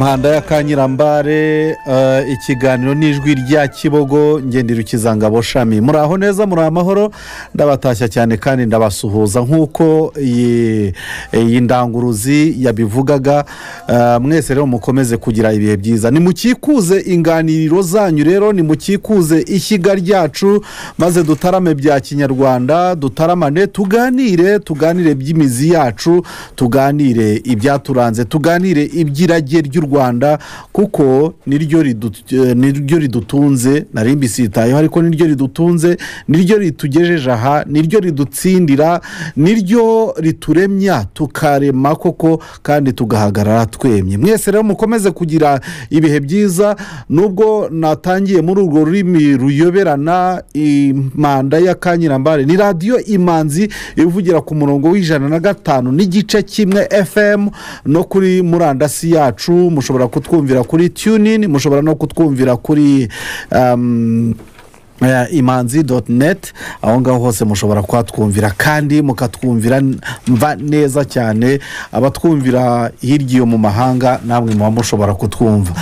impanda ya kanyirambare eh, ikiganiro n'ijwi rya kibogo ngendirukizangabo shami muri aho neza muri amahoro ndabatashya cyane kandi ndabasuhuza nk'uko iyi ndanguruzi yabivugaga eh, mwese rero mukomeze kugira ibihe byiza. Nimukikuze inganiriro zanyu rero nimukikuze ishyiga ryacu maze dutarame bya kinyarwanda dutaramane tuganire tuganire by'imizi yacu tuganire ibyaturanze tuganire iby'irage ry'u rwanda kuko niryo ridu- eh, niryo ridutunze nari mbisitayeho ariko niryo ridutunze niryo ritugejeje aha niryo ridutsindira niryo rituremya tukarema koko kandi tugahagarara twemye. Mwese rero mukomeze kugira ibihe byiza nubwo natangiye muri urwo rurimi ruyoberana impanda ya kanyirambare ni radiyo imanzi ivugira ku murongo w'ijana na gatanu n'igice kimwe fm no kuri murandasi yacu mushobora kutwumvira kuri tunin mushobora no kutwumvira kuri um, eh, imanzi doti neti aho ngaho hose mushobora kuhatwumvira kandi mukatwumvira mva neza cyane. Abatwumvira hirya iyo mu mahanga namwe muba mushobora kutwumva.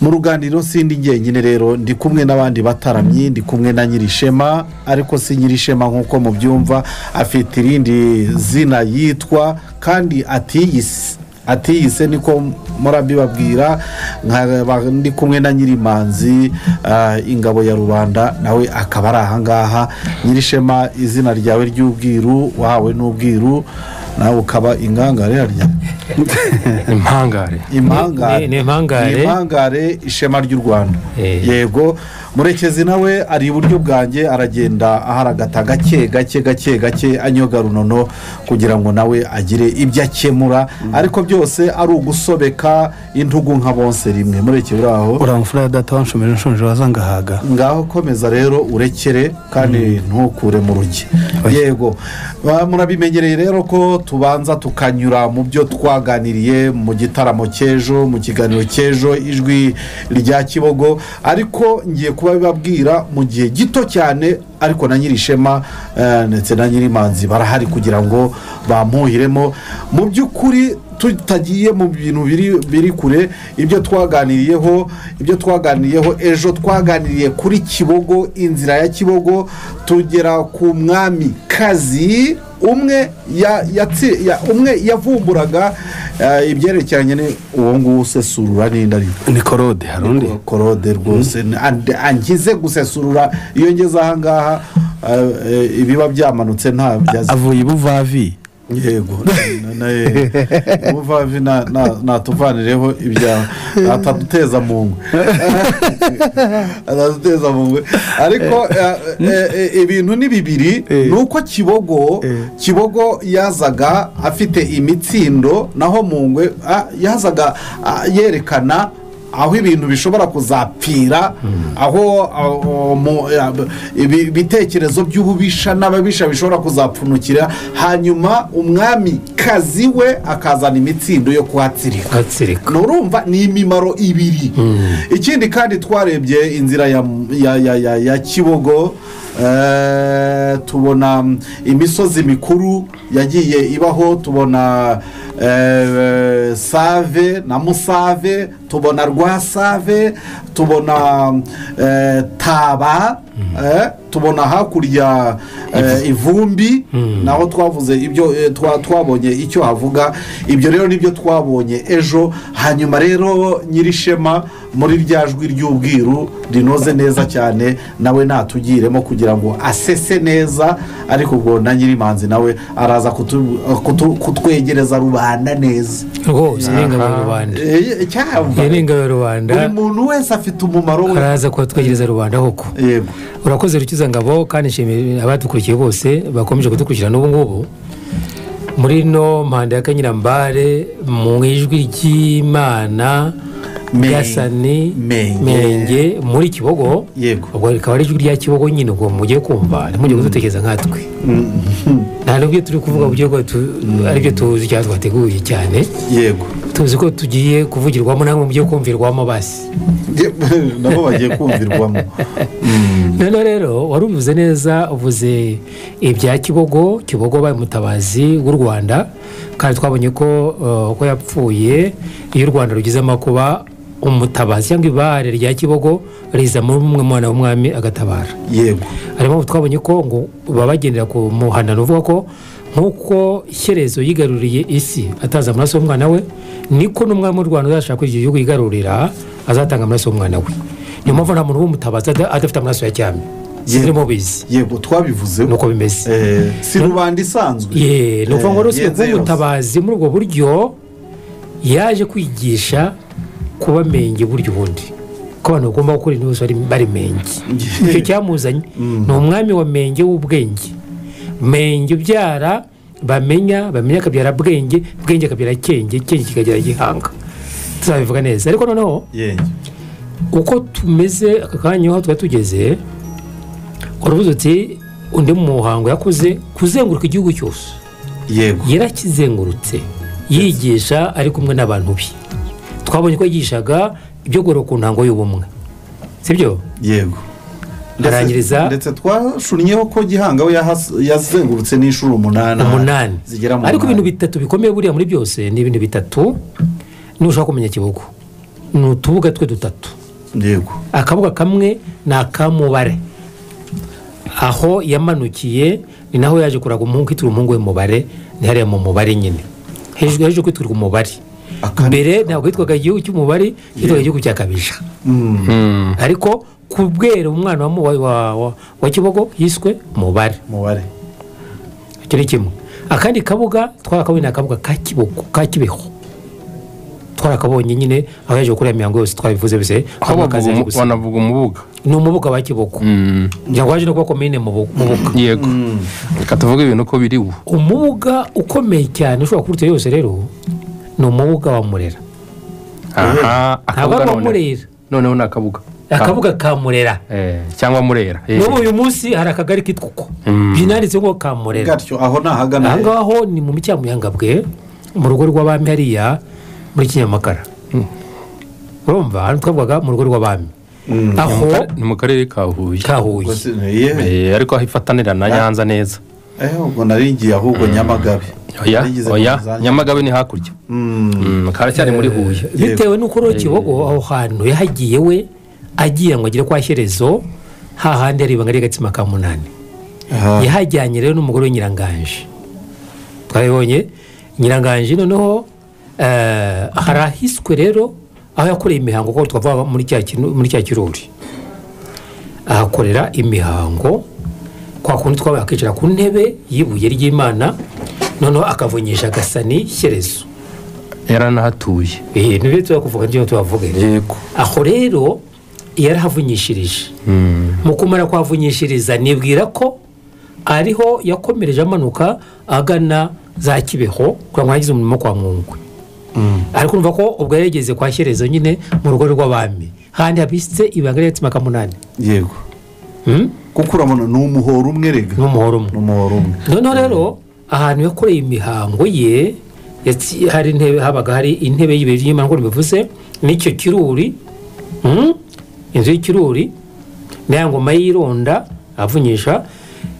Mu ruganiriro sindi njyenyine rero ndi kumwe n'abandi bataramyi ndi kumwe na nyirishema ariko si nyirishema nk'uko mubyumva afite irindi zina yitwa kandi atiyise atiyise niko murabibabwira ndi kumwe na nyirimanzi ah, ingabo ya rubanda nawe akaba ari ahangaha. Nyirishema izina ryawe ry'ubwiru wahawe n'ubwiru. Nawe ukaba ingangare harya impangare. Impangare. Ni- ni impangare. Ishema ry'u rwanda. Eh. yego murekezi nawe ari iburyo bwanjye aragenda aharagata gake gake gake gake anyoga runono kugira ngo nawe agire ibyo akemura. Ariko byose ari ugusobeka intugu nka bonse rimwe. Mureke uri aho ya data wanshomera nshonje waza ngahaga. Ngaho komeza rero urekere kandi ntukure mu rugi. Yego Ba- murabimenyereye rero ko tubanza tukanyura mu byo twaganiriye mu gitaramo cy'ejo mu kiganiro cy'ejo ijwi rya kibogo. Ariko ngiye kubababwira mu gihe gito cyane ariko na nyirishema eh, ndetse na nyirimanzi barahari kugira ngo bamuhiremo mu by'ukuri tutagiye mu bintu biri kure ibyo twaganiriyeho ibyo twaganiriyeho ejo twaganiriye kuri kibogo inzira ya kibogo tugera ku mwami kazi umwe umwe yavumburaga eh, ibyerekeranye uwo nguwo usesurura n'indi ari ni korode hari undi? Korode rwose. And- angize gusesurura iyo ngeze ahangaha eh, eh, ibiba byamanutse nta byazi avuye ibuvavi yego na- na- ubuvavi na- na- natuvanireho ibyaha ataduteza mu ngwe. Ataduteza mu ngwe. Ariko eh, eh, eh, ibintu ni bibiri. Ni uko kibogo kibogo yazaga afite imitsindo naho mu ngwe ah, yazaga ah, yerekana aho ibintu bishobora kuzapfira aho aho, ibitekerezo by'ububisha n'ababisha bishobora kuzapfunukira hanyuma umwami kazi we akazana imitsindo yo kuhatsirika. Nurumva ni imimaro ibiri. Ikindi kandi twarebye inzira ya, kibogo eh, tubona imisozi mikuru yagiye ibaho tubona save na musave tubona rwasave tubona eh, taba eh, tubona hakurya eh, ivumbi naho twavuze ibyo eh, twa- twabonye icyo havuga. Ibyo rero ni byo twabonye ejo. Hanyuma rero nyirishema muri rya jwi ry'ubwiru rinoze neza cyane nawe natugiremo kugira ngo asese neza. Ariko ubwo na nyirimanzi nawe araza kutu- kutu- kutwegereza rubanda neza. Rwose ni ingabo rubanda. Eh, cyangwa ni ingabo rubanda. Buri muntu wese afite umumaro we. Araza kuba twegereza rubanda koko yego. Urakoze rukizangabo kandi nshimiye abadukurikiye bose bakomeje kudukurikira n'ubu ngubu. Muri ino mpanda ya kanyirambare mu ijwi ry'imana gasani Menge. muri kibogo ubwo rikaba ari ijwi rya kibogo nyine ubwo mujye kumva ntimujye kudutekereza nkatwe nta n'ubwo turi kuvuga uburyo bwo tu- ari byo tuzi cyangwa twateguye cyane. Yego. Tuzi ko tugiye kuvugirwamo namwe mujye kumvirwamo basi. Nabo bagiye kumvirwamo. Noneho rero wari ubivuze neza uvuze ibya kibogo kibogo baye umutabazi w'u rwanda kandi twabonye ko uh, ko yapfuye iyo u rwanda rugize amakuba umutabazi cyangwa ibare rya kibogo riza muri umwe mwana w'umwami agatabara. Yego. Mpamvu twabonye ko ngo baba bagendera ku muhanano uvuga ko nk'uko shyerezo yigaruriye isi ataza amaraso y'umwana we niko n'umwami w'u rwanda uzashaka ko iki gihugu yigarurira azatanga amaraso y'umwana we. Niyo mpamvu nta muntu w'umutabazi ada- adafite amaraso ya cyami sinzi mubizi yego twabivuze. Nuko bimeze. Eh, si rubanda isanzwe. Ni ukuvuga ngo rero yose. umutabazi muri ubwo buryo yaje kwigisha kuba menge burya ubundi. Ko abantu bagomba gukora ibintu bose bari- bari menge icyo cyamuzanye ni umwami wa menge w'ubwenge. Menge ubyara bamenya bamenya akabyara bwenge bwenge akabyara kenge kenge kikagira gihanga. Tuzabivuga neza. Ariko noneho uko tumeze aka kanya aho twari tugeze uravuze uti undi mu muhango yakoze kuzenguruka igihugu cyose. Yego. Yarakizengurutse. Yigisha ari kumwe n'abantu be. Twabonye ko yigishaga ibyo guhera ku ntango y'ubumwe. Sibyo? Yego. Ndetse- Arangiriza- ndetse twashunnyeho ko gihanga we yazengurutse n'inshuro umunani. Umunani. Zigera mu ariko ibintu bitatu bikomeye buriya muri byose ni ibintu bitatu. Nushaka kumenya kibugu ni utubuga twe dutatu. Yego. Akabuga kamwe ni akamubare. Aho yamanukiye ni naho yaje kuraga umuhungu kwitira umuhungu we mubare ni hariya mu mubare nyine. Hejuru hejuru kwitwa umubare. Mbere ntabwo hitwaga igihugu cy'umubare hitwaga igihugu cya kabisha Mm. Mm. ariko kubwera umwana wa, wa, wa, wa, wa kibogo yiswe mubare. Umubare icyo ni kimwe. Akandi kabuga twarakabonye ni akabuga ka kibogo ka kibeho. Twarakabonye nyine aho yaje gukora imihango yose twabivuze bise banavuga umubuga? Ni umubuga wa kibogo. Mm. ngira ngo waje no kuba komine mubu- mubuga. Yego. Reka tuvuge ibintu uko biri ubu. Umubuga ukomeye cyane ushobora kuruta yose rero ni umubuga wa murera. Aha akabuga none. Murera. Noneho ni akabuga akabuga ka murera. Eh, cyangwa murera. Eh. n'ubu uyu munsi hari akagari kitwa uko? Mm. binanditse ngo ka murera. Gatyo aho ni ahagana aha ngaho ni mu mucyamuyangabwe mu rugo rw'abami hariya muri kinyamakara. Urumva? Hano twavugaga mu rugo rw'abami. Mm. aho ni mu karere ka huye. Ka huye. Eh, ariko aho ifatanira na nyanza neza. Ubwo nari ngiye ahubwo nyamagabe. Oya oya. Nyamagabe ni hakurya. Mm. Mm, karacyari muri huye. bitewe n'uko rero kibogo aho hantu yahagiye we agiye ngo agere kwa shyerezo hahandi hari ibanga ry'agatsima ka munani. Aha. yahajyanye rero n'umugore we nyiranganje twabibonye? Nyiranganje noneho eh, hari ahiswe rero aho yakoreye imihango kuko twavuga muri cya kinu- muri cya kirori. Ahakorera imihango kwa kundi twabaye akicara ku ntebe y'ibuye ry'imana noneho akavunyisha agasani shyerezo yaranahatuye Eh, ni byo tuba kuvuga ni byo tubavuga yego. Aho rero yarahavunyishirije Mm. mu kumara kuhavunyishiriza nibwira ko ariho yakomereje amanuka agana za kibeho kugira ngo yagize umurimo kwa mwungwe. Ariko urumva ko ubwo yarigeze kwa shyerezo nyine mu rugo rw'abami. Handi habitse ibanga ry'agatsima ka munani yego. Hmm? kuko urabona ni umuhoro umwe rega. Ni umuhoro umwe. Noneho rero ahantu yakoreye imihango ye hari intebe habaga hari intebe y'ibiri y'imana nk'uko bivuze n'icyo kiruri hmm? inzu y'ikiruri n'aya ngoma y'ironda avunyisha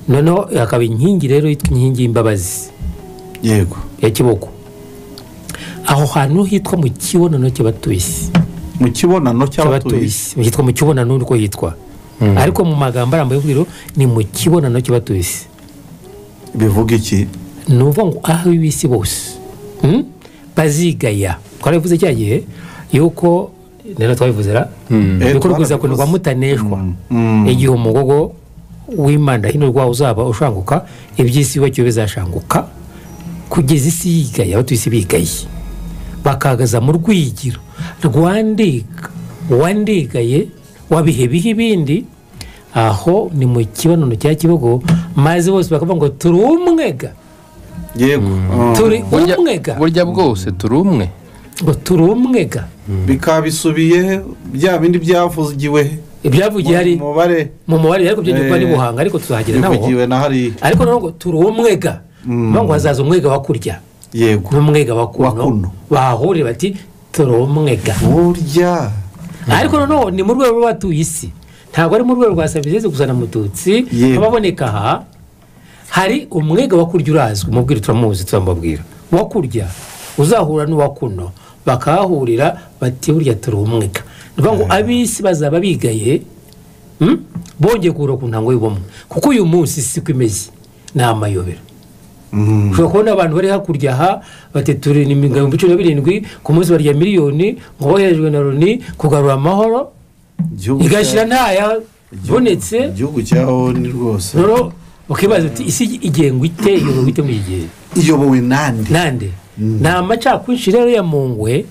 noneho hakaba inkingi rero yitwa inkingi y'imbabazi. Yego. Ya kiboko. Aho hantu hitwa mu kibonano cy'abatuye isi. Mu kibonano cy'abatuye isi. hitwa mu kibonano niko yitwa ariko mu magambo arambuye y'ubwiro ni mu kibonano cy'abatuye isi. Bivuga iki ni ukuvuga ngo aho b'isi bose hmm? bazigaya twarabivuze cya gihe yuko rero twabivuze ra Mm. Eh, yuko rwiza twarabivuze. kunirwa mutaneshwa Mm. Mm. igihe umugogo w'imana hino rwawo uzaba ushanguka iby'isi bakiwe bizashanguka kugeza isi yigaye abatuye isi bigaye bakagaza mu rwigiro rwandiga wandigaye wabihe bihe ibindi aho ni mu kibonano cya kibogo maze bose bakavuga ngo turi umwega. Yego. Ah. turi umwega. burya bwose turi umwe. Ngo turi umwega. Bikaba bisubiye bya bindi byavugiwe. Ibyavugiye hari mu mubare. mu mubare ariko byongera Eh, ni buhanga ariko tuzahagera naho bivugiwe na hariya ariko noneho ngo turi umwega. Bivuga ngo hazaza umwega wa kurya. Yego. N'umwega wa kuno. bahahurire bati turi umwega. Burya. Ariko noneho ni mu rwego rw'abatuye isi. Ntabwo ari mu rwego rwa serivisi gusa na mututsi ababoneka aha. Hari umwega wa kurya urazwi. Mubwire turamuzi turamubwira wa kurya uzahura n'uwa kuno. Bakahahurira bati burya turi umwega. Ni ukuvuga ngo ab'isi bazaba bigaye hmm? bongeye guhura ku ntango y'ubumwe. Kuko uyu munsi siko imeze. Ni amayobera Mm. ushobora kubona abantu bari hakurya aha bati turi ni mirongo cumi na birindwi ku munsi barya miliyoni ngo boherejwe na loni kugarura amahoro. Cya- ntayabonetse igihugu cyaho ni rwose. Bakibaza uti isi igengwa ite? Iyoborwa ite muri gihe iyobowe nande? Nande. Ni amacakwinshi rero ya mungwe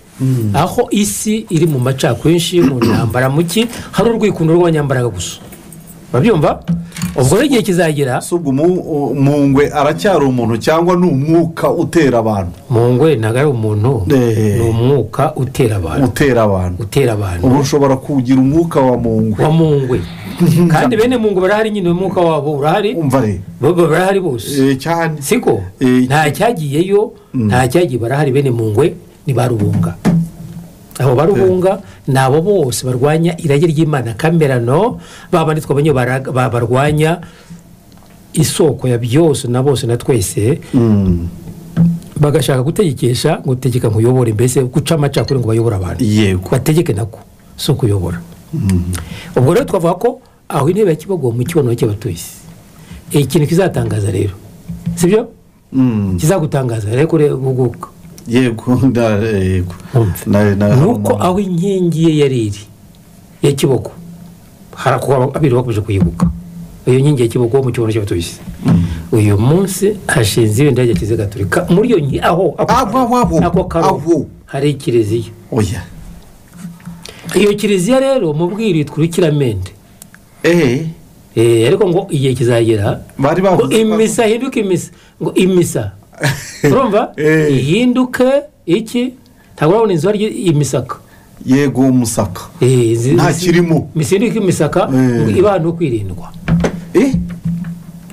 aho isi iri mu macakwinshi mu ntambara muki hari urwikundo rw'abanyambaraga gusa. Babyumva ubwo rero igihe kizagera si ubwo umungwe aracyari umuntu cyangwa ni umwuka utera abantu? Mungwe ntabwo ari umuntu Eh. ni umwuka utera abantu. Utera abantu. Utera abantu. Ubu ushobora kugira umwuka wa mungwe wa mungwe kandi bene mungwe barahari nyine umwuka wabo urahari? Barahari bose. Eh, siko? Eh, nta cyagiyeyo nta cyagiye barahari bene mungwe ni ba rubunga abo ba rubunga ni abo bose barwanya irage ry'imana. Kamerano babandi twabonye baraga- ba- barwanya isoko ya byose na bose na twese. Mm. bagashaka gutegekesha ngo tegeka nkuyobore. Mbese guca amacakuri ngo bayobore abantu. Yego. Bategeke nako si ukuyobora. Ubwo rero twavuga ko aho intebe ya kibogo mu kibono cy'abatuye isi. Ikintu kizatangaza rero. Sibyo Mm. kizagutangaza. Rero kure guguka yego yego. Wumve. Na- na- ni uko aho inkingi ye yari iri ya kiboko abiri bakomeje kuyibuka. Iyo nkingi ya kiboko mu kibono cy'abatuye uyu munsi hashinze ibendera rya kiliziya gatolika. Muri iyo nkingi aho ako karo hari kiliziya. Iyo kiliziya rero mu bwiru yitwa urukiramende Eh, ariko ngo igihe kizagera ngo imisa ihinduke imisa. Ngo imisa urumva? Eh. ihinduke iki? Ntabwo urabona inzu hari imisaka. Yego umusaka. Eh, nta kirimo. imisa ihinduke imisaka Eh. iba ahantu ho kwirindwa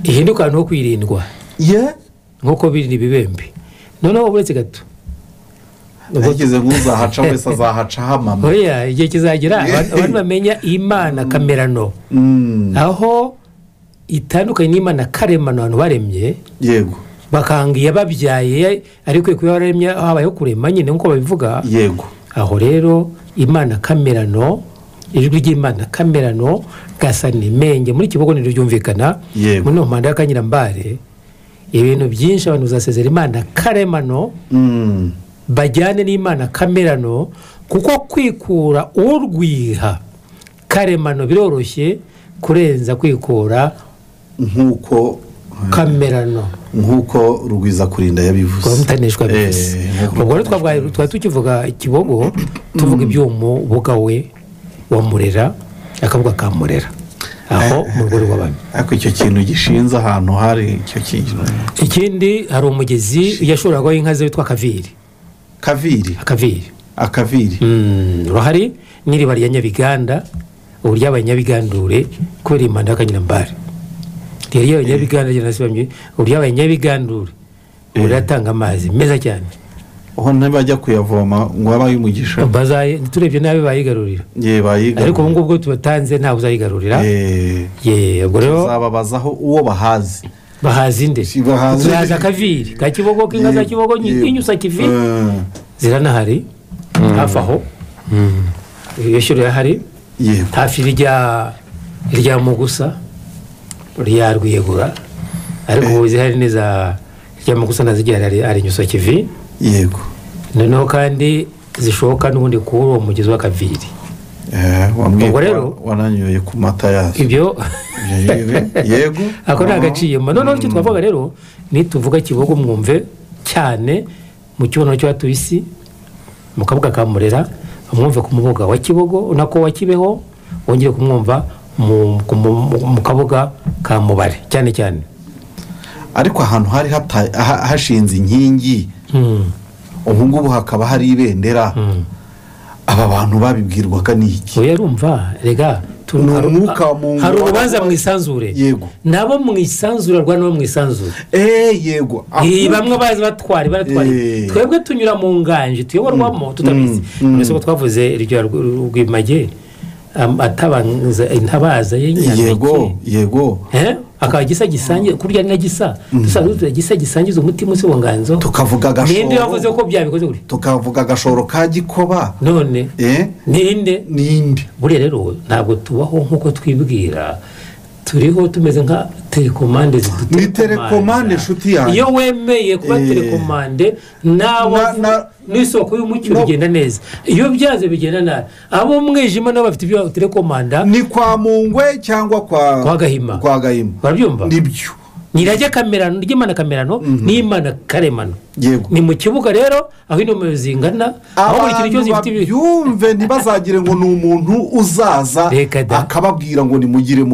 ihinduka ahantu ho kwirindwa nk'uko biri ibibembe noneho uretse gato. Nageze nk'uzahaca wese azahacaho amama oya igihe kizagera abantu bamenya imana kamerano. Mm, aho itandukanye n'imana karemano abantu baremye yego. Bakanga iyababyaye ariko kuba yaremye habayeho kurema nyine nk'uko babivuga. Yego. Aho rero imana kamerano ijwi ry'imana kamerano gasa nimenge muri kibogo ntiryumvikana. Muri mpanda y'akanyirambare ibintu byinshi abantu bazasezera imana karemano Mm, bajyane n'imana kamerano kuko kwikura urwiha karemano biroroshye kurenza kwikura nk'uko kamerano. Nk'uko rugwiza kurinda yabivuze. Kuba mutanishwa bivuze Eh, nk'uko ubwo rero twabaye twari tukivuga ikibogo tuvuga iby'umubuga we wa murera akavuga ka murera. Aho mu rwego rw'abantu ariko icyo kintu gishinze ahantu hari icyo kintu ikindi hari umugezi yashoragaho inka ze witwa kaviri? Kaviri. Akaviri akaviri Mm, urahari n'iriba rya nyabiganda ubu ryabaye nyabigandure kubera imanda y'akanyirambare ryari ryabaye nyabigandure ryanasibamye ubu ryabaye nyabigandure ubu riratanga amazi meza cyane. Aho ntibajya kuyavoma ngo umugisha. Bazaye turebye nabi bayigarurira. Ariko ubu ngubu tubatanze ntawe uzayigarurira Eh, ye ubwo rero bazababazaho uwo bahazi bahazi inde. Bahaza akaviri ka kibogo k'inka za kibogo Yego. inyusa kivi. Eh, ziranahari. Hafi aho. Iyo shuri irahari yego hafi rya rya mugusa. Rya rwiyegura. Ariko ubu zihari n'iza rya mugusa nazigira ari ari inyusa kivi. Yego. Noneho kandi zishoboka n'ubundi kuri uwo mugezi w'akaviri Eh, Ubwo rero- wa- wananyoye ku mata yazo. Ibyo? Yego, ako ni agaciyemo noneho icyo twavuga rero nituvuga kibogo mwumve cyane mu kibono cy'abatuye isi mu kabuga ka murera mwumve ku mubuga wa kibogo nako wa kibeho wongere kumwumva mu, kabuga ka mubare cyane cyane. Ariko ahantu hari hashinze inkingi Hmm, ubu ngubu hakaba hari ibendera. Hmm. aba bantu babibwirwaga n'iki? Oya rumva rega hari- urubanza mu isanzure. Yego. nabo mu isanzure rwa nabo mu isanzure. Eee yego. Eh, bamwe bazi batwara baratwara Eh. twebwe tunyura mu nganje tuyoborwamo tutabizi. Mm, mm. mbese ko twavuze iryo rw- rwimage. am- atabanza intabaza yego yego. Akaba gisa gisangiye kurya ari na gisa dusanzwe tugira gisa gisangiza umutima usi nganzo. Tukavuga ninde wavuze agashoro ko byabikoze gutya tukavuga agashoro ka gikoba. None. Eh? Ninde ninde buriya rero ntabwo tubaho nk'uko twibwira. Turiho tumeze nka telekomande ziduterekomanda. Ni telekomande, nshuti yanjye. iyo wemeye kuba Eh. telekomande nawe Na- na- n'isoko y'umucyo bigenda neza iyo byanze bigenda nabi abo umwijima nabo bafite ibyo telekomanda ni kwa mungwe cyangwa kwa Kwa Gahima. kwa gahima barabyumva ni byo nirajya kamerano ry'imana kamerano n'imana karemano. Ni mu kibuga rero aho inomero zingana aho buri kintu cyose gifite ibi babyumve ntibazagire ngo ni umuntu uzaza akababwira ngo nimugire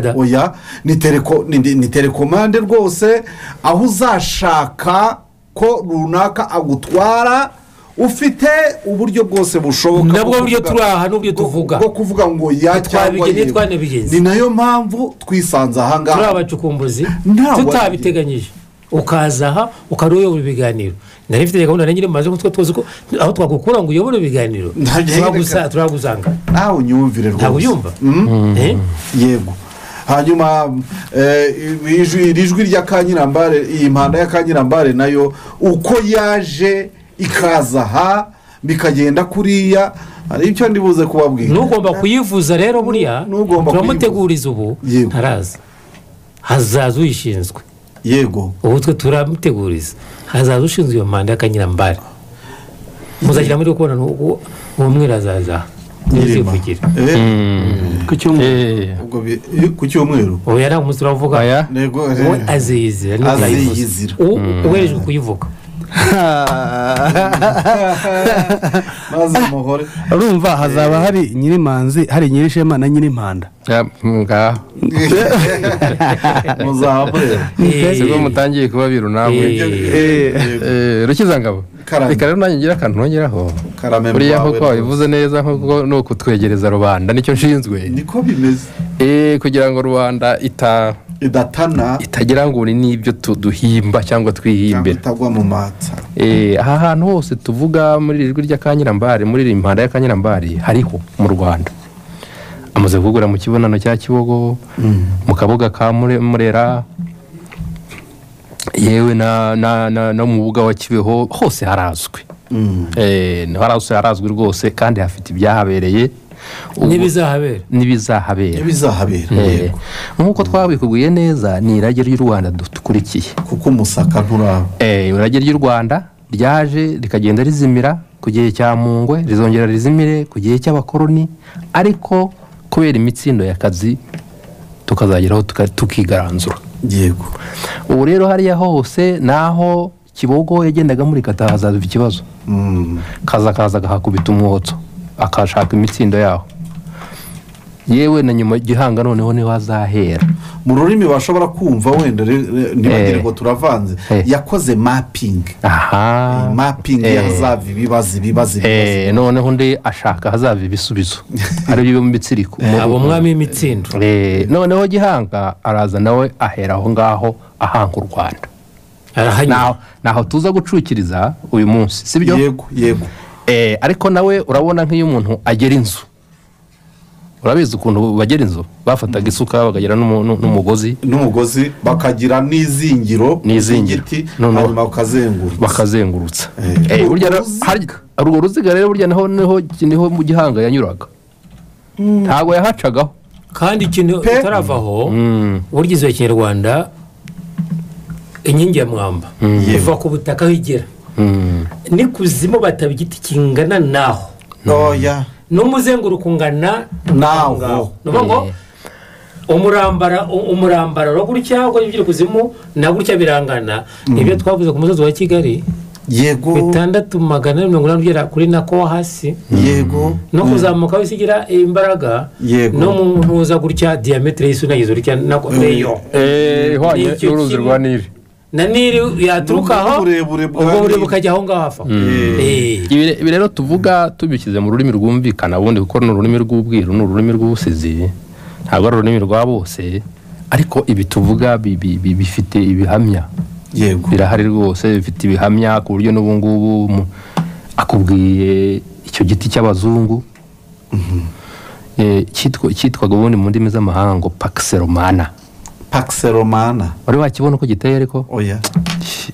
da. oya ni telekomande rwose aho uzashaka ko runaka agutwara ufite uburyo bwose bushoboka nabwo bwo buryo turi aha n'uburyo tuvuga. bwo kuvuga ngo ya cyangwa ntitwanabigenze. ni na yo mpamvu twisanze aha turi abacukumbuzi tutabiteganyije. Ukaza aha ukaba uyobora ibiganiro. Nari mfite gahunda nanjye maze ko tuzi ko aho twagukura ngo uyobore ibiganiro. Turagusanga nawe unyumvire rwose. Ntabwo ubyumva Mm? Eh? yego. Hanyuma eh, iri jwi rya kanyirambare iyi mpanda ya kanyirambare na yo uko yaje ikaza aha bikagenda kuriya. Hari icyo ndibuze kubabwira. N'ugomba kuyivuza rero buriya. Turamuteguriza ubu. ntaraza hazaza uyishinzwe. Yego. Ubu twe turamuteguriza. Hazaza ushinzwe iyo manda y'akanyirambare muzagira muri kubona uwo uwo mwera azaza Nyirima. ntizivugira Eh, ku cyumweru. Eh, eh, ku cyumweru? Ubu yari umunsi nego we aziyizira niba aziyizira. uzayivuze uwo uherejwe kuyivuga. Maze muhore urumva hazaba hari nyirimanzi hari nyirishema na nyirimpanda ya, ngaho muzamureba Eh, sibwo mutangiye kuba biru namwe eh, Eh, rukizangabo reka rero nanjye ngira akantu nongeraho karame buriya nk'uko wabivuze neza nk'uko ni ukutwegereza rubanda ni cyo nshinzwe. Niko bimeze. Eh, kugira ngo rubanda ita idatana itagira ngo ni n'ibyo duhimba cyangwa twihimbira itagwa mu matsa. Eh, aha hantu hose tuvuga muri iri jwi ry'akanyirambari muri iri mpanda y'akanyirambari hariho mu rwanda. Amaze kugura mu kibonano cya kibogo mu kabuga ka Mure- murera yewe na, na, na, no mu buga wa kibeho hose harazwi. Mm. Eh, harazwi harazwi rwose kandi hafite ibyahabereye. Ubu- n'ibizahabera n'ibizahabera ibizahabera Eh, yego. Nk'uko twabikuguye neza ni irage ry'u rwanda dukurikiye kuko umusaka nturaba. Eh, irage ry'u rwanda ryaje rikagenda rizimira ku gihe cya mungwe rizongera rizimire ku gihe cy'abakoroni ariko kubera imitsindo y'akazi tukazageraho tuka- tukigaranzura. Yego. Ubu rero hariya hose naho kibogo yagendaga muri kata hazaza ikibazo. Mm. kaza kaza agahakubita umwotso. Akashaka imitsindo yaho. Yewe na nyuma gihanga noneho ni ho hazahera mu rurimi bashobora kumva wenda re- re- ntibagire Eh. ngo turavanze. Eh. yakoze mapingi aha. Mapingi Eh. yazava ibibazo ibibazo Eh, ibibazo noneho undi ashaka hazava ibisubizo. Ari byo mu mitsiriko abo mwami w'imitsindo Eh, noneho gihanga araza nawe ahera aho ngaho ahanga u rwanda. Naho tuza gucukiriza uyu munsi si byo yego yego. Ariko nawe urabona nk'iyo umuntu agera inzu. Urabizi ukuntu bagera inzu? Bafataga isuka n'u- n'umugozi. N'umugozi bakagira n'izingiro. Noneho- hanyuma bakazengurutsa. Bakazengurutsa. Eh. Eh, urwo ruziga rero burya ni ho ni ho ni ho mu gihanga yanyuraga. Ntabwo yahacagaho. Kandi ikintu utaravaho Mm. burya izo kinyarwanda inkingi ya mwamba. Iva ku butaka aho igera. N'ikuzimu bataba igiti kingana naho. Oya n'umuzenguruko ungana Naho. ngo umurambara u- umurambararo gutya ubwo ibyo kuzimu na gutya birangana. Ibyo twavuze ku musozi wa kigali yego. bitandatu magana ane mirongo inani ugera kuri nako wo hasi. Yego. No kuzamuka wese igira imbaraga Yego. no mu ntuza gutya diyametero y'isi unagize gutya nako reyo. Eh, ihwanye n'uruzi rwa nili. Na niri yaturuka aho? Ubwo bure Nili. bukajya aho ngaho hafa Eh. ibi rero tuvuga tubishyize mu rurimi rwumvikana ubundi kuko ni ururimi rw'ubwiru ni ururimi rw'ubusizi ntabwo ari ururimi rwa bose ariko ibi tuvuga bi- bi- bi- bifite ibihamya. Yego. Birahari rwose bifite ibihamya ku buryo n'ubu ngubu akubwiye icyo giti cy'abazungu. Eh, cyitwa- cyitwaga ubundi mu ndimi z'amahanga ngo pakiseromana pakiseromana wari wakibona uko giteye ariko oya.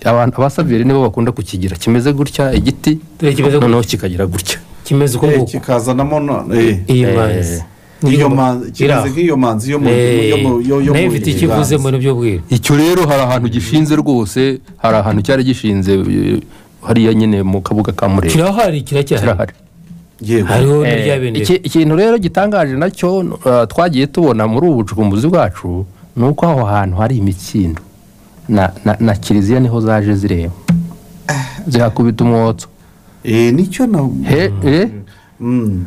Abantu abasaveri nibo bakunda kukigira. Kimeze gutya igiti? Gutya. noneho kikagira gutya. Kimeze uko Eh, nguko. kikazanamo eh, iyi Eh, manzi. Iyo manzi kimeze nk'iyo manzi yo mu yo mu- yo yo na yo ifite icyo ivuze mu by'ubwiru icyo rero hari ahantu gishinze rwose hari ahantu cyari gishinze eh, hariya nyine mu kabuga ka murera. Kirahari kiracyahari. Hariho Eh, n'irya iki- ikintu rero gitangaje na cyo twagiye tubona muri ubu bucukumbuzi bwacu ni uko aho hantu hari imikindo na, kiliziya ni ho zaje zireba. Zihakubita umwotso. Eh, ni cyo na he eh? Mm.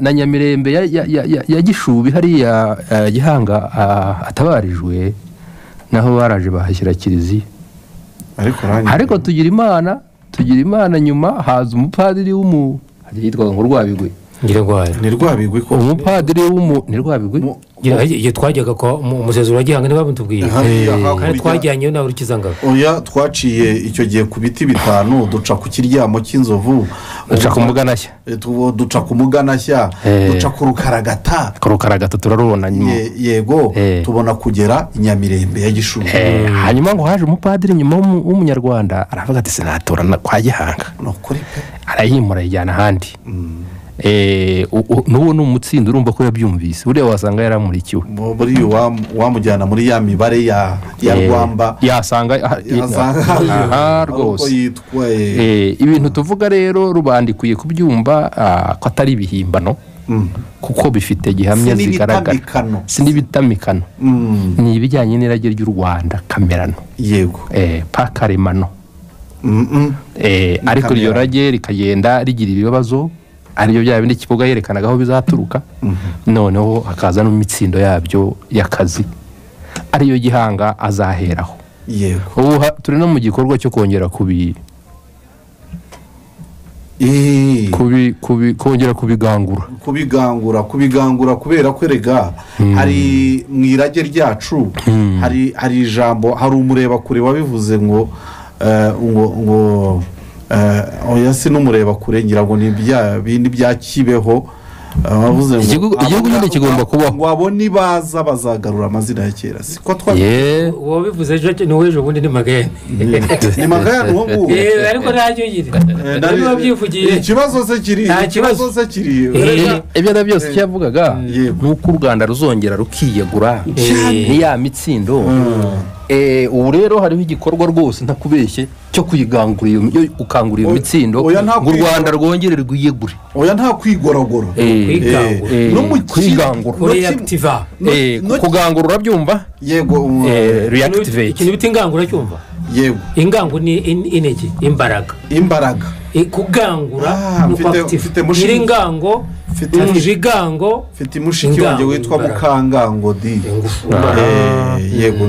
na, nyamirembe ya, ya, ya, ya, ya gishubi hariya uh, gihanga uh, atabarijwe naho baraje bahashyira kiliziya. Ariko tugira imana tugira imana nyuma haza umupadiri w'umu yitwaga ngo rwabigwi. ntirwabigwi ntirwabigwi ko. Umupadiri ntirwabigwi igihe twajyaga kwa umusezero wa gihanga niba mutubwiye. Kandi eh. twajyanye nawe urukiza ngabo oya twaciye icyo gihe ku biti bitanu duca ku kiryamo cy'inzovu. Duca ku muganashya eh, duca ku muganashya eh. duca ku rukaragata. Ku rukaragata turarubona yego tubona kugera inyamirembe ya gishuru. Hanyuma ngo haje umupadiri nyuma w'umunyarwanda aravuga ati sinatura kwa gihanga. Arayimura ayijyana ahandi. Mm. N'uwo ni umutsindo urumva ko yabyumvise. Buriya wasanga yaramurikiwe. Mu- muri wamujyana muri ya mibare ya ya Eh, rwamba. yasanga aha rwose. eh. Eh, ibintu tuvuga rero rubanda ikwiye kubyumva ah, ko atari ibihimbano Mm. kuko bifite gihamya zigaragara. Si n'ibitamikano Mm. ni ibijyanye n'irage ry'u rwanda kamerano yego. Eh, pa karemano. Eh, Ni ariko iryo rage rikagenda rigira ibibazo ariyo bya bindi kivuga yerekanaga aho bizaturuka. Noneho hakaza n'imitsindo yabyo y'akazi. Ariyo gihanga azaheraho. Yego. Ubu turi no mu gikorwa cyo kongera kubi, Eh. kubi, kubi, kongera kubigangura. Kubigangura kubigangura kubera ko erega hari mu irage ryacu hari hari ijambo hari umureba kure wabivuze ngo eh, ngo ngo oya si n'umureba kure ngira ngo ni bya bindi bya kibeho. Eh, Igihugu- nyine kigomba kubaho. ngo abo nibaza bazagarura amazina ya kera. Siko twa ye. Uwabivuze ejo ni uw'ejo bundi ni magayane. Ni magayane uwo nguwo. Eh, ariko ntacyo ugira. Eh, nari- niba byivugiye ikibazo se kiri Nta kibazo. se kiri. Eh, ibyo ari byo byose icyo yavugaga. Ni uko u rwanda ruzongera rukiyegura. Eh. ni ya mitsindo. Eh, ubu rero hariho igikorwa rwose ntakubeshye cyo kuyigangura iyo yo gukangura iyo mitsindo ngo u rwanda rwongere rwiyegure. Oya nta kwigoragora Eh, Kwigangura. eh, Eh, kugangura urabyumva? Yego um, Eh, reactivate ikintu bita ingangura cyumva? Yego. Ingangu ni in- intege imbaraga. Imbaraga. Kugangura Ah, ni nyiringango mfite- umujigango mfite mushiki wanjye witwa mukangango di Eh, yego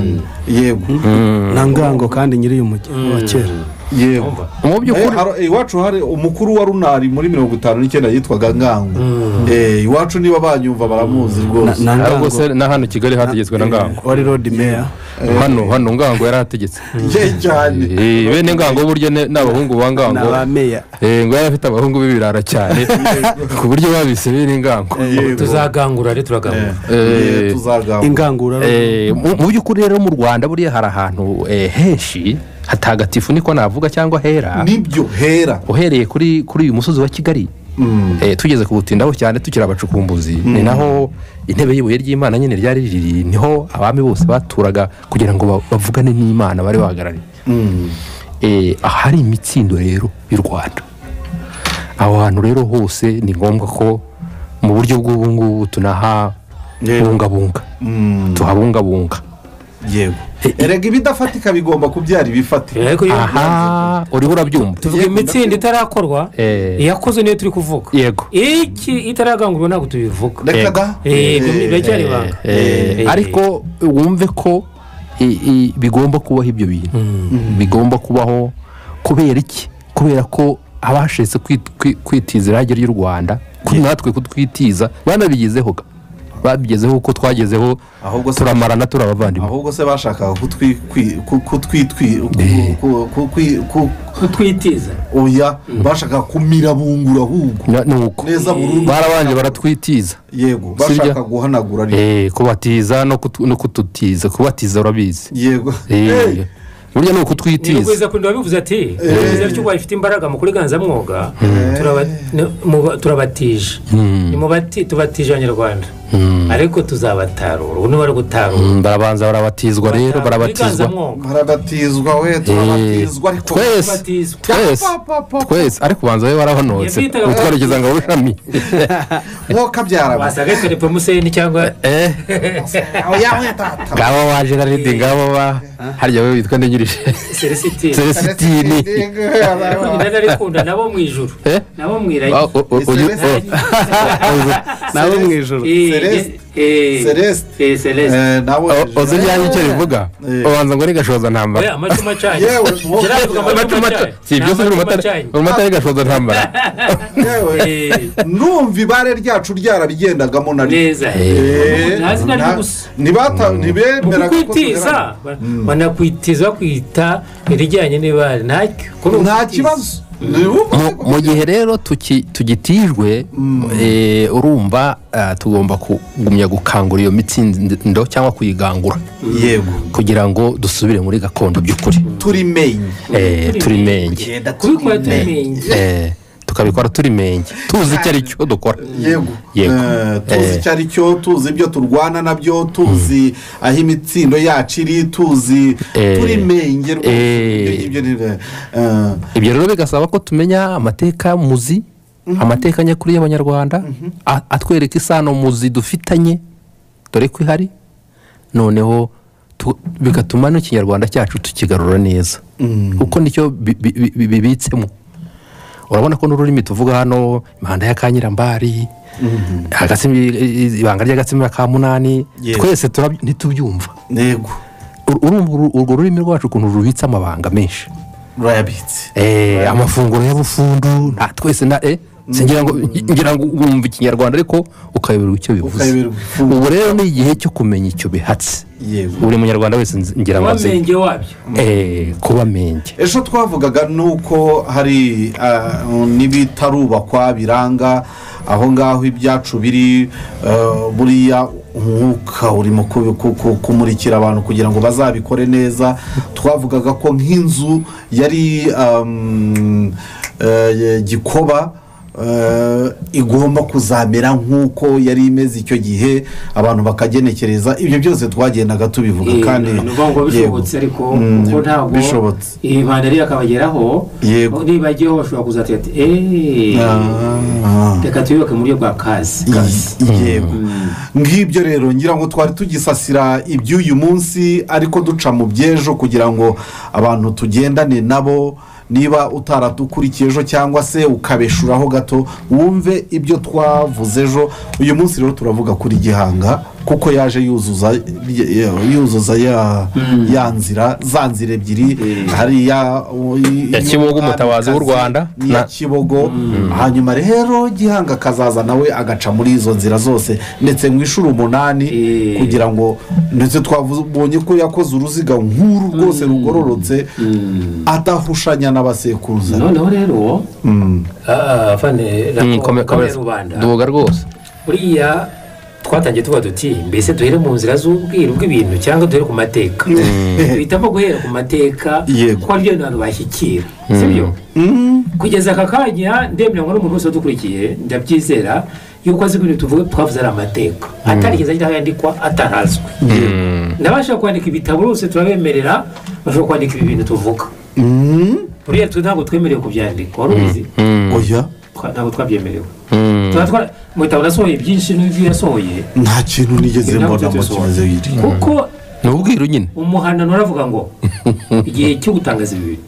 yego. Na ngango kandi nyiri uyu mujyi wa kera. Yego. Mu Eh, by'ukuri hari- iwacu hari umukuru wa runari muri mirongo itanu n'icyenda yitwaga ngango. Eh, iwacu niba banyumva baramuzi rwose. Na hano kigali hategetswe na ngango. wari rodi meya hano hano ngango yari ahategetse. Ye cyane. Eh, bene ngango burya ne- n'abahungu ba ngango. Eh, ngo yari afite abahungu b'ibirara cyane. Ku buryo babise bene ngango Yego. tuzagangura rero turagangura. Eh, Eh, ingangura Eh, mu by'ukuri rero mu rwanda buriya hari ahantu eh, henshi hatagatifu niko navuga cyangwa hera. Nibyo hera. Uhereye kuri kuri uyu musozi wa kigali. Mm. eh, tugeze kuwutindaho cyane tukiri abacukumbuzi. Ni naho intebe y'ibuye ry'imana nyine ryari riri. Niho abami bose baturaga kugira ngo ba- bavugane n'imana bari bahagarariye. Mm. Eh, ahari imitsindo rero y'u rwanda. Aho hantu rero hose ni ngombwa ko mu buryo bw'ubu ngubu tunahabungabunga Mm. tuhabungabunga. Yego. Erega ibidafatika bigomba kubyara ibifatika aha uriho urabyumva tuvuga Yego, imitsinda itarakorwa iyakozwe niyo turi kuvuga. Yego. Iki itaragangurwa ntabwo tubivuga. Reka Yego. da. Biracyari ibanga? Ariko wumve ko bigomba kubaho ibyo bintu. Bigomba kubaho kubera iki? Kubera ko kwi- kwitiza irage ry'u rwanda kuri natwe kutwitiza banabigezeho ga. Babigezeho uko twagezeho turamarana turi abavandimwe ahubwo se bashakaga kutwitiza. Oya bashakaga kumira bungura ahubwo ni neza burundu barabanje baratwitiza. Yego bashaka guhanagura Eh, kubatiza no kutu- no kututiza. Kubatiza urabizi. Yego. Eh, Eh, burya ni ni ukutwitiza rugwiza kundi wabivuze ati rugwiza ryo rifite imbaraga mu kuriganzamwuga turaba- ni- muba- turabatije Nimubati- tubatije abanyarwanda. Ariko tuzabatarura. Ubu bari gutarura Mm, barabanza barabatizwa rero barabatizwa. barabatizwa we turabatizwa ariko twese twese twese. Ariko ubanza we warahanotse Yabitaga- utwerekeza ngo bushami nk'uko byara wasaga yitwa nepomuseni cyangwa eh tata. Ngabo ba geraride ngabo ba harya we witwa nyina arikunda nabo mu ijuru. Eh? nabo mu irage Ah, o- o- uyu- Celeste. Eh, Celeste. eh, Celeste. eh, Celeste. Nawe uzi ryanjye icyo rivuga Eh. ubanza ngo ni gashoza ntambara. Amacuma acanye Yewe, amacuma acanye. aca- si byose biri mu matara gashoza ntambara. Numva ibare ryacu ryarabigendagamo na neza. Ntibata- ntibemeraga ko kukwitiza. Tugaragara. banakwitiza bakwita irijyanye n'ibara ntacyo nta kibazo. Mu- gihe rero tugitijwe eh, urumva ah, tugomba kugumya gukangura iyo mitsindo cyangwa kuyigangura. Yego. Kugira ngo dusubire muri gakondo by'ukuri. Turi menye. Eh, turi menge tukabikora turi menge. Tuzi icyo ari cyo dukora. Yego. Yego. Eh, tuzi icyo ari cyo tuzi ibyo turwana na byo tuzi aho imitsindo yacu iri tuzi Eh. turi menge rwose. Eh. ibyo rero bigasaba ko tumenya amateka muzi amateka nyakuri y'abanyarwanda a- atwereka isano muzi dufitanye dore ko ihari noneho tu- bigatuma n'ikinyarwanda cyacu tukigarura neza. Kuko ni cyo bi- bi- bi- bibitsemo. Urabona ko n'ururimi tuvuga hano imihanda ya kanyirambari agatsimi- ibanga ry'agatsima ka munani twese ntitubyumva. Urwo rurimi rwacu ukuntu rubitse amabanga menshi. Rurayabitse. Eh, amafunguro y'abufundu nta twese na ngo ngira ngo wumva ikinyarwanda ariko ukayoberwa icyo bivuze. Ubu rero ni igihe cyo kumenya icyo bihatse. Yego. Mm. buri munyarwanda wese ngira ngo wabyo. Eh, kuba menge. Ejo twavugaga nuko hari ah, n'ibitarubakwa biranga aho ngaho ibyacu biri ah, buriya umwuka urimo ku- ku- ku- kumurikira abantu kugira ngo bazabikore neza. Twavugaga ko nk'inzu yari um, eh, gikoba eh, igomba kuzamera nk'uko yari imeze icyo gihe abantu bakagenekereza. Ibyo byose twagendaga tubivuga kandi ni ukuvuga ngo bishobotse ariko Mm, kuko ntabwo bishobotse. Iyi mpanda rero akabageraho Yego. niba agiyeho bashobora kuzatira ati Ah. reka tuyubake mu buryo bwa kazi. Kazi. yego. Ngibyo rero ngira ngo twari tugisasira iby'uyu munsi ariko duca mu by'ejo kugira ngo abantu tugendane nabo niba utaradukurikiye ejo cyangwa se ukabeshuraho gato wumve ibyo twavuze ejo. Uyu munsi rero turavuga kuri gihanga. Kuko yaje yuzuza yuzuza ya ya nzira za nzira ebyiri. Hari iya Ya Kibogo, umutabazi w'u Rwanda, n'iya na- kibogo. Hanyuma rero gihanga akazaza nawe agaca muri izo nzira zose. Ndetse mu inshuro umunani kugira ngo ndetse twabonye ko yakoze uruziga nk'uru rwose rugororotse adahushanya n'abasekuruza. Noneho rero ah, ya rubanda. Duhuga rwose. Buriya twatangiye tuba duti mbese duhere mu nzira z'ubwiru bw'ibintu cyangwa duhere ku mateka? Duhitamo guhera ku mateka kuko ari byo abantu bashyikira si byo? Kugeza aka kanya ndemera ngo n'umuntu wese udukurikiye ndabyizera yuko azi ibintu tuvuga twavuze ari amateka. Atarigeze agira aho yandikwa atarazwi n'abashaka kwandika ibitabo bose turabemerera bashobora kwandika ibi bintu tuvuga. Buriya twe ntabwo twemerewe kubyandika wari ubizi? Oya. Ntabwo twabyemerewe Tuba twara- mu bitabo nasohoye byinshi n'ibyo yasohoye nta kintu nigeze mbona mu tubisohoye. kimeze gitya kuko ni ubwiru nyine umuhanano uravuga ngo igihe cyo gutangaza ibi bintu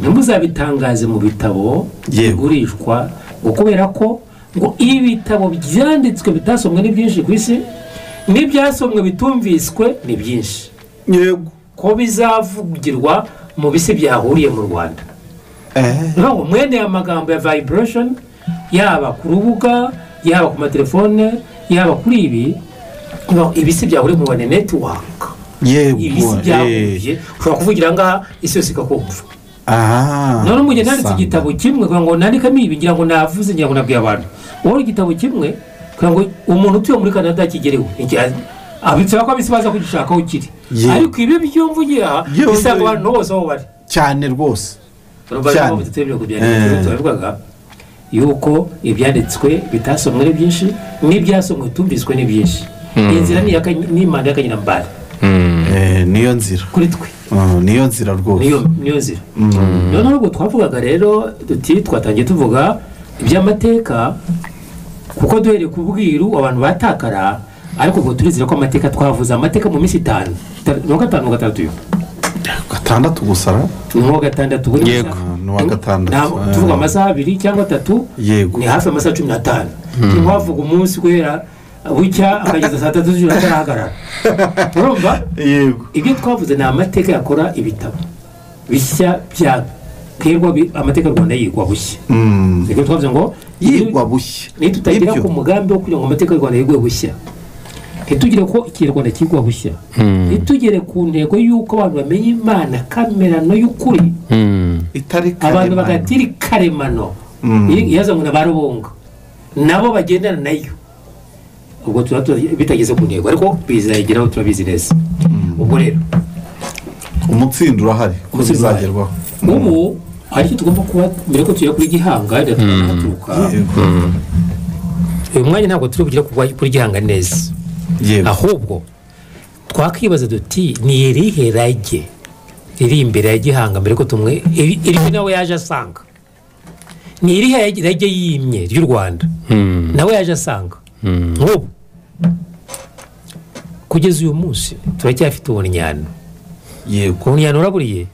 ntimuzabitangaze mu bitabo bigurishwa ngo kubera ko ngo ibi bitabo byanditswe bitasomwe ni byinshi ku isi n'ibyasomwe bitumviswe ni byinshi yego ko bizavugirwa mu bisi byahuriye mu rwanda ngo mwene aya magambo ya vibration yaba ku rubuga yaba ku matelefone yaba kuri ibi ngo ibisi byahuriye mu rwanda netiwaka yego eh. byahuye ushobora kuvugira ngaha isi yose ikakumva aha none mu gihe nanditse igitabo kimwe kugira ngo nandikamo ibi ngira ngo navuze ngira ngo nabwiye abantu. Wowe igitabo kimwe kugira ngo umuntu utuye muri canada kigereho abitsaba ko ab'isi baza kugishaka aho kiri ariko ibi byo mvugira Yo- bisanga abantu bose aho bari cyane rwose. Rero mpamvu tutemerewe kubyandika Eh. turabivugaga yuko ibyanditswe bitasomwe ni byinshi n'ibyasomwe tumviswe ni byinshi. Iyi nzira ni imanda y'akanyirambari Eh, niyo nzira. Kuri twe. Ah, niyo nzira rwose. Niyo nzira. Noneho ubwo twavugaga rero duti twatangiye tuvuga iby'amateka kuko duhereye ku bwiru abantu batakara ariko ubwo turizera ko amateka twavuze amateka mu minsi itanu Ita- ni uwa gatanu ni uwa gatandatu gatandatu gusara ni uwa gatandatu Yego. ni uwa gatandatu. Nta- tuvuga amasaha abiri cyangwa atatu Yego. ni hafi amasaha cumi n'atanu ntiwavuga umunsi guhera bucya akageza saa tatu z'ijoro atarahagarara urumva ibyo twavuze ni amateka yakora ibitabo bishya byakwirwa amateka rwanda yigwa bushya Mm. ni byo twavuze ngo yigwa bushya nitutagera Nibyo. ku mugambi wo kugira ngo amateka y'u rwanda yigwe bushya ntitugire ko ikinyarwanda kigwa bushya. Ntitugere ku ntego y'uko abantu bamenya imana kamerano y'ukuri. Itari abantu bagatira karemano yazanywe na ba rubunga nabo bagendana na yo. Ubwo tuba bitageze ku ntego. Ariko bizayigeraho turabizi neza ubwo rero. Umutsindo urahari. Ko bizagerwaho ubu hari icyo tugomba kuba mbere ko tujya kuri gihanga rero tukahaturuka uyu mwanya ntabwo turi kugwa- kuri gihanga neza. Ahubwo twakwibaza duti ni irihe rage riri imbere ya gihanga mbere ko tumwe iri iri nawe yaje asanga? Ni irihe rage yimye ry'u rwanda? Nawe yaje asanga? Nk'ubu. Kugeza uyu munsi turacyafite ubunyano. Yego. Ubunyano uraburiye?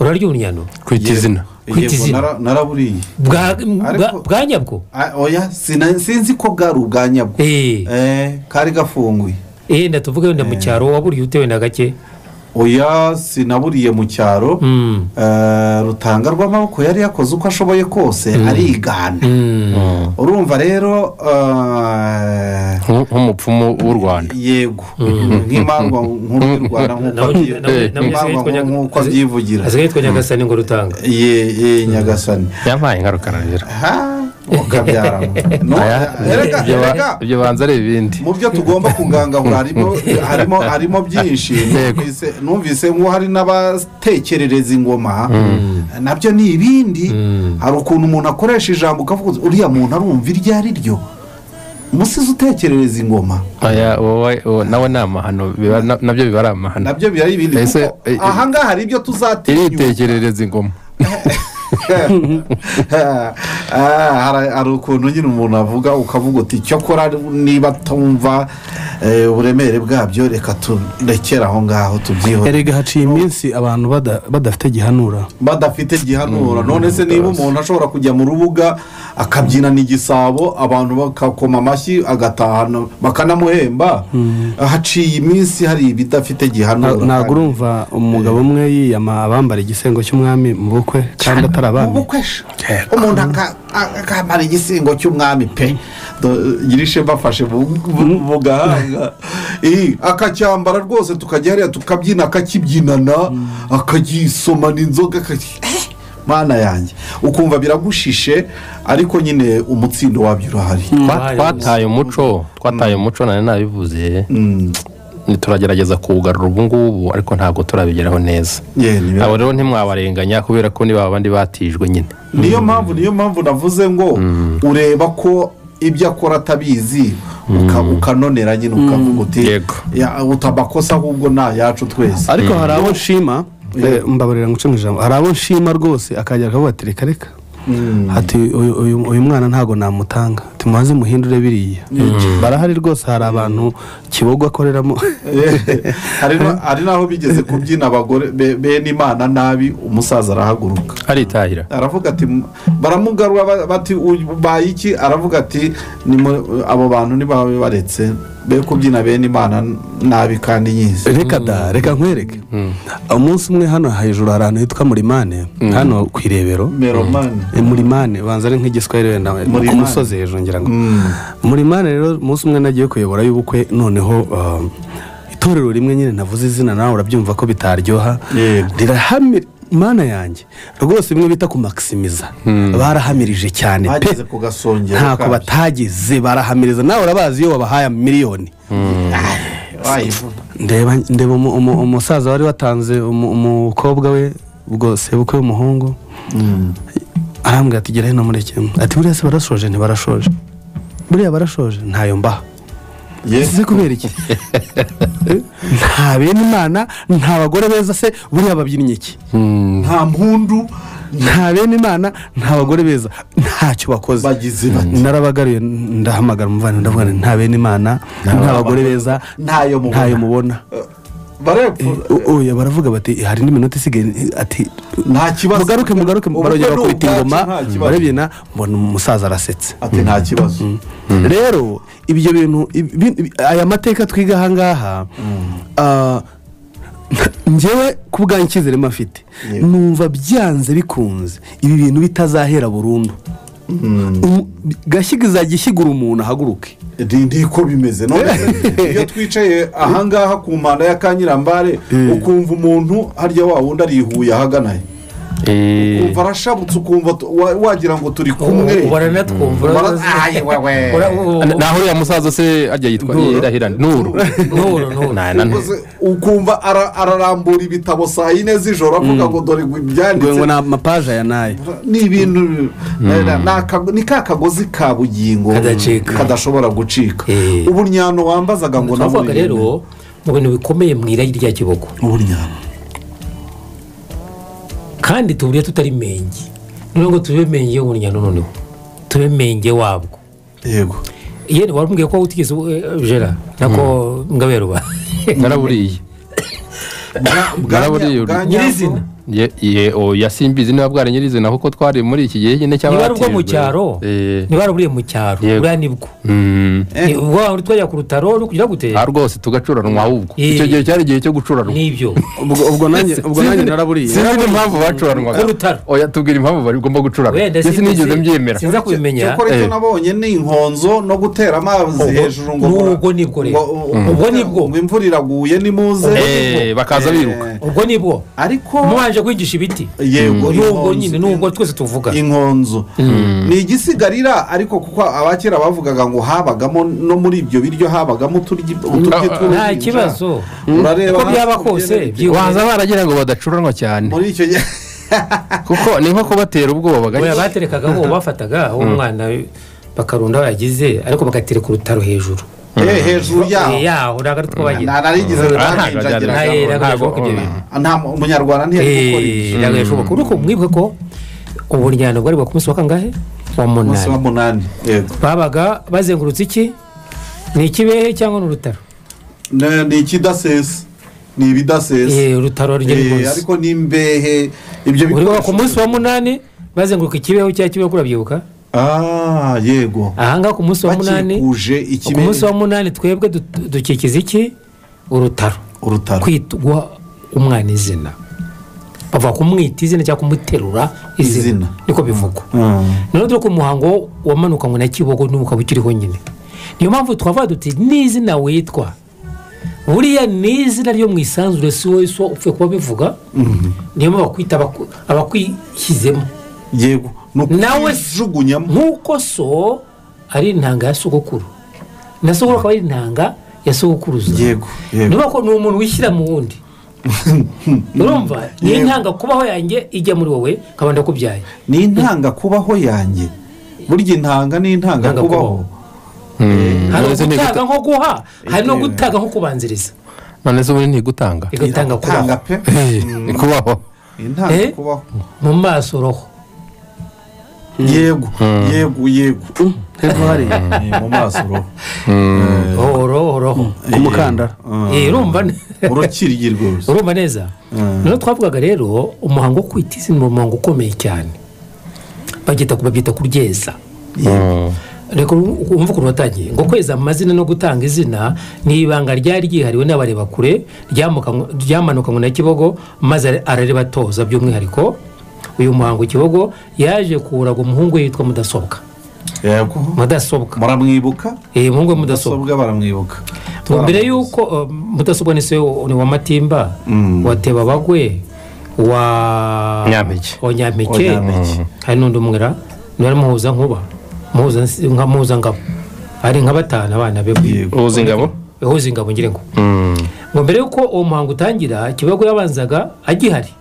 Urarya ubunyano kwita izina. Kwita izina. nara- naraburiye bwa nyabwo sinzi ko bwari ubwanyabwo Eh. Eh, kari gafunguye yenda tuvuge wenda mu cyaro waburiye utewe na gake. Oya sinaburiye mu cyaro Mm. Eh, rutanga rw'amaboko yari yakoze uko ashoboye kose arigana. Urumva rero eh, Nk- nk'umupfumu w'u rwanda. yego. Nk'imandwa nkuru y'u rwanda nk'uko abyivugira asigaye yitwa nyagasani ngo rutanga. ye nyagasani. Yampaye ingaruka rero ha ukabyara No, Aya, erega ibyo banza ari ibindi. Mu byo tugomba kungangahura harimo harimo byinshi. Numvise nk'uwo hari n'abatekerereza ingoma na byo ni ibindi. Hari ukuntu umuntu akoresha ijambo ukavuga uriya muntu arumva iryo ari ryo. Umusizi utekerereza ingoma. Nawe ni amahano biba- na- na byo biba ari amahano. Nabyo birari ibindi Ese, kuko eh, ahangaha hari ibyo tuzatinyuka. iritekerereza ingoma. hari hari ukuntu nyine umuntu avuga ukavuga uti cyokora niba atumva eh, uburemere bwabyo reka turekere aho ngaho tubyihore erega haciye iminsi abantu bada- badafite gihanura. Badafite gihanura. None se niba umuntu ashobora kujya mu rubuga akabyinana igisabo abantu bakakoma amashyi agatahana bakanamuhemba haciye iminsi hari ibidafite gihanura. Nta- ntabwo urumva umugabo umwe yiyama abambara igisengo cy'umwami mu bukwe kandi atari mu abami bukwe sha. umuntu akamara igisingo cy'umwami pe. Do- girishe bafashe mu gahanga akacyambara rwose tukajya hariya tukabyina akakibyinana akagisomana inzoga Eh, mana yanjye. Ukumva biragushishe ariko nyine umutsindo wabyo urahari. Twa- twataye umuco twataye umuco nari nabivuze. Turagerageza kuwugarura ubu ngubu ariko ntabwo turabigeraho neza. Abo rero ntimwabarenganya kubera ko niba abandi batijwe nyine. Niyo mpamvu niyo mpamvu navuze ngo ureba ko ibyo akora atabizi uka- ukanonera nyine ukavuga uti utabakosa ahubwo ni ayacu twese. Ariko hari abo nshima eh, mbabarira ngo uce mu ijambo hari abo nshima rwose akajya akavuga ati reka reka. Ati uyu- mwana ntabwo namutanga. Timuhaze muhindure biriya. Barahari rwose hari abantu kibogo akoreramo. Hari n'aho bigeze kubyina abagore be- bene imana nabi umusaza arahaguruka. Aritahira. Aravuga ati baramugarura ba- bati ubaye iki? Aravuga ati "Nimu- abo bantu nibabe baretse. Be kubyina bene imana nabi kandi nyizi reka da reka nkwereke. Umunsi umwe hano hejuru hari ahantu hitwa murimane hano ku irebero. Meromani Eh, murimane banza ari nk'igiswahili wenda ku Murimane. musozi hejuru ngira ngo. Murimane rero umunsi umwe nagiye kuyobora y'ubukwe noneho um, itorero rimwe nyine navuze izina nawe urabyumva ko bitaryoha. Rirahamira imana yanjye. Rwose bimwe bita ku makisimiza barahamirije cyane pe. Ntako kabyo. batagize barahamiriza nawe urabazi iyo wabahaye miliyoni. Wayivuna ndeba ndeba umu- umu- umusaza wari watanze umu- umukobwa we ubwo sebukwe w'umuhungu. Arambwira ati gera hino mureke ati buriya se barashoje? Ntibarashoje buriya barashoje? Ntayo mbaha. Ese kubera iki? Nta bene imana nta bagore beza se buriya babyinnye iki? Nta mpundu. Nta bene imana nta bagore beza. Ntacyo bakoze. Bagize bati. Narabagaruye ndahamagara umuvandimwe ndavuga nta bene imana nta bagore beza. ntayo mubona. O- oya baravuga bati hari n'iminota isigaye? Ati nta kibazo. Mugaruke mugaruke. Barongera bakubita ingoma kibazo. barabyina mbona umusaza arasetse. Ati nta kibazo. Rero ibyo bintu aya mateka twiga ahangaha ah, njyewe ku icyizere Yego. numva byanze bikunze. Ibi bintu bitazahera burundu. Um- gashyiga izajya ishyigura umuntu ahaguruke. Ndi- ndiko bimeze. None iyo twicaye ahangaha ku mpanda ya kanyirambare ukumva umuntu harya wa wundi arihuye ahagana he? Ukumva arashabutse ukumva wagira ngo turi kumwe. Baranatwumva wewe. naho uriya musaza se ajya yitwa irahirana nuru. Ukumva ara- ararambura ibitabo saa yine z'ijoro avuga ngo dore ngo ngo ibyanditse ni amapaje aya n'aya ni ibintu ni aka- ni ka kagozi ka bugingo kadashobora gucika. Eh. uburyano wambazaga ngo twavuga rero mu bintu bikomeye mu irari rya kibogo. Uburyano kandi tuburiye tutari menge noneho ngo tube menge y'uburyano noneho tube menge wabwo. Yego. Yewe warambwiye ko utigeze uh, jera? Nako ngaberuba. Naraburiye uri. Nyirizina. Ye- ye- oya simbizi niba bwari nyirizina kuko twari muri iki gihe nyine niba ari ubwo mu cyaro? Eh, niba ari uburiye mu cyaro? Buriya ni bwo. Mm. Ni ubwo waba twajya ku rutaro no kugira gute Ah, rwose tugacuranwa ahubwo. Eh. icyo gihe cyari igihe cyo gucuranwa. Nibyo. Ubwo ubwo nanjye ubwo nanjye naraburiye. Sinzi n'impamvu bacuranwaga. Ku rutaro. oya tubwira impamvu bagomba gucuranwa. Ndetse nigeze mbyemera. sinza kubimenya. Cyakora icyo Eh. nabonye ni inkonzo no gutera amazi Ubwo- hejuru ngo n'ubwo ni bwo rero. Ubwo ni bwo. ngo imvura iraguye nimuze. Eh, bakaza biruka. Ubwo ni bwo. Ariko mubanje kwigisha ibiti. Yego n'ubwo nyine n'ubwo twese tuvuga. Inkonzo. Ni igisigarira ariko kuko abakera bavugaga ngo habagamo no muri ibyo biryo habagamo uturyi uturyi Ah, tw'uruhinja. nta kibazo urareba uko byaba kose waza baragira ngo badacuranwa cyane. Muri icyo gihe kuko ni nko kubatera ubwoba baterekagaho bafataga aho umwana bakarunda aho yagize ariko bagatereka urutaro hejuru. Eh, hejuru yaho yaho ntabwo ari two bagira nta narigize Ah, ntaninjagiraga nta- ngo- nta- ntabwo ibyo bintu. nta munyarwanda ntiyari gukora ibyo uriko mwibuke ko uburyano bwari bwa ku munsi wa kangahe wa munani babaga bazengurutse iki ni ikibehe cyangwa ni urutaro ni ikidasesa ni ibidasesa Eh, urutaro rugera munsi ariko n'imbehe ibyo uri ku bikoresho munsi wa munani bazenguruka ikibeho cya kibeho kurabyibuka ah yego. Ahangaha ku munsi wa munani bakikuje ku munsi wa munani twebwe du- dukikiza iki? Urutaro. Urutaro. Kwita guha umwana izina. Bavuga kumwita izina cyangwa kumuterura izina. Niko bivugwa. Mm. noneho dore ko umuhango wamanukanwe na kibogo n'ubu ukaba ukiriho nyine. Niyo mpamvu twavuga duti n'izina witwa? Buriya ni izina ryo mu isanzure si wowe upfuye kuba bivuga? Niyo mpamvu bakwita abakwishyizemo yego. Nawe- nk'uko so ari intanga ya sogokuru. Na sogokuru akaba ari intanga ya sogokuruza. Yego yego. Niba ko ni umuntu wishyira mu wundi. Urumva? Ni intanga kubaho yanjye ijya muri wowe nkaba ndakubyaye ni intanga kubaho yanjye. Burya intanga ni intanga kubaho. hari None se ugutanga nko guha hari no gutanga nko kubanziriza. None se ubundi ntigutanga Intanga kubaho. pe. Ni kubaho. Intanga Eh? kubaho. Mu maso roho. Yego yego yego. Hepfo hariya Eh, mu maso roho roho roho roho. Ku mukandara Eh, urumva ne- urukiryi rwose. Urumva neza. Noneho twavugaga rero umuhango wo kwita izina ni umuhango ukomeye cyane. Babyita kuryeza reka wumve ukuntu watangiye. Ngo kweza amazina no gutanga izina ni ibanga ryari ryihariwe n'abareba kure ryamukanwe- ryamanukanwe na kibogo maze araribatoza by'umwihariko uyu muhango kibogo yaje kuwuraga umuhungu we yitwa mudasobwa. Mudasobwa. Muramwibuka? Iyi muhungu we mudasobwa. Baramwibuka. Mbere y'uko uh, mudasobwa ni wa matimba Mm. wa tebabagwe wa Nyampeke. wa Wa nyampeke Nyampeke. hari n'undi umwera ni we muhuza nkuba muhuza ngabo hari nka batanu abana be. Uzi ingabo bihuza ingabo ngire ngo. Mm. ngo mbere y'uko uwo muhango utangira kibago yabanzaga agihari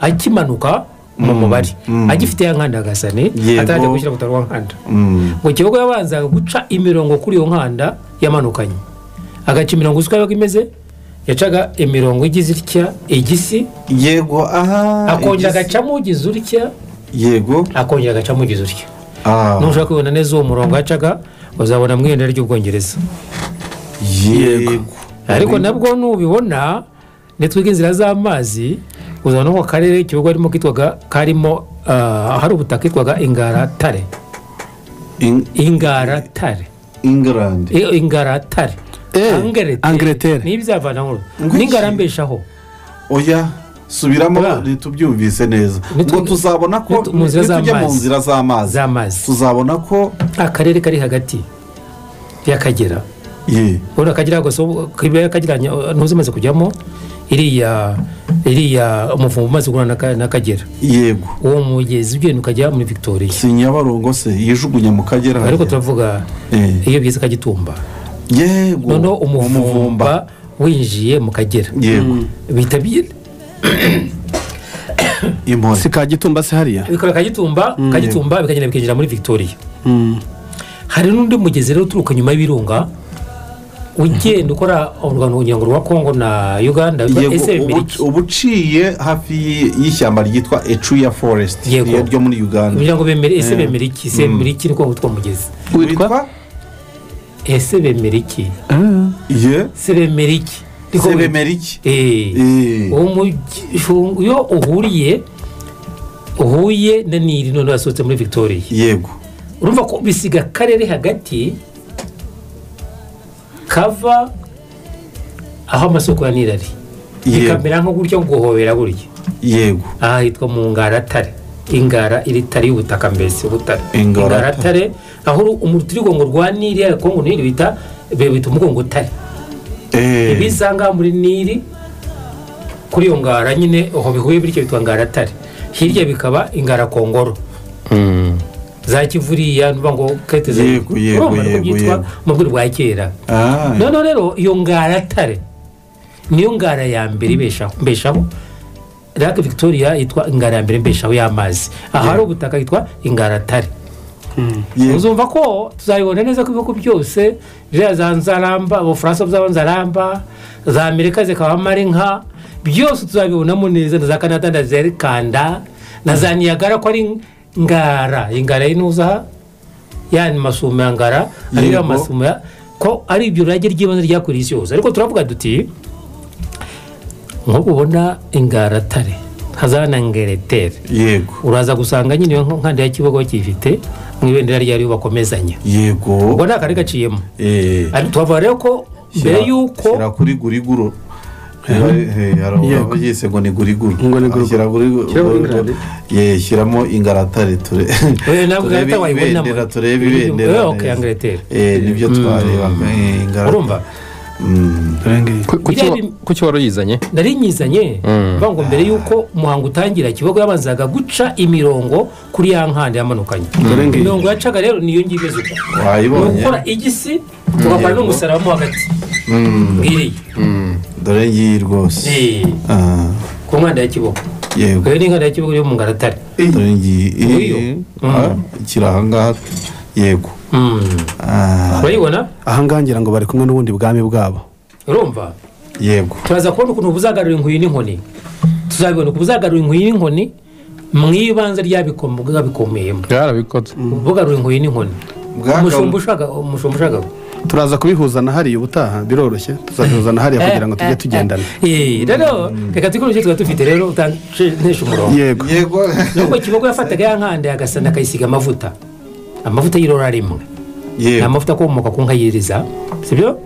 akimanuka mu mubari. Agifite ya nkanda gasani Yego. atarajya gushyira ku wa nkanda Mm. ngo kibago yabanzaga guca imirongo kuri iyo nkanda yamanukanye. Agaca imirongo uzi uko yabaga imeze? Yacaga imirongo igize itya? Igisi? Yego aha akongera agacamo ugize utya? Yego. Akongera agacamo ugize utya? Ah. Nushaka kubibona neza uwo murongo yacaga uzabona mu ibendera ry'ubwongereza. Yego. Ariko nabwo nubibona nitwiga inzira z'amazi uzabona ko akarere ikibuga harimo kitwaga karimo ah, hari ubutaka kitwaga ingaratare. In- ingaratare. Ingaratare. Eh. Angleterre. niyo ibyavana nkuru n'ingarambeshaho oya subiramo Ura. ntitubyumvise neza. Ngo tuzabona ko nitu- mu nzira mu z'amazi. tuzabona ko akarere kari hagati y'akagera. Urabona akagera gasobo kiba kagiranye ntuzi imaze kujyamo. Iriya iriya umuvumo umaze guhura n'aka- n'akagera yego. Uwo mugezi ugenda ukajya muri victoria. Si nyabarongo se yijugunya mu kagera. Ariko turavuga Eh. iyo bigeze kagitumba. Yego noneho umuvumba winjiye mu kagera. Yego. Bita bi- impore. Si kagitumba se hariya? Bikora kagitumba kagitumba bikagenda bikinjira muri victoria. Mm. hari n'undi mugezi rero uturuka nyuma y'ibirunga ugenda ukora ngo rwa kongo na uganda. Ese iki uba uciye hafi y'ishyamba ryitwa ecuya forest. Yego. ryo- muri uganda. Kugira ngo bemere ese bemera iki ese bemera iki niko witwa mugezi? Witwa? Ese bemera iki ese bemera iki Niko witwa. sebemeriki Eh. Eh. uwo mugi- iyo uhuriye uhuye na nili none wasohotse muri victoria. Yego. Urumva ko bisiga akarere hagati kava aho amasoko ya nili ari bikamera nko gutya guhobera burya yego. Aha hitwa mu ngaratare ingara iritari y'ubutaka mbese ubutare Ingaratare. aho uru- urutirigongo rwa nili ya kongo nili bita bita umugongotare Eh, ibisanga muri nili kuri iyo ngara nyine aho bihuye bityo bitwa ngaratare hirya bikaba ingara kongoro. Mm. Za kivuriya nuvuga ngo kete za Yego, yego, yego, mu bwiri bwa kera noneho rero iyo ngaratare niyo ngara ya mbere ibeshaho mbeshaho rake victoria yitwa ingara ya mbere mbeshaho y'amazi. Aha hari ubutaka yitwa ingaratare yego. uzumva ko tuzabibona neza ko ibihugu byose ziriya za nzaramba ubufaransa buzaba nzaramba za amerika zikabamo ari nka byose tuzabibonamo neza na za kanada na zerikanda na za niyagara ko ari ngara ingara y'inuza yani masumo ya ngara ariyo masumo ya ko ari ibyo rage ry'ibanze ryakwiriye isi yose. Ariko turavuga duti nk'uko ubona ingaratare hazana ngeretere. Yego. Uraza gusanga nyine iyo nkanda ya kibogo bakiyifite mu ibendera ryari bakomezanya yego. Ubwo nta kari gaciyemo. Eh, ariko tuhavuga rero ko mbere y'uko shyira kuri guriguru Yego. Yise ngo ni guriguru. Ngo ni guriguru. Shyira guri- Shyiramo ingaratare. Eh, turebe ibendera turebe Eh, ibendera. Eh, ni byo twarebaga. Eh, ingaratare. Mm. Ku- kuki wari uyizanye? Nari nyizanye. Mm. mvuga ngo mbere y'uko umuhango utangira kibogo yabanzaga guca imirongo kuri ya nkanda yamanukanye. Imirongo yacaga rero niyo ngiyo imeze uko ni wayibonye. Ugukora igisi tugakora n'umusaraba mo hagati. Mm. Dore ngiyi rwose Eh, Ah, ku nkanda ya kibogo yego iyo ni inkanda ya kibogo yo mu ngaratare dore ngiyi Nguyu. Eh, ah, kiri ahangaha yego Mm. Ah, urayibona ahangaha ngira ngo bari kumwe n'ubundi bwami bwabo. Urumva yego turaza kubona ukuntu buzagarura inkuyi n'inkoni. Tuzabibona ukuntu buzagarura inkuyi n'inkoni mu ibanze ryabikomeyemo. Bwarabikoze bugarura inkuyi n'inkoni. Umushumba ushaka umushumba ushaka turaza kubihuza na hariya ubutaha biroroshye. Tuzabihuza na hariya kugira ngo tujye tugendana. Eh, rero reka twikoreshe tuba dufite rero utanesha umurongo. Yego. Yego. Nuko kibogo yafataga ya nkanda yagasana akayisiga amavuta. Amavuta y'irora rimwe. Ni yego amavuta akomoka ku nka yiriza sibyo?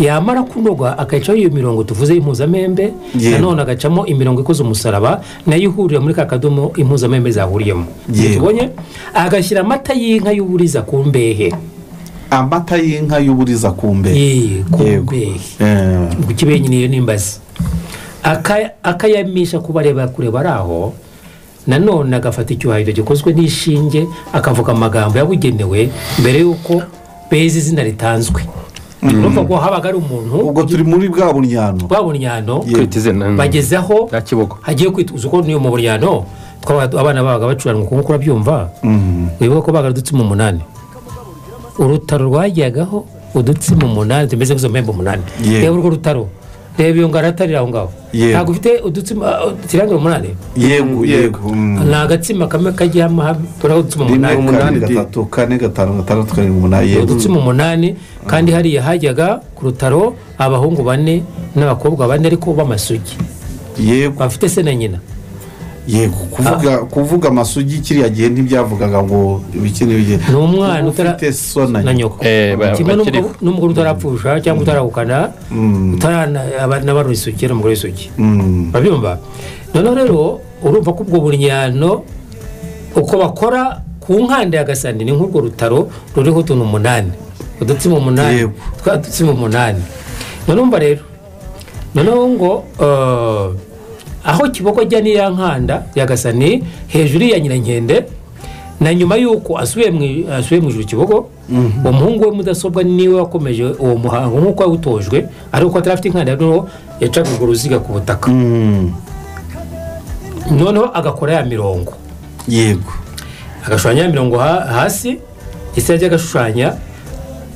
Yamara kunoga agacaho iyo mirongo tuvuze y'impuzamembe Yego. nanone agacamo imirongo ikoze umusaraba na yo ihurira muri ka kadomo impuzamembe zahuriyemo. Tubonye? Agashyira amata y'inka y'uburiza ku mbehe. Amata y'inka y'uburiza ku mbe Eh, ku mbehe. Eh, ku kibenyi niyo n'imbazi Aka- akayamisha ku bareba kure bari aho nanone agafata icyuhahiro gikozwe n'ishinge akavuga amagambo yabugenewe mbere y'uko beza izina ritanzwe. Urumva ko habaga ari umuntu ubwo turi muri bwa bunyano. Bwa bunyano izina bageze aho hagiye kwita uzi ko niyo mu bunyano abana babaga bacuranwa kuko urabyumva Mm. wibuka ko baga udutsima umunani urutaro rwajyagaho udutsima umunani tumeze nk'izo mpembe umunani. Reba urwo rutaro. Reba iyo ngaratari aho ngaho. Ntabwo ufite udutsima tirangire umunani? Yego yego. Mm. ni agatsima kamwe kajyamo hamwe turiho udutsima rimwe umunani umunani, kane di. gatatu kane gatanu gatandatu karindwi umunani Ni yego udutsima umunani kandi hariya hajyaga ku rutaro abahungu bane n'abakobwa bane ariko b'amasugi. Yego. Bafite se na nyina. Yego kuvuga kuvuga amasugi kiriya gihe ntibyavugaga ngo ibiki n'ibiki. Ni umwana ufite so na nyoko. Eh, kimwe n'umugore utarapfusha cyangwa utarahukana Mm. utaranabarura isugi n'umugore w'isugi. Mm. urabyumva noneho rero urumva ko ubwo bunyano uko bakora ku nkanda ya gasani ni nk'urwo rutaro ruriho utuntu umunani. Udutsima umunani. Twa dutsima umunani. Noneho rero. Noneho ngo eh, aho kiboko ajya n'iya nkanda yagasani hejuru ya nyirankende na nyuma y'uko asubiye mu ijuru kibogo uwo muhungu we mudasobwa ni we wakomeje uwo muhango nk'uko yawutojwe ariko atari afite inkanda noneho yacaga urwo ruziga ku butaka. Mm. noneho agakora ya mirongo. Yego. Agashushanya ya mirongo ha- hasi ese yajya agashushanya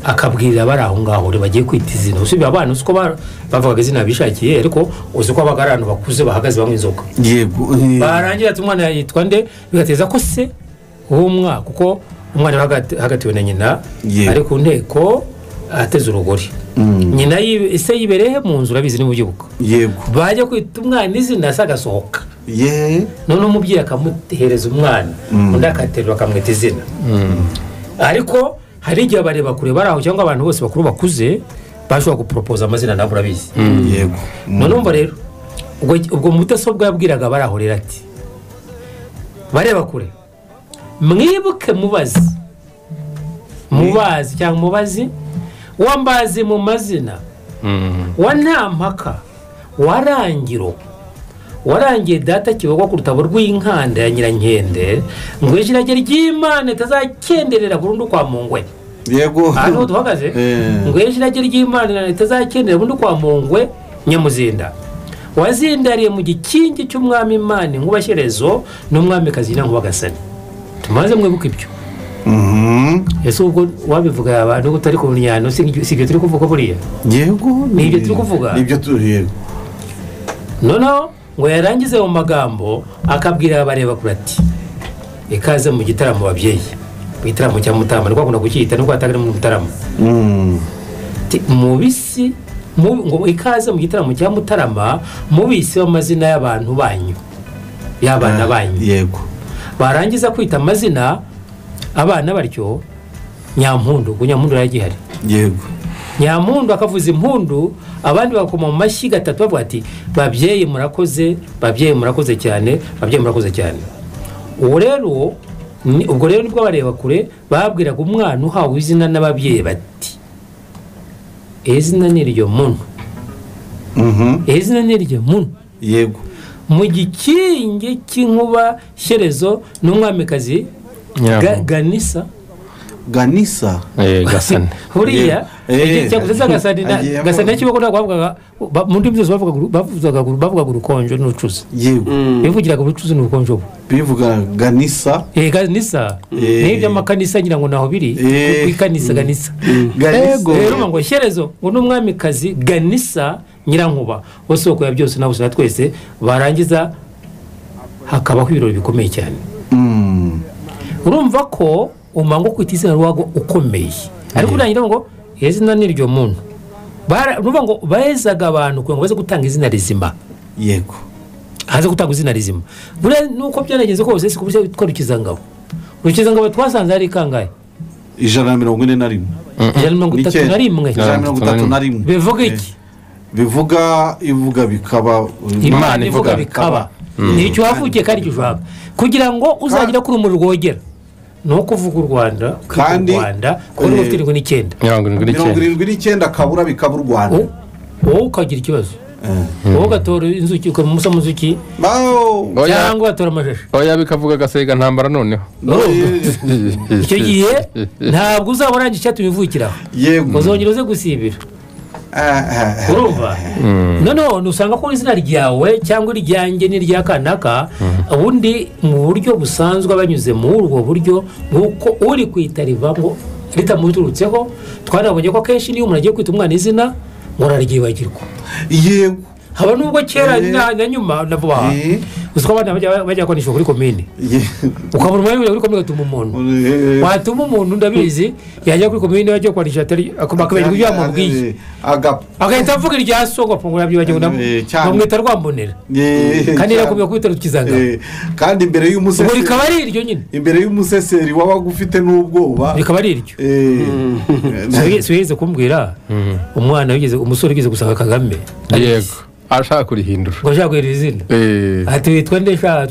akabwirira abari aho ngaho bagiye kwita izina. Usibye abana uzi ko ba- bavugaga izina bishakiye ariko uzi ko habaga ari abantu bakuze bahagaze banywa inzoga. Yego eh, barangira ati umwana yitwa nde? Bigateza ko se w'umwa kuko umwana aba hagati- hagatiwe na nyina ari ku nteko ateze urugori. Nyina yibe- se yibereye mu nzu urabizi niba ubyibuka yego. Bajya kwita umwana izina se agasohoka. Noneho umubyeyi akamuhereza umwana. Undi akaterura akamwita izina. Ariko hari igihe bareba kure bari aho cyangwa abantu bose bakuru bakuze bashobora guporopoza amazina nabo urabizi yego. Noneho rero ubwo mudasobwa yabwiraga bari aho rero ati bareba kure mwibuke mubazi mubazi cyangwa mubazi wambazi mu mazina wa ntampaka warangiro warangiye data kibogwa ku rutabo rw'inkanda ya nyirankende ngo ijirage ry'imana itazakenderera burundu kwa mungwe. Yego. Aha ni ho duhagaze Eh. ngo ijirage ry'imana itazakenderera burundu kwa mungwe nyamuzinda. Wazindariye mu gikingi cy'umwami imana inkubashyerezo n'umwamikazi nyankubagasani tumaze mwibuka ibyo? Mhm. ese ubwo wabivuga abantu ko utari ku bunyano si ibyo turi kuvuga buriya? Yego Ni ibyo turi kuvuga? ni ibyo turi noneho ngo yarangize mu magambo akabwira abareba kure ati ikaze mu gitaramo babyeyi. Mu gitaramo cya mutarama ni kwakunda kucyita nuko hatari mu mutarama mubisi mu- ngo ikaze mu gitaramo cya mutarama mubisi amazina y'abantu banyu. Y'abana banyu. yego. Barangiza kwita amazina abana batyo nyampundu ubwo nyampundu yari agihari yego. Nyampundu akavuza impundu abandi bakoma mu mashyi gatatu bavuga ati babyeyi murakoze babyeyi murakoze cyane babyeyi murakoze cyane. Uwo rero ni- ubwo rero ni bwo bareba kure babwiraga umwana uhawe izina n'ababyeyi bati izina ni iryo muntu Mhm. izina ni iryo muntu yego. Mu gikingi cy'inkuba shyerezo n'umwamikazi ganisa. Ganisa? Eh, gasane buriya Eh. cyakuze gasani na Agiye gasani na avuga. kiboko ntabwo bavugaga ba- mu ndimi zose bavugaga urukonjo n'urucuzi yego. Bivugiraga urucuzi n'urukonjo ubu bivuga ganisa. Eh ganisa. Eh. n'iby'amakanisa ngira ngo naho biri. Eh. ikanisa ganisa. Ganisa. Rero ngo shyerezo ngo n'umwamikazi ganisa nyirankuba. Wo soko ya byose na bose na twese barangiza hakabaho ibirori bikomeye cyane. Mm. urumva ko umanga kwita izina rwago ukomeye. Ariko urangira ngo izina ni iryo muntu. Bara- urumva ngo bezaga abantu kugira ngo baze gutanga izina rizima. Yego. Haze gutanga izina rizima. Buriya nuko byanageze kose si ku buryo witwa rukizangabo rukizangabo twasanze hari kangahe? Ijana na mirongo ine na rimwe. Ijana na mirongo itatu na rimwe. ijana na mirongo itatu na rimwe. Bivuga Eh, iki? Bivuga ivuga bikaba imana ivuga bikaba. ni icyo wavukiye kandi ushaka. Kugira ngo uzagera kuri umuriro rwogera ni uko uvuga u rwanda kwita u Kandi, rwanda kuko ni eh, irindwi n'icyenda. Mirongo irindwi mirongo n'icyenda. Irindwi n'icyenda kabura bikaba u rwanda wo- wowe ukagira ikibazo. Eh. wowe ugatora inzuki ukamusa mu nzuki Bao. Oya. cyangwa ugatora amashashi. Oya bikavuga agasega ntambara noneho. Icyo gihe ntabwo uzaba urangije icyatumye uvukiraho yego. Uzongera uze gusibira. Urumva noneho nusanga ko izina ryawe cyangwa iryanjye n'irya kanaka ubundi mu buryo busanzwe banyuze muri ubwo buryo nk'uko uri kwita rivamo ritamuturutseho twanabonye ko akenshi niyo umuntu agiye kwita umwana izina ngo araryibagirwa yego. Haba nubwo kera na nyuma na vuba aha. Eh. Uzi ko abana bajya kwanisha kuri komine ukabona umwanya kuri komine ugatuma umuntu watuma umuntu ndabizi yajya kuri komine bajya atari akabereka ibyo yamubwiye agahita avuga irya yabyibagiwe Eh, cyane. bamwita rwambonera kandi yakomeye kubita rukizanga Eh, kandi imbere ubu y'umuseseri rikaba ari iryo nyine. Imbere y'umuseseri wabaga ufite n'ubwoba. Rikaba ari iryo. Eh, si wigeze kumbwira? Umwana wigeze umusore wigeze gusanga kagame? Yego. Ashaka kurihindura ngo ashaka guhera izina Eh, ati witwa nde sha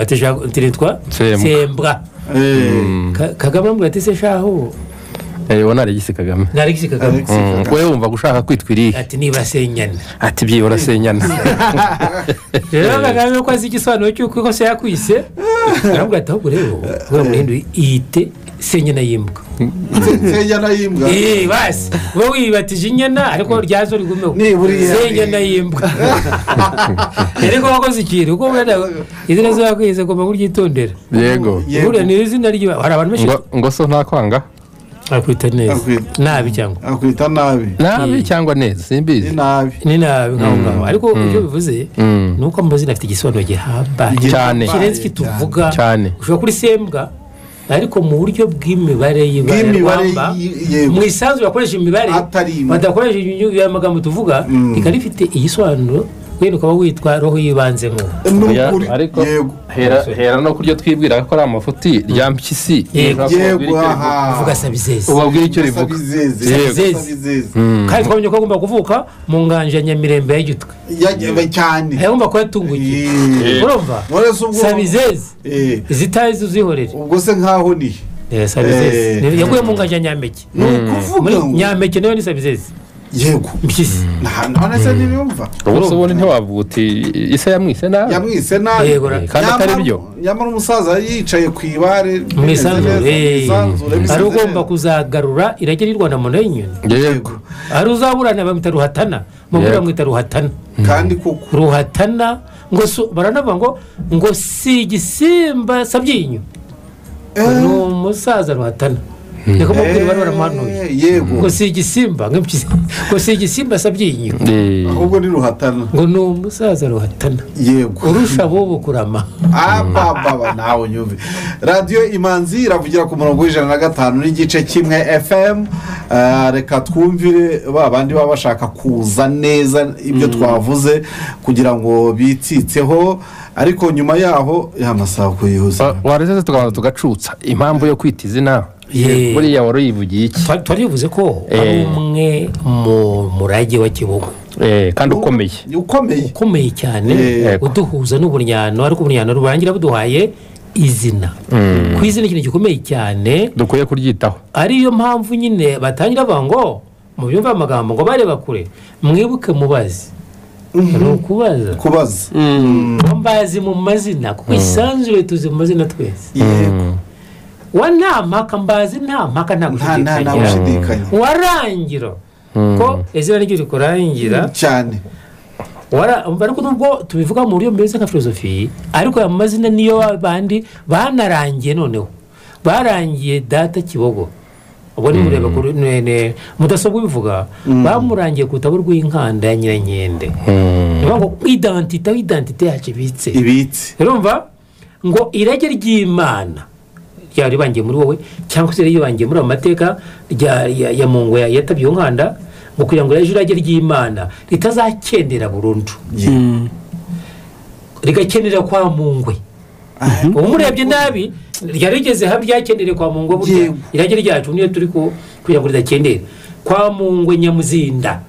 ati nitwa Sembwa. sembwa. Eh, Ka- kagame amubwira ati se shahu Eh, uwo ni alegisi kagame. Ni alegisi kagame. Kagame. wowe wumva gushaka kwitwa irihe ati niba senyana ati byibura senyana rero kagame ko azi igisobanuro cy'uko ikosa yakwise? Arambwira ati ahubwo rero uriya muhindu yite senyana y'imbwa senyana y'imbwa eee basi wowe wibatije inyana ariko ryazo rigumeho senyana y'imbwa ariko wakoze ikintu? Kuko wenda izina zo yakwise ugomba kuryitondera yego. Buriya ni izina ryiwe hari abantu benshi ngo so ntakwanga akwita neza. Nabi cyangwa? Akwita nabi. Nabi cyangwa neza? Simbizi. Ni nabi. Ni nabi nkaho ngaho. Ariko ibyo bivuze Mm. ni uko amazina afite igisobanuro gihambaye. Cyane. kirenze icyo tuvuga Cyane. ushobora kuri sembwa ariko mu buryo bw'imibare y'ibara mu isanzwe bakoresha imibare badakoresha aya magambo tuvuga rikaba rifite igisobanuro wenda ukaba witwa roho y'ibanze ukuri ariko hera no kuryo twibwira ko ari amafuti rya mpyisi. Uvuga sabizeze. Ubabwira icyo rivuga. Sabizeze. kandi twabonye ko agomba kuvuka mu nganja ya nyamirembe ya gitwe cyane. Agomba kuba yatunguye Eh. urumva sabizeze. Eh, izitazi uzihorere. Ubwo se nkaho ni? Eh, sabizeze. Eh. yaguye mu nganja ya nyampeke ni ukuvuga nyampeke na yo ni sabizeze. Yego mpyisi. Nta none se ntibiyumva ubu se ubundi ntiwavuga uti ise yamwise nabi? Yamwise nabi. Yego, ra- kandi atari byo. nyamara umusaza yicaye ku ibare mu isanzure mu eh. ari ugomba kuzagarura irage ry'u rwanda mu y'inyoni yego. Ari uzaburana bamwita ruhatana. Mu Yego. bamwita ruhatana. Kandi koko. Ruhatana ngo baranavuga ngo ngo si igisimba sabyinyo ni umusaza ruhatana. Niko mubwira bari Eh, yego. Ngo si igisimba ngo si igisimba sabyinyo Eh, ahubwo ni ruhatana. Ngo ni umusaza ruhatana. Yego. Urusha abobo kurama. Ababa nawe nyumve radiyo imanzi iravugira ku murongo w'ijana na gatanu n'igice kimwe fm Ah, reka twumvire ba bandi baba bashaka kuza neza ibyo twavuze kugira ngo bitsitseho. Ariko nyuma yaho ya masaha kuyihuza wa- waretse tukabanza tugacutsa impamvu yo kwita izina. Buriya wari uyivugiye iki Twa- twari bivuze ko ari umwe mu murage wa kibuga Eh, kandi ukomeye ukomeye ukomeye cyane uduhuza n'uburyano ariko uburyano rurangira buduhaye izina ku izina ikintu gikomeye cyane dukwiye kuryitaho ariyo mpamvu nyine batangira bavuga ngo mu byumva amagambo ngo bareba kure mwibuke mubazi ni ukubaza kubaza ngo mbazi mu mazina kuko isanzure tuzi mu mazina twese yego wa nta mpaka mbazi nta mpaka nta nta nta nta gushidikanya. gushidikanya. Warangira ko izina ryo rikurangira cyane wara ariko nubwo tubivuga mu buryo bumeze nka filozofi ariko aya mazina niyo bandi banarangiye noneho. Barangiye data kibogo. Ubwo ni mureba kuri nene mudasobwa ibivuga. Bamurangiye ku rutabo rw'inkanda ya nyirankende ni ukuvuga ngo idantite aho idantite yacu ibitse. Ibitse urumva ngo irage ry'imana. Ryaba ribangiye muri wowe cyangwa se ribangiye muri ayo mateka ya ya- yatabye iyo nkanda ngo kugira ngo ejo irage ry'imana ritazakendera burundu. Rigakenera kwa mungwe. Ubu murebye nabi rigeze habi ryakenere kwa mungwe burya? Irage ryacu niyo turi ku- kugira ngo ridakendere kwa mungwe nyamuzinda.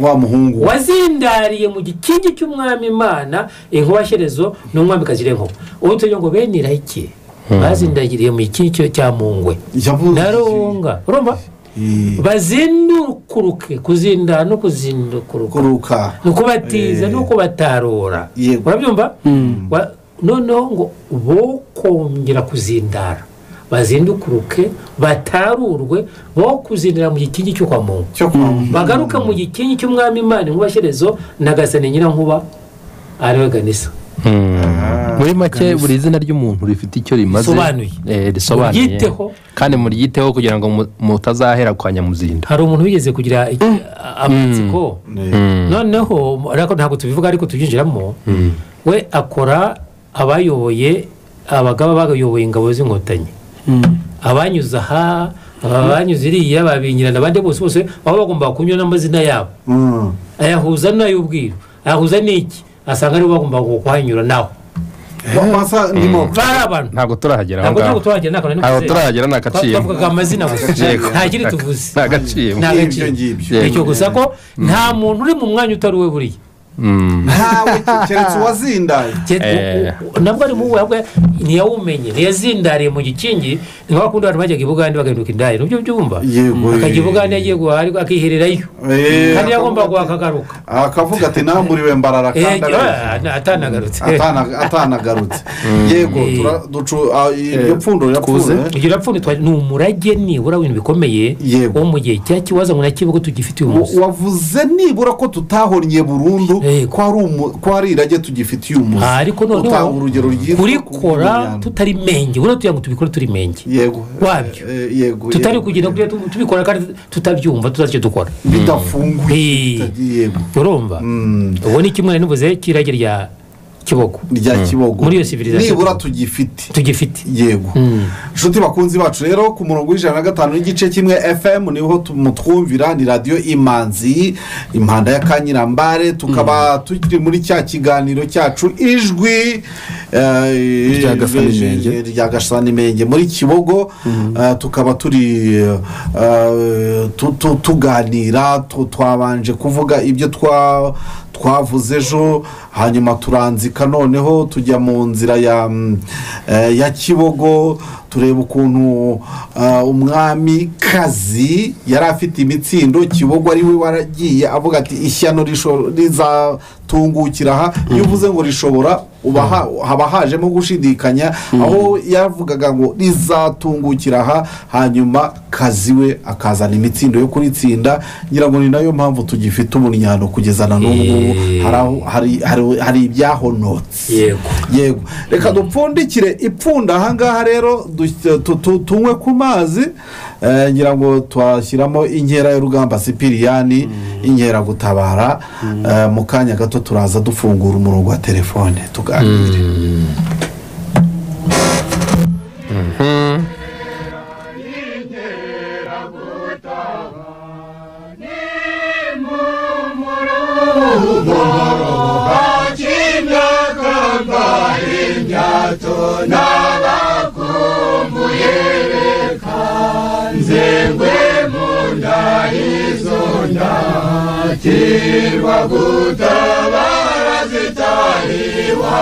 Wa muhungu. Wazindariye mu gikingi cy'umwami imana inkuba-shyerezo n'umwamikazi renko ubu tugira ngo bene irake. Bazindagiriye mu cyo- cya mungwe. Na runga urumva? Bazindukuruke. Kuzindara no kuzindukuruka. Kuruka. Ni ukubatiza no kubatarura urabyumva? Wa- noneho ngo bo kongera kuzindara. Bazindukuruke batarurwe bo kuzindira mu gikingi cyo kwa cyo kwa bagaruke mu gikingi cy'umwami imana inkuba-shyerezo na gasane nyirankuba ari we ganisa. Muri make buri zina ry'umuntu rifite icyo rimaze Risobanuye. Eh, risobanuye. Muryiteho. kandi muryiteho kugira ngo mu- mutazahera kwa nyamuzinda. Hari umuntu wigeze kugira iki- amatsiko? Eh, noneho ariko ntabwo tubivuga ariko tubyinjiramo. We akora abayoboye abagaba bayoboye ingabo z'inkotanyi. Abanyuze aha abanyuze iriya babinyirana abandi bose bose baba bagomba kunyura n'amazina yabo. Mm. ayahuza n'ay'ubwiru. Ayahuza n'iki? Asanga ari bo bagomba kuhanyura nawe Bari abantu ntabwo turahagera aho ngaho ntabwo turahagera ni agaciro twavugaga amazina gusa. Nta kindi tuvuze ni agaciro ngibyo. icyo gusa ko nta muntu uri mu mwanya utari uwe buriya. Mm. Ntawe keretse uwazindaye Eh. nabwo ari mu wabwe ntiyawumenye ntiyazindariye mu gikingi ni nka bakundi abantu bajyaga i bugande bagahinduka indaya ni byo byumva akajya i eh. bugande yagiye guhaha akihererayo. Eh, kandi yagomba guhaha akagaruka akavuga ati namuriwe mbarara Eh, kandi ah, arabizi." atanagarutse Atana- atanagarutse yego Eh. iryo pfundo kuze. rirapfuye iryo rapfundo ni umurage nibura w'ibintu bikomeye. Wo mu gihe cya kibazo ngo na kibugo tugifite uyu munsi. Wa- wavuze nibura ko tutahonnye burundu. Ko ari umu- ko ari irage tugifitiye umuzi. Ah, ariko noneho kurikora tutari menge. Buriya tugira ngo tubikore turi menge. Yego wabyo. Eh, yego tutari kugenda tubikora kandi tutabyumva tutazi icyo dukora. Bidafunguye. Eh. yego. Urumva? Mm. ubu ni kimwe nivuze cy'irage rya kibogo. Rya kibogo. Muri iyo civilisation. nibura tugifite. Tugifite. Yego. Inshuti bakunzi bacu rero ku murongo w'ijana na gatanu n'igice kimwe fm ni ho tumutwumvira ni radiyo imanzi impanda ya kanyirambare tukaba tukiri muri cya kiganiro cyacu ijwi eh, Rya Gasanimenge. muri kibogo eh, tukaba turi eh, tu- tu- tuganira tu- twabanje kuvuga ibyo twa twavuze ejo hanyuma turanzika noneho tujya mu nzira ya mm, eh, kibogo tureba ukuntu ah, umwami kazi yari afite imitsindo kibogo ari we waragiye avuga ati ishyano rizatungukira aha. Iyo uvuze ngo rishobora ha- haba hajemo gushidikanya aho yavugaga ngo rizatungukira aha. Hanyuma kazi we akazana imitsindo yo kuritsinda. Ngira ngo ni na yo mpamvu tugifite umunyano kugeza na n'ubu. Ngubu hari aho- hari- hari- hari ibyahonotse. Yego. Yego. Reka dupfundikire ipfunda ahangaha rero tunywe ku mazi ngira ngo twashyiramo inkera y'urugamba sipiriyani inkeragutabara mu kanya gato turaza dufungura umurongo wa telefone tuganire kutabara zitariwa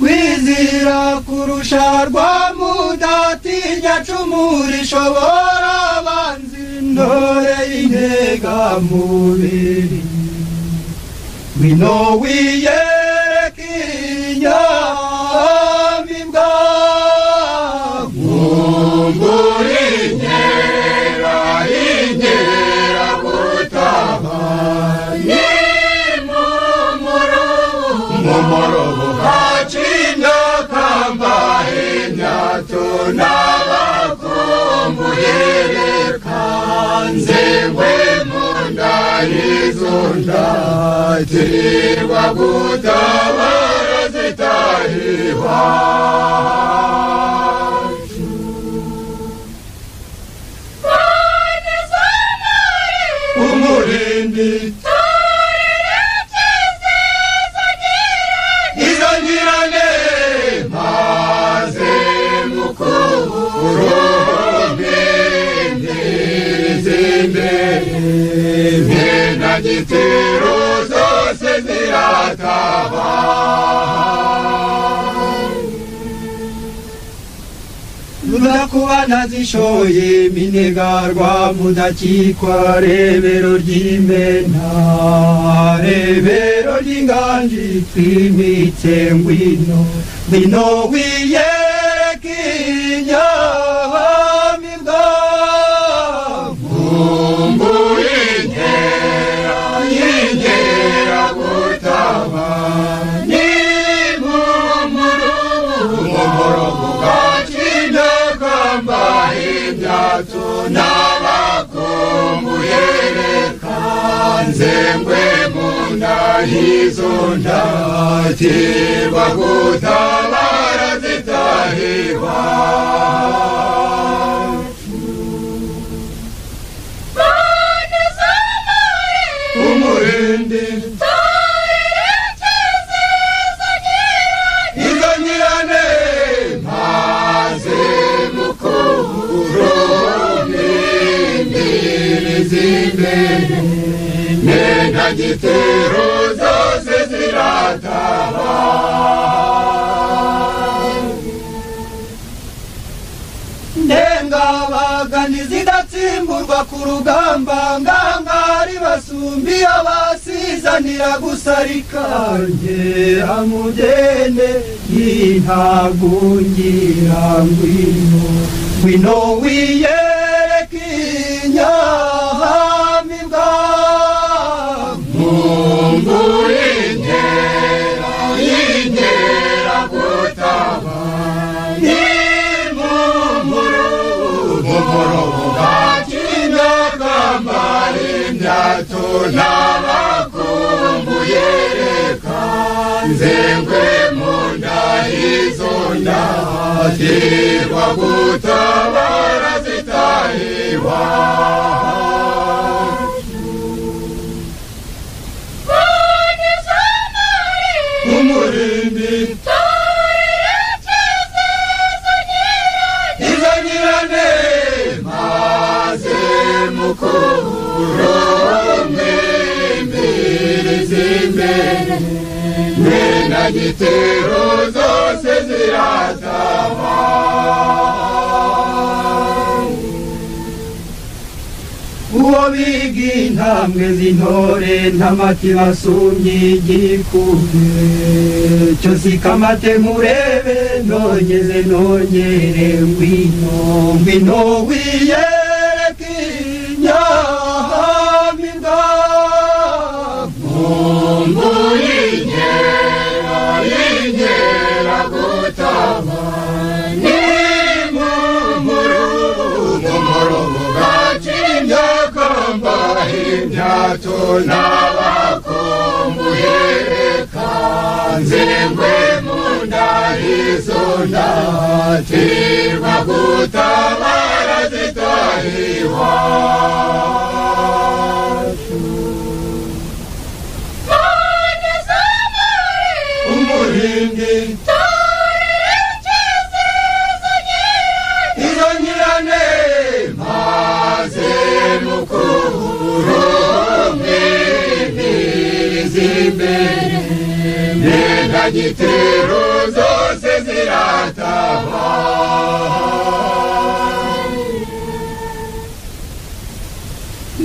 wizira kurusha rwa mudatinya cumurisho borabanzi ntore intega mubiri wino wiyereka inyamibwa nzengwe mu nda y'izo nda gutabara gitero zose nazishoye minegarwa mudakikwa rebero ry'imena rebero ry'inganji twimitse ngwino ngwino wiyereka nzengwe mu nda y'izo ndatirwa gutabara zitahiwa igitero zose zirataba ndengabaga zidatsimburwa ku rugamba ngangari basumbi abasizanira gusarikange amugende yintagungira ngwino. Ngwino wiye nabakumbuye reka nzengwe mu nda y'izo ndatirwa gutabara zitahiwa nena gitero zose zirataba uwo biga intambwe z'intore ntamati basumbye igikumwe cyose ikamate nkurebe nongeze nongere ngwino ngwino wiyereke imyato n'abakumbuye reka nzengwe mu nda y'izo ndatirwa gutabara zitahiwa umurindi nenda gitero zose zirataba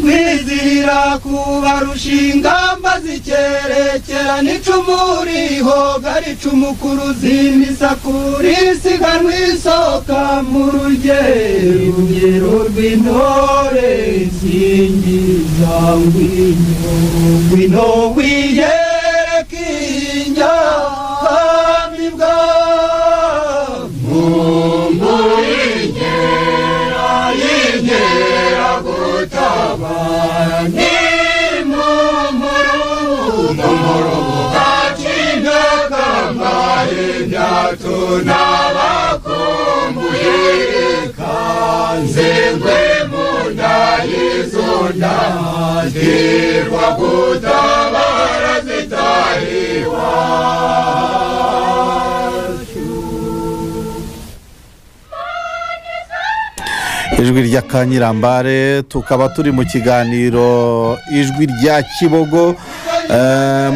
mwizira kubarusha ingamba zikerekera n'icumu rihoga ricumu ku ruzindi sakura isiganwa isoka mu rugero rw'intore zingiza ngwino ngwino wiyereke n'abakumbuye reka nzengwe mu nda y'izo ndatirwa gutabara zitahiwa ijwi rya kanyirambare tukaba turi mu kiganiro ijwi rya kibogo.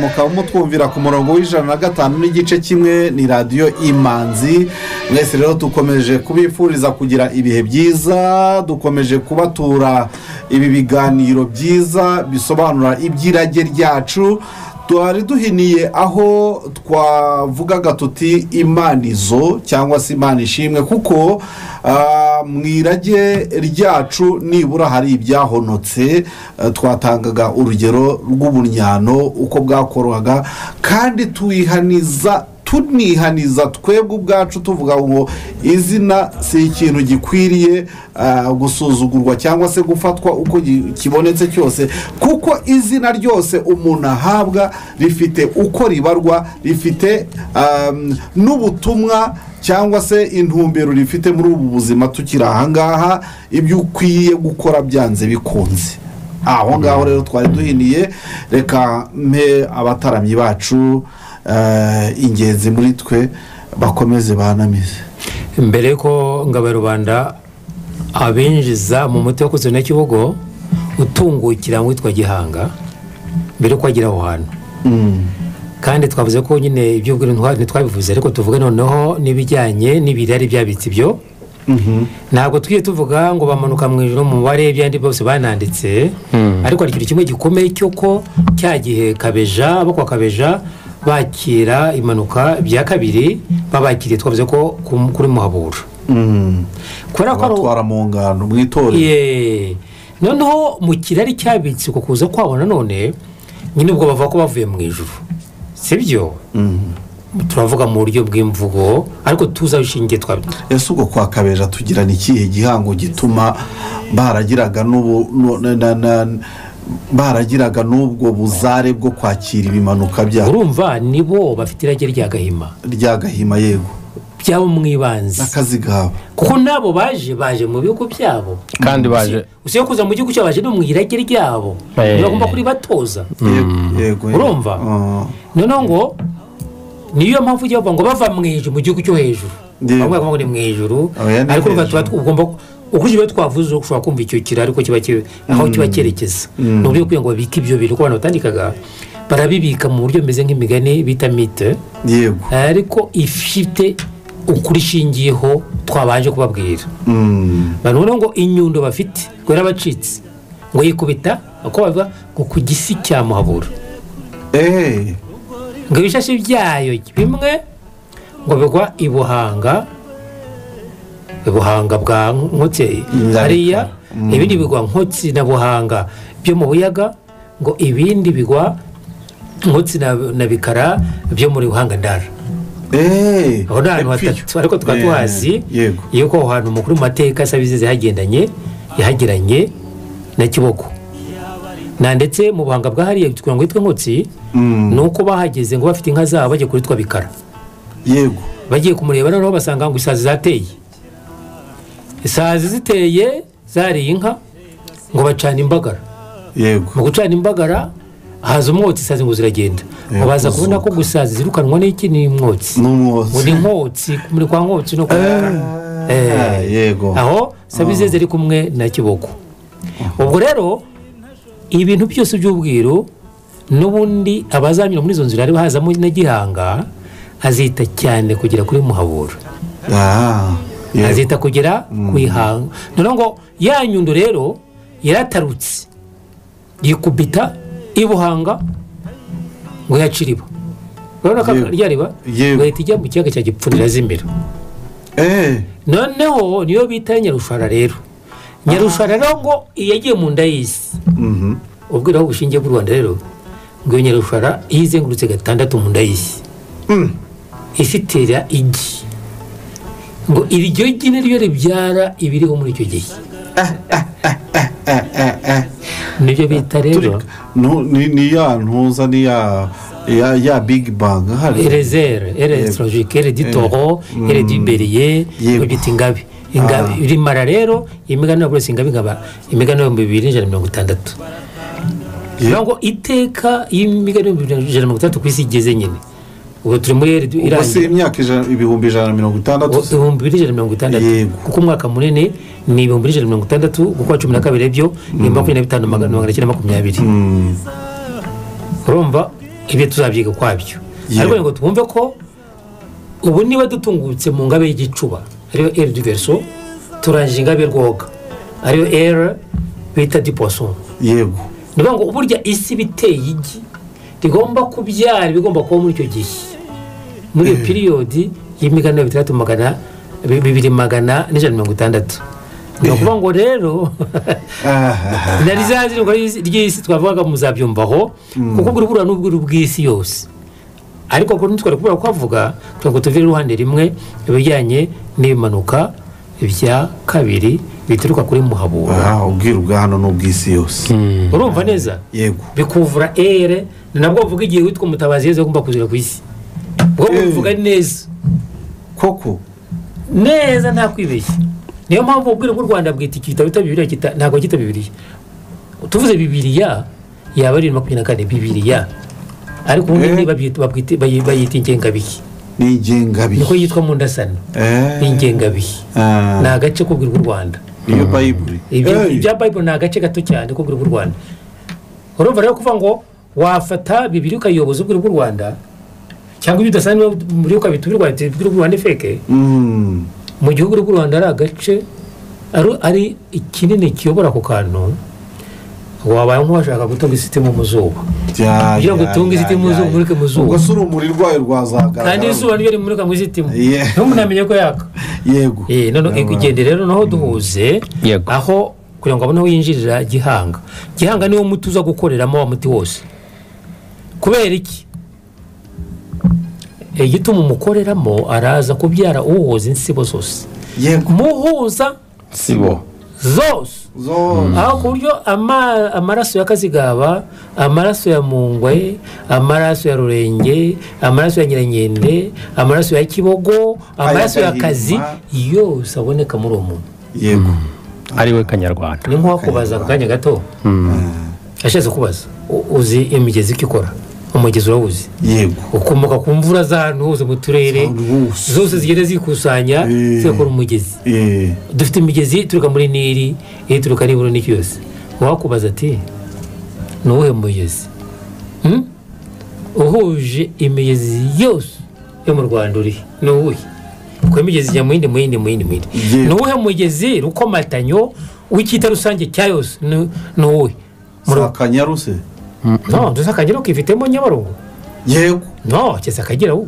Mukaba mutwumvira ku murongo w'ijana na gatanu n'igice kimwe ni radiyo imanzi. Mwese rero dukomeje kubifuriza kugira ibihe byiza dukomeje kubatura ibi biganiro byiza bisobanura iby'irage ryacu. Twari duhiniye aho twavugaga tuti imanizo cyangwa se imana ishimwe kuko ah, mu irage ryacu nibura hari ibyahonotse eh, twatangaga urugero rw'ubunyano uko bwakorwaga kandi tuyihaniza tunihaniza twebwe ubwacu tuvuga ngo izina si ikintu gikwiriye ah, gusuzugurwa cyangwa se gufatwa uko kibonetse cyose kuko izina ryose umuntu ahabwa rifite uko ribarwa rifite um, n'ubutumwa cyangwa se intumbero rifite muri ubu buzima tukiri ahangaha ibyo ukwiye gukora byanze bikunze. Aho ngaho rero twari duhiniye reka mpe abataramyi bacu ingenzi muri twe bakomeze banamize. Mbere yuko ngabo rubanda abinjiza mu muti wo kuzana kibogo utungukira witwa gihanga mbere yuko agera aho hantu. Kandi twavuze ko nyine iby'ubwira ntitwabivuze ariko tuvuge noneho n'ibijyanye n'ibirari byabitse ibyo. Ntabwo twiye tuvuga ngo bamanuka mu ijoro mu mubare byandi bose bananditse. Ariko hari ikintu kimwe gikomeye cy'uko cya gihe kabeja abo kwa kabeja bakira impanuka bya kabiri babakiriye twavuze ko ku- kuri muhabura. Kubera ko abatwara mu ngano mu itorero. Noneho mu kirari cyabitse uko kuza kwabo nanone nyine ubwo bavuga ko bavuye mu ijuru. Sibyo? Turavuga mu buryo bw'imvugo ariko tuzi aho ishingiye twa ese ubwo kwa kabeja tugirana ikihe gihango gituma baragiraga n'ubu baragiraga n'ubwo buzare bwo kwakira ibimanuka byabo. Urumva nibo bafite irage rya gahima? Rya gahima yego. Byabo mu ibanze n'akazi kabo. Kuko nabo baje baje mu bihugu byabo. Kandi baje. Usiye kuza mu gihugu cyabo baje no mu irage ryabo. Eh. bagomba kuri batoza yego yego. Urumva? Ah. noneho ngo niyo mpamvu ujya bavuga ngo bava mu ijuru mu gihugu cyo hejuru. Bavuga ngo ni mu ijuru ariko tuba ugomba ukurikije twavuze ushobora kumva icyo kira ariko kiba ki- aho kiba cyerekeza ni uburyo kugira ngo babike ibyo bintu uko abantu batandikaga barabibika mu buryo bumeze nk'imigani bita mite yego ariko ifite ukuri ishingiyeho twabanje kubabwira. Mm. noneho ngo inyundo bafite ngo yarabacitse ngo yikubita uko bavuga ngo ku gisi cya muhabura. Eh, ngo ibishashi byayo bimwe ngo bigwa i buhanga i buhanga bwa Nzabika. hariya ibindi bigwa nkotsi na buhanga byo mu buyaga ngo ibindi bigwa nkotsi na, bikara byo muri buhanga ndara. Eh, aho ni ahantu hatatu ariko tukaba Eh, tuhazi yuko aho hantu mukuru mu mateka sabizize yahagendanye yahageranye na kiboko. Na ndetse mu buhanga bwa hariya kugira ngo yitwe nkotsi Mm. ni uko bahageze ngo bafite inka zabo bagiye kuritwa bikara. Yego. Bagiye kumureba noneho basanga ngo isazi zateye. Isazi ziteye zariye inka ngo bacana imbagara. Yego. Mu gucana imbagara haza umwotsi isazi ngo ziragenda. Baza kubona ko gusazi zirukanwa n'iki? Ni umwotsi. Ngo n'umwotsi ni nkotsi muri kwa nkotsi no kwa Ah, yego. Aho sabizeze ari kumwe na kiboko. Ubwo rero ibintu byose by'ubwiru n'ubundi abazanyura muri izo nzira hari hazamo na gihanga azita cyane kugera kuri muhabura. Ah, azita kugera ku ihanga noneho ngo ya nyundo rero yaratarutse. Yikubita i buhanga ngo yaciriba urabona ko rya riba? Yego. ngahita ijya mu kiyaga cya gipfunira zimira. Eh, noneho niyo bita nyarushara rero. Nyarushara rero ngo iyo yagiye mu nda y'isi. Mhm. ubwira aho bushingiye bw'u rwanda rero ngo iyo nyarushara iyo izengurutse gatandatu mu nda y'isi. Isi itera igi. Ngo iryo gi niryo ribyara ibiriho muri icyo gihe ni byo bita rero ni ya ntuza ni ya ya ya big bang hari erezere eresorogike ereditoro erediberiye ingabi Ah. rimara rero imigani ya buri wese ingabi ikaba imigani y'ibihumbi bibiri n'ijana na mirongo itandatu bivuga ngo iteka y'imigani y'ibihumbi bibiri n'ijana na mirongo itandatu ku isi igeze nyine ubu turi muri irangiye. imyaka ijana- ibihumbi ijana na mirongo itandatu ibihumbi bibiri n'ijana na mirongo itandatu. Kuko umwaka munini ni ibihumbi bibiri n'ijana na mirongo itandatu kuko cumi na kabiri byo ni makumyabiri na bitanu magana magana cyenda makumyabiri. Mm. urumva ibyo tuzabyiga kwabyo Yego. ariko ngo twumve ko ubu niba dutungutse mu ngabe y'igicuba. Ariyo eri du verso turangije ingabe rwoga. Ariyo eri bita di poisson yego. Ni ukuvuga ngo burya isi iba iteye igi rigomba kubyara ibigomba kuba muri icyo gihe. Muri iyo piriyodi y'imigani bitandatu magana bi- bibiri magana n'ijana na mirongo itandatu. Ni ukuvuga ngo rero na rizazirwa ry'isi twavugaga muzabyumvaho kuko buri buriya n'ubwiru bw'isi yose. Ariko kuri ntitwari kubera ko avuga kugira ngo tuvire iruhande rimwe ibijyanye n'ibimanuka bya kabiri bituruka kuri muhabura aha ubwiru bwa hano ni ubw'isi yose urumva neza? Yego. Bikuvura ere ni nabwo buvuga igihe witwa umutabazi yeze agomba kuzira ku isi. Bwo Eh. buvuga neza. Koko? Neza nta kwibeshya niyo mpamvu ubwira bw'u rwanda bwita iki gitabo bita bibiriya kita- ntabwo kita bibiriya tuvuze bibiriya yaba ari makumyabiri na kane bibiriya ariko ubundi Eh. bayi- bayita ingengabihe ni ingengabihe niko yitwa mu ndasano Eh. ingengabihe Ah, ni agace k'ubwira bw'u rwanda. Niyo Eh, ibya bayibulu ni agace gato cyane k'ubwira bw'u rwanda. Urumva rero kuvuga ngo wafata bibiri ukayiyoboza ubwira bw'u rwanda cyangwa ibyo udasanzwe muri ukabita ubwira bw'u rwanda feke mm, mu gihugu cy'u rwanda ari agace ari ikinini kiyobora ako kantu. Wabaye nk'uwashaka gutunga isitimu mu zuba kugira ngo utunge isitimu ya- zo umurike mu zuba. ubwo se urumuri rwayo rwazagaragara kandi izuba niryo rimurika mu isitimu Yeah. ntumunamenye ko yaka. Yego. Eh, igende rero naho duhuze Yego. aho kugira ngo abone aho yinjirira gihanga. Gihanga niwo muti uza gukoreramo wa muti wose. Kubera iki? Igituma umukoreramo araza kubyara uwoza insibo zose. Yego. Muhuza sibo zose. zo aho ku buryo ama- amaraso ya kazigaba amaraso ya mungwe amaraso ya rurenge amaraso ya nyirankende amaraso ya kibogo amaraso ya kazi yose aboneka muri uwo muntu. Yego. Ari we kanyarwanda. Ni nk'uwakubaza ako kanya gato. Yashatse kubaza uzi imigezi iko ikora? Umugezi urawuzi yego. Ukomoka ku mvura z'ahantu hose mu turere zose zigenda zikusanya Eh. zigakora umugezi. Eh, dufite imigezi ituruka muri nili ituruka nibura n'iki yose. Wakubaza ati ni uwuhe mugezi? Hmm? uhuje imigezi yose yo mu rwanda uri. Ni uwuhe? Kuko imigezi ijya mu yindi mu yindi mu yindi mu yindi ni uwuhe mugezi? Rukomatanyo w'icyita rusange cya yose. Ni uwuhe? Si akanyaru se? No dusa akagera ukifitemo nyabarongo yego no cyese akagera ubu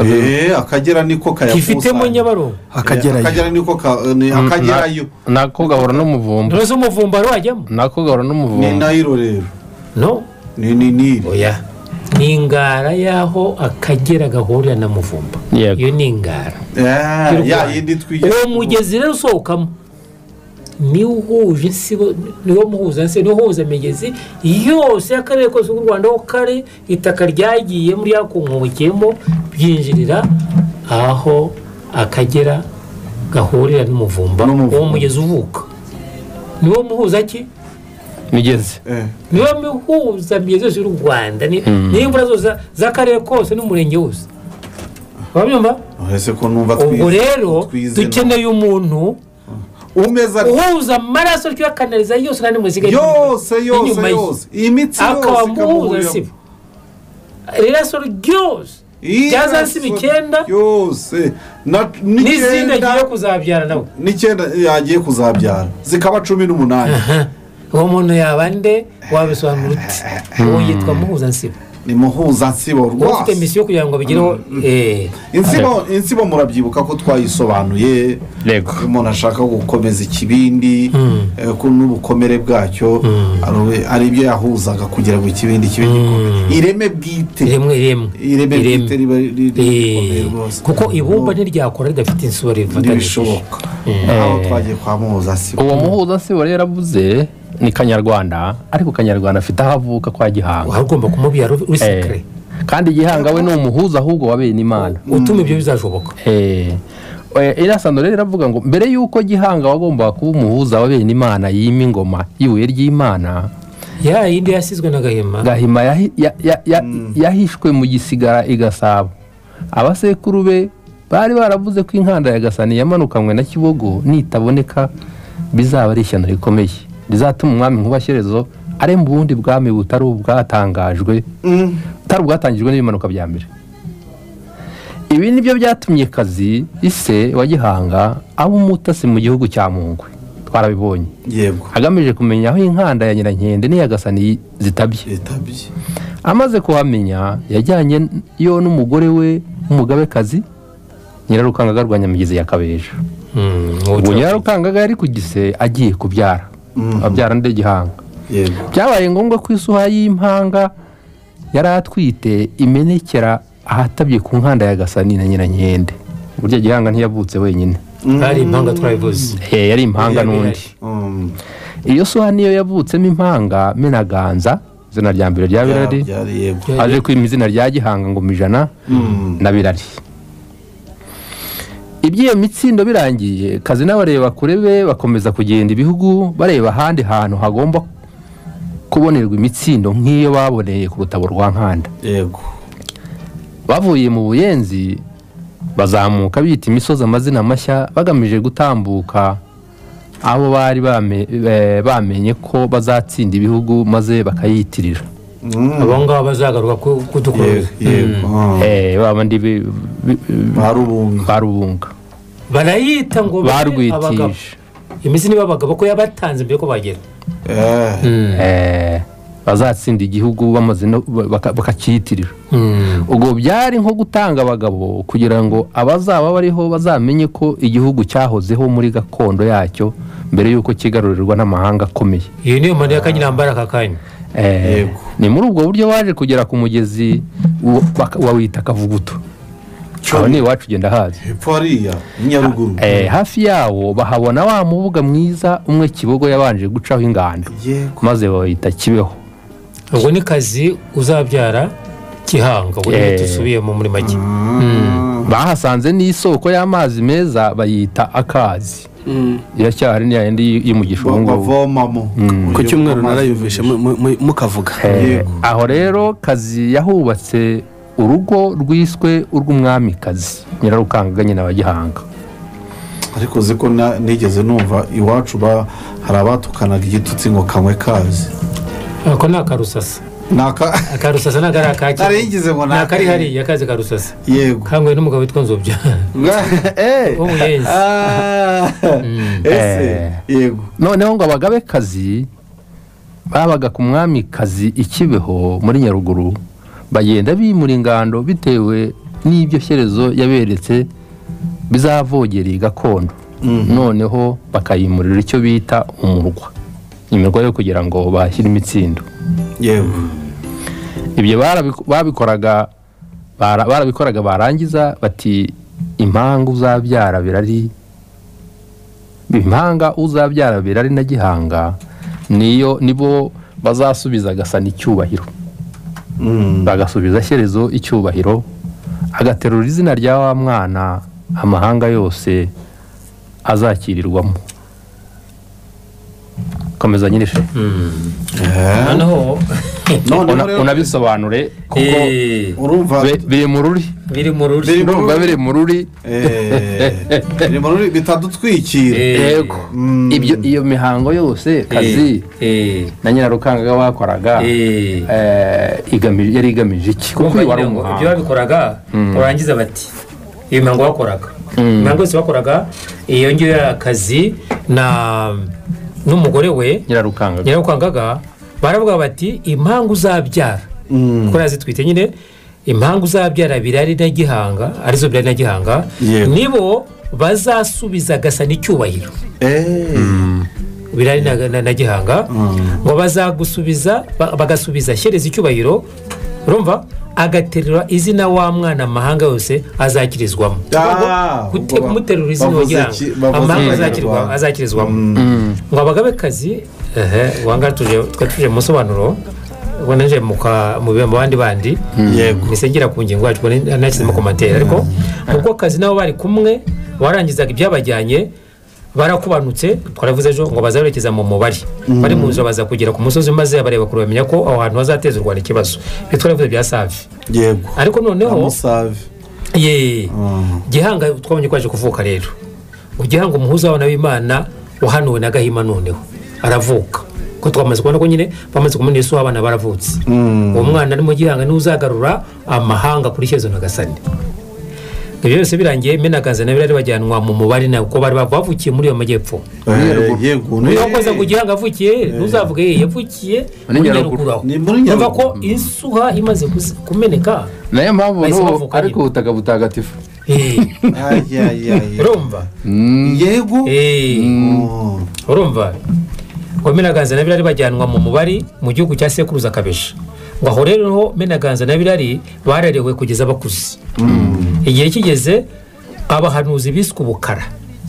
Eh, akagera niko kayakusanya kifitemo nyabarongo akagera niko ka- ni akagerayo nako gahora n'umuvumba ntuzi umuvumbaro wajyamo nako gahora ni n'umuvumba nayiro rero. No. Ni ni ni oya. Ni ingara y'aho akagera gahurira na muvumba. Iyo ni ingara Eh, uwo mugezi rero usohokamo. Niwo uhuje insibo niwo muhuza nsibo niwo uhuza imigezi yose y'akarere kose k'u rwanda aho kari itaka ryagiye muri yakunkumukiyemo byinjirira aho akagera gahurira n'umuvumba uwo mugezi uvuka. Niwo muhuza ki? Migezi. Eh, niyo mihuza imigezi yose y'u rwanda. Ni- n'imvura zose za- z'akarere kose n'umurenge wose. Urabyumva ubwo rero dukeneye umuntu umeze uhuza amaraso ariko yakanariza yose n'imwe isigaye yose yose yose. iyi mitsi akaba yose muhuza ikamuhurira sibo. Iraso ryose. Ryaza siba icyenda. yose. N'izindi agiye kuzabyara nawe. N'icyenda yagiye kuzabyara. Zikaba cumi n'umunani. Uwo muntu yaba nde? Wabisobanura uti uwo yitwa muhuza nsibo ni muhuzansibo uba ufite rwose misiyo kugira ngo bigereho eh, insibo insibo murabyibuka ko twayisobanuye. Yego. Iyo umuntu ashaka gukomeza ikibindi eh, ko n'ubukomere bwacyo ari- ari ibyo yahuzaga kugira ngo ikibindi kibe gikomeye ireme bwite. Iremwe iremwe. Ireme bwite riba Eh, rikomeye rwose. Kuko ibumba ntiryakora ridafite insura rifatanishije ntibishoboka. Aho twagiye kwa muhuzansibo uwo muhuza sibo rero yaravuze ni kanyarwanda ariko kanyarwanda afite aho avuka kwa gihanga. Waba ugomba kumubyara uri Eh, kandi gihanga we ni umuhuza ahubwo wa bene imana utuma ibyo bizashoboka. Eh, eh, irasano rero iravuga ngo mbere y'uko gihanga wagombaga kuba umuhuza wa bene imana yima ingoma y'ibuye ry'imana. Ya yindi yasizwe na gahima. Gahima ya- yahishwe mu gisigara i gasabo. Abasekuru be bari baravuze ko inkanda ya gasani yamanukanywe na kibogo nitaboneka bizaba ari ishyano rikomeye. Rizatuma umwami nkubashyerezo aremba ubundi bwami butari ubwatangajwe butari ubwatangijwe n'ibimanuka bya mbere. Ibi ni byo byatumye kazi ise wa gihanga aba umutasi mu gihugu cya mungwe. Twarabibonye. Yego. Agamije kumenya aho inkanda ya nyirankende n'iya gasani zitabye. Amaze kuhamenya yajyanye yo n'umugore we w'umugabekazi nyirarukangaga rwa nyamigezi ya kabeja. Ubwo nyirarukangaga yari ku gise agiye kubyara. Abyara nde gihanga byabaye ngombwa ko isuha y'impanga yari atwite imenekera ahatabye ku nkanda ya gasani na nyirankende burya gihanga ntiyavutse wenyine. Hari impanga turabivuze Eh, yari impanga n'undi. Mm. iyo soha niyo yavutsemo impanga menaganza izina rya mbere rya birari. Aje kwima izina rya gihanga ngo ijana na birari. Iby'iyo mitsindo birangiye kazi n'abareba kure be bakomeza kugenda ibihugu bareba ahandi hantu hagomba kubonerwa imitsindo nk'iyo baboneye ku rutabo rwa nkanda. Yego. Bavuye mu buyenzi bazamuka bita imisozi amazina mashya bagamije gutambuka abo bari eh, bamenye ko bazatsinda ibihugu maze bakayitirira. Abo ngabo bazagaruka ku- kudukorera yego yego Eh, ba bandi bi- bi- ba rubunga ba rubunga barayita ngo barwitije iminsi niba abagabo ko yabatanze mbere ko bagera Eh, Eh, bazatsinda igihugu bamaze no- baka- bakacyiyitirira Mm. ubwo byari nko gutanga abagabo kugira ngo abazaba bariho bazamenye ko igihugu cyahozeho muri gakondo yacyo mbere y'uko kigarurirwa n'amahanga akomeye iyo niyo mpande y'akanyirambara aka kanya. Ni muri ubwo buryo waje kugera ku mugezi wawita akavuguto aho ni iwacu ugenda hazi hepfo hariya nyaruguru Eh, hafi yawo bahabona wa mubuga mwiza umwe kibogo yabanje gucaho ingando. Maze bawita kibeho. Ubwo ni kazi uzabyara gihanga ubwo Eh. dusubiyemo muri make bahasanze n'isoko y'amazi meza bayita akazi. Iracyahari ni yayindi yo mu gishungu bavomamo ku cyumweru narayumvishe mu- mu- mu- mukavuga. Aho rero kazi yahubatse urugo rwiswe urw'umwamikazi nyirarukanga nyina wa gihanga. Ariko uzi ko na- nigeze numva iwacu ba- hari abatukanaga igitutsi ngo kanywe kazi. Ako ni akarusasa. Akarusasa ntabwo ari akaki Nari yigize ngo akari aka- hariya kazi karusasa. Yego. Kangwe n'umugabo witwa nzobya. Eh. wo mu yenzi. Ah. ese yego. Noneho ngo abagabekazi babaga ku mwamikazi ikibeho muri nyaruguru bagenda bimura ingando bitewe n'ibyo shyerezo yaberetse bizavogera gakondo. Noneho bakayimurira icyo bita umurwa. Imirwa yo kugira ngo bashyire imitsindo. Yego. Ibyo babikoraga bara- barabikoraga barangiza bati impanga uzabyara birari impanga uzabyara birari na gihanga niyo nibo bazasubiza agasana icyubahiro. Mm. bagasubiza shyerezo icyubahiro agaterura izina rya wa mwana amahanga yose azakirirwamo. Komeza nyirishe noneho noneho unabisobanure kuko eh, biri mu ruri. Biri mu ruri. Biri mu urumva biri mu ruri. Eh, biri mu bitadutwikira. Eh. yego. Mm. iyo mihango yose kazi. Eh, na eh. eh, igamije- yari igamije iki? Kuko wari nyine ngo ibyo umuhango babikoraga barangiza bati iyo mihango bakoraga imihango yose bakoraga iyo ngiyo y'akazi na n'umugore we nyirarukangaga. Baravuga bati impanga uzabyara kuko yazitwite nyine impanga uzabyara birari na gihanga ari zo birari na gihanga. Nibo bazasubiza agasa n'icyubahiro Eh. birari na, na, na gihanga. Ngo bazagusubiza ba- bagasubiza shyereza icyubahiro. Urumva? Agaterura izina wa mwana amahanga yose azakirizwamo. Ah, kumuterura izina ki- bavuze amahanga azakirizwamo. Ngo abagabekazi wanga tuje mu musobanuro ubwo naje mu bandi. Bandi yego. Nisengera ku ngingo yacu nashyizemo komantere. Ariko ubwo akazi nabo bari kumwe warangizaga ibyabajyanye barakubanutse twaravuze ejo ngo bazaberekeza mu mubari bari mu nzira baza kugera ku musozi maze bareba kure bamenya ko aho hantu hazateza u rwanda ikibazo. Ibyo twaravuze bya safi yego. Ariko noneho ye. Gihanga twabonye ko yaje kuvuka rero. Ngo gihanga umuhuza w'abana b'imana wahanuwe na gahima noneho. Aravuka. Ko twamaze kubona ko nyine bamaze kumenya yesu w'abana baravutse. Uwo mwana arimo gihanga ni we uzagarura amahanga kuri shyezo na gasani. Ibyo byose birangiye menagaza na birari bajyanwa mu mubare nawe kuko bari bavukiye muri iyo majyepfo. Eh, yego niyo wakoze ngo gihanga avukiye ntuzavuge ye yavukiye muri nyaruguru. Aho. Urumva ko isuha imaze kumeneka. Nayo mpamvu Bahise n'ubu bavuka ari nyine. ku butaka butagatifu. Eh, urumva? Yego? Eh, Oh. urumva? Ngo menagaza na birari bajyanwa mu mubari mu gihugu cya sekuruza kabesha. Ngo aho rero ni ho menaganza na birari barerewe kugeza bakuze igihe kigeze abahanuzi biswe ubukara.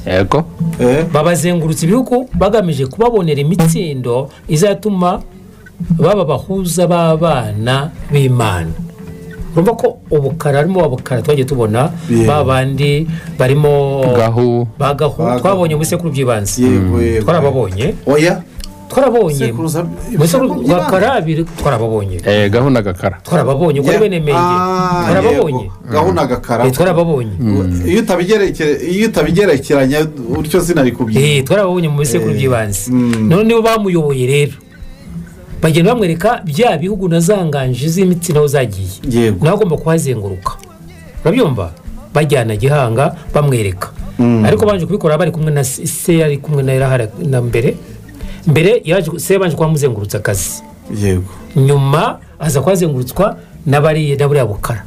Yego. Eh, babazengurutsa ibihugu bagamije kubabonera imitsindo izatuma baba abahuza b'abana b'imana. Urumva ko ubukara harimo abukara twagiye tubona ba bandi barimo gahu. bagahu Bagahu. twabonye mu bisekuru by'ibanze twarababonye. Oya. Twarabonye by'ibanze. karabiri twarababonye eh, gahu n'agakara twarababonye kuri bene menge. Ah, twarababonye yego. gahunda gakara Eh, twarababonye iyo utabigerekere- iyo utabigerekeranya utyo zina rikubye Eh, twarababonye mu bisekuru by'ibanze mm. none nibo bamuyoboye rero. Bagenda bamwereka bya bihugu na za nganje z'imitsi naho zagiye. Yego. nawe agomba kuhazenguruka. Urabyumva? Bajyana gihanga bamwereka. Mm. ariko baje kubikora bari kumwe na se yari kumwe na Irahara na mbere. Mbere yaje se yabanje kuhamuzengurutsa akazi. Yego. Nyuma aza kuhazengurutswa n'abariye na buriya bukara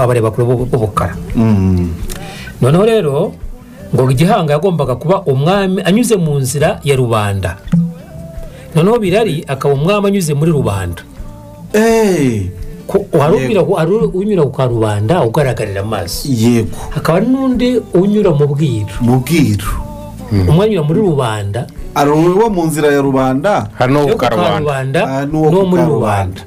abareba kure b'ubu- b'ubukara noneho rero ngo igihanga yagombaga kuba umwami anyuze mu nzira ya rubanda. Noneho birari akaba umwami anyuze muri rubanda. Hari unyura ku karubanda ugaragarira amaso. Yego. Hakaba n'undi unyura mu bwiru. Mu bwiru. Umwe anyura muri rubanda uwo mu nzira ya rubanda? Yo ku karubanda ah, n'uwo muri rubanda.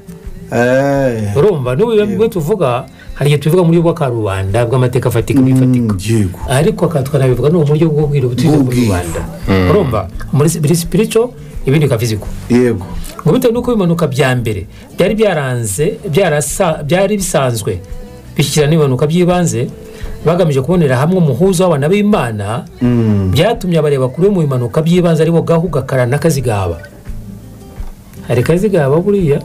Eh, urumva n'ubu tuvuga hari igihe tuvuga muri bwo karubanda bw'amateka afatika n'ifatika mm, yego. Ariko aka twanabivuga ni uburyo bw'ubwiru buturuka muri rubanda. Urumva muri sipirico ibindi bikaba fiziko. Yego. Ngo bitewe n'uko ibimanuka bya mbere byari byaranze byarasa- byari bisanzwe bishyikira n'ibimanuka by'ibanze bagamije kubonera hamwe umuhuza w'abana b'imana Mm. byatumye abareba kure mu bimanuka by'ibanze ari bo gahu gakara na kazigaba. Hari kazigaba buriya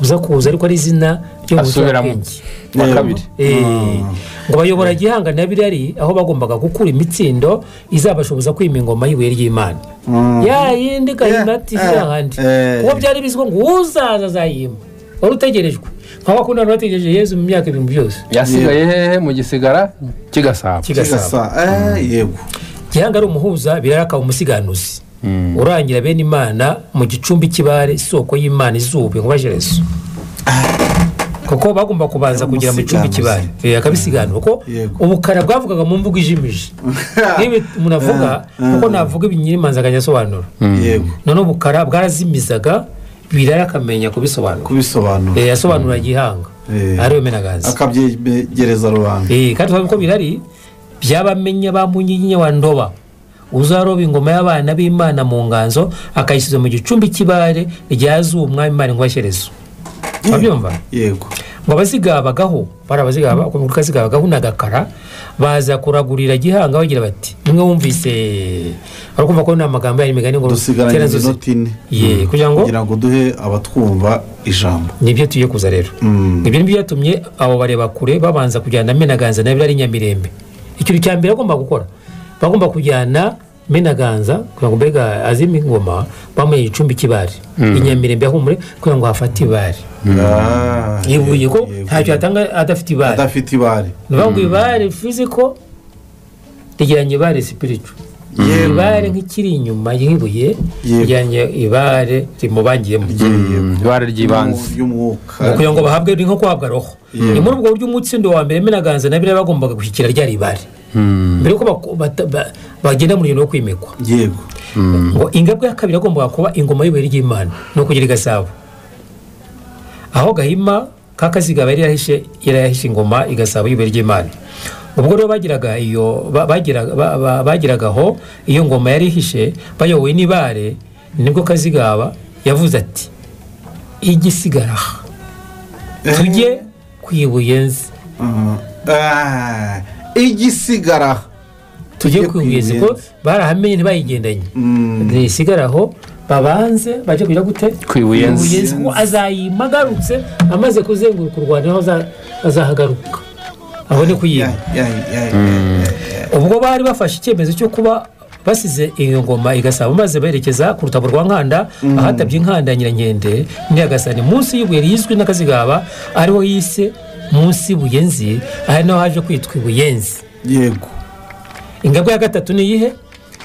uza kuza ariko ari izina ryo mu asubiramo. Bucurabwenge wa Yego. kabiri. Eh, ngo bayobora gihanga na birari aho bagombaga gukura imitsindo izabashoboza kwima ingoma y'ibuye ry'imana. Mm. ya yindi Eh, iri eh, ahandi eh. kuko byari bizwi ngo uzaza azayima. Wari utegerejwe. Nka wakunda abantu bategereje yezu mu myaka ibintu byose yasigaye hehe mu gisigara kigasaba kigasaba kigasa eh, yego. Gihanga ari umuhuza birari akaba umusiganuzi urangira bene imana mu gicumbi cy'ibare isoko y'imana izuba ngo bajerezo kuko bagomba kubanza kugera mu gicumbi cy'ibare Eh, akabisiganura kuko ubukara bwavugaga mu mvugo ijimije. Nk'ibi umuntu avuga kuko navuga ibinyirimanza akajya asobanura yego. Noneho ubukara bwarazimizaga birari akamenya kubisobanura. Kubisobanura. Eh, yasobanura gihanga. Eh. ari we menagazi. Akabyegereza rubanda. Eh, kandi twavuga ko birari byabamenya ba munyiginya wa ndoba. Uzaroba ingoma y'abana b'imana mu nganzo akayisiza mu gicumbi cy'ibare rya umwami imana ingwashyerezo urabyumva yego. Ngo abazigabagaho bari abazigaba bakazigabagaho na gakara baza kuragurira gihanga bagira bati nimwe wumvise barakumva ko ni amagambo yari imigani ngo dusigaranye iminota ine Ye, kugira ngo kugira ngo duhe abatwumva ijambo. Nibyo tugiye kuza rero. Mm. ibyo ni byo byatumye abo bareba kure babanza kujyana menaganza na birari nyamirembe ikintu cya mbere bagomba gukora bagomba kujyana menaganza kugira ngo mbega azime ingoma bamuye igicumbi cy'ibari i nyamirembe ahumure kugira ngo hafate ibari. Ah, yibuye ko yego, ntacyo yego. yatanga adafite ibari. Adafite ibare ni ukuvuga ngo ibare fiziko rijyanye ibare sipiricu. Ibare nk'ikiri inyuma y'ibuye Yego. rijyanye ibare rimubangiyemo. Ibara ry'ibanze. Ry'umwuka kugira ngo bahabwe ni nko guhabwa roho. Ni muri ubwo buryo umutsindo wa mbere menaganza na biriya bagombaga gushyikira rya ribare mbere yuko bagenda mu rugendo rwo kwimikwa yego. Ngo ingabwa ya kabiri yagombaga kuba ingoma y'ibuye ry'imana ni ukugera i gasabo aho gahima ka kazigaba yari yarahishe ingoma i gasabo y'ibuye ry'imana. Ubwo rero bagiraga iyo ba- bagiraga ba- ba- bagiragaho iyo ngoma yari ihishe bayobowe n'ibare ni bwo kazigaba yavuze ati igisigara aha tujye ku ibuye nzi Ah, igisigara tujye Tujye ku ibuye nzi ko barahamenye ntibayigendanye. Mm. nisigara aho babanze bajye kujya gute? Ku ibuye nzi. nzi ko azayima agarutse amaze kuzenguruka u rwanda ni ho aza- azahagaruka. Kuyima ya, ya, ya. ubwo bari bafashe icyemezo cyo kuba basize iyo ngoma i gasabo maze berekeza ku rutabo rwa nkanda ahatabye inkanda nyirankende n'iyagasani munsi y'ibuye rizwi n'akazigaba ariho yise munsi y'ubuyenzi aha ni ho haje kwitwa ibuyenzi yego. Ingabwa ya gatatu ni iyihe?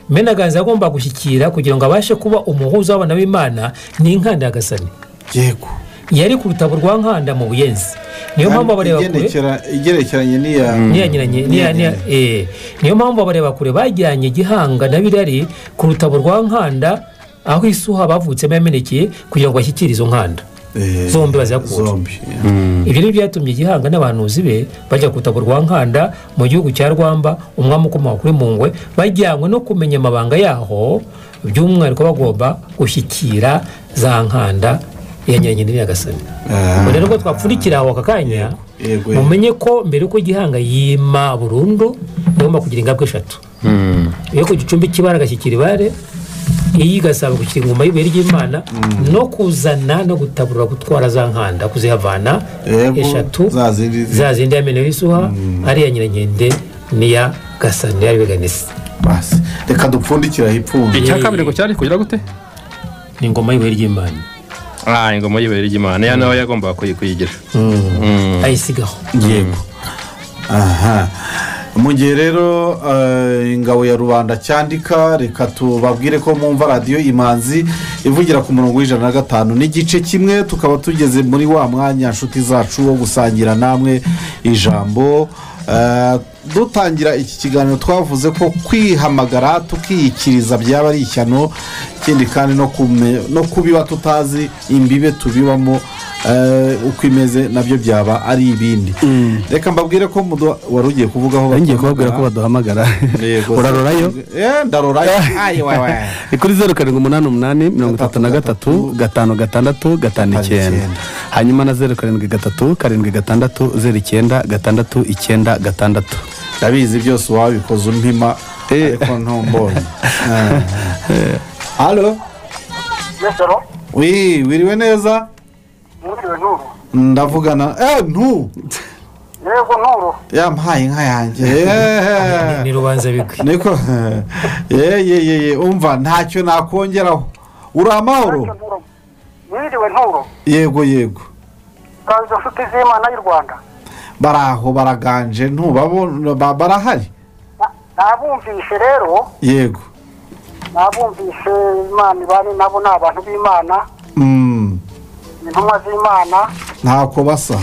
Menaganza yagomba gushyikira kugira ngo abashe kuba umuhuza w'abana b'imana ni inkanda ya gasani yego. Yari ku rutabo rwa nkanda mu buyenzi niyo mpamvu abareba kure? Igerekera- igerekeranye niyo mpamvu abareba kure? Bajyanye gihanga na birari ku rutabo rwa nkanda aho isuha bavutsemo yamenekeye kugira ngo bashyikire izo nkanda. Eh, zombi bazihakura zombi ibyo ni byatumye gihanga n'abahanuzi be bajya ku rutabo rwa nkanda mu gihugu cya rwamba umwami ukomoka kuri mungwe bajyanywe no kumenya amabanga yaho by'umwihariko bagomba gushyikira za nkanda ya nyirangende nyagasani Ah. ubwo rero ko twapfundikira aho aka kanya mumenye ko mbere yuko gihanga yima burundu igomba kugira ingabwa eshatu. Iyo ku gicumbi cy'ibara agashyikira ibare iyi igasaba gushyira ingoma y'ibere ry'imana no kuzana no gutaburura gutwara za nkanda kuzihavana eshatu za zindi. yamenewe isuha ariya nyirankende n'iya gasani ya biganisi reka dupfundikiraho ipfundo icya kabiri ngo cyari kugira gute? Ni ingoma y'ibere ry'imana. Ah ingoma y'ibere ry'imana ya nawe yagombaga kuyi- kuyigira ayisigaho. Yego. Aha. Mu gihe rero eh, ingabo ya rubanda cyandika reka tubabwire ko mwumva radiyo imanzi ivugira ku murongo w'ijana na gatanu. N'igice kimwe tukaba tugeze muri wa mwanya nshuti zacu wo gusangira namwe ijambo. Eh, dutangira iki kiganiro twavuze ko kwihamagara tukiyikiriza byaba ari ishyano ikindi kandi no kubiba tutazi imbibe tubibamo uko imeze na byo byaba ari ibindi. Reka mbabwire ko mudu- wari ugiye kuvugaho ngiye kubabwira ko baduhamagara. Urarorayo Eh, ndarorayo ni kuri zeru karindwi umunani umunani mirongo itatu na gatatu gatanu gatandatu gatanu icyenda. hanyuma na zeru karindwi gatatu karindwi gatandatu zeru icyenda gatandatu icyenda gatandatu. Ndabizi byose wabikoze umpima Eh. ariko ntumbonye. Eh. halo? Wiriwe neza? Mwiriwe Nturo. ndavugana eh ntu Yego Nturo. yampaye inka yanjye Ni- rubanza bigwi niko ye ye ye ye umva ntacyo nakongeraho uri amahoro Mwiriwe Nturo. yego yego izo nshuti z'Imana y'u Rwanda. bari aho baraganje ntubabona ba- barahari. Na- Nabumvishe rero, yego nabumvishe Imana ibane nabo ni abantu b'Imana, intumwa z'Imana, ntako basa?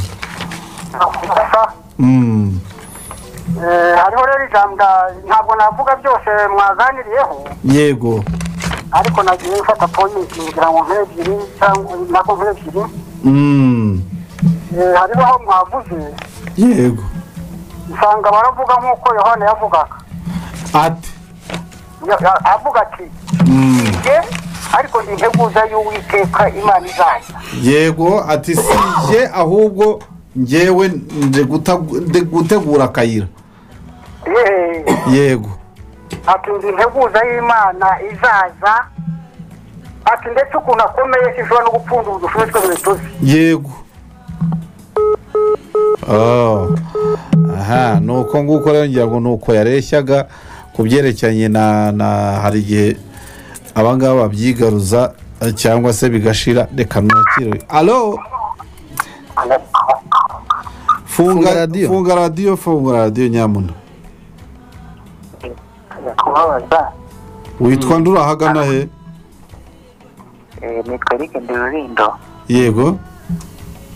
Ntabwo basa. Mm, Eh, hariho rero ijambo ntabwo navuga byose mwaganiriyeho yego. Ariko nagiye mfata poyinti kugira ngo nkore ebyiri cyangwa nako nkore ebyiri. Mm, Eh, hariho aho mwavuze. Yego. Usanga baravuga nk'uko yohana yavugaga. Ati? Avuga ati Mm, njye ariko ndi integuza y'uwiteka imana izaza yego ati sije ahubwo ngewe gutegura akayira. Yego. Ati ndi integuza y'imana izaza. Ati ndetse ukuntu akomeye sinshobora no gupfundura udushumi tw'inkweto ze yego. Oh. aha ni uko nguko rero ngira ngo ni uko yareshyaga ku byerekeranye na na hari igihe abangaba babyigaruza eh, cyangwa se bigashira. Reka mwakire. Alo? Funga funga radiyo. funga radiyo funga radiyo nyamuna witwa ndura ahagana he? Eh, nitwa Eric Ndirurindo yego.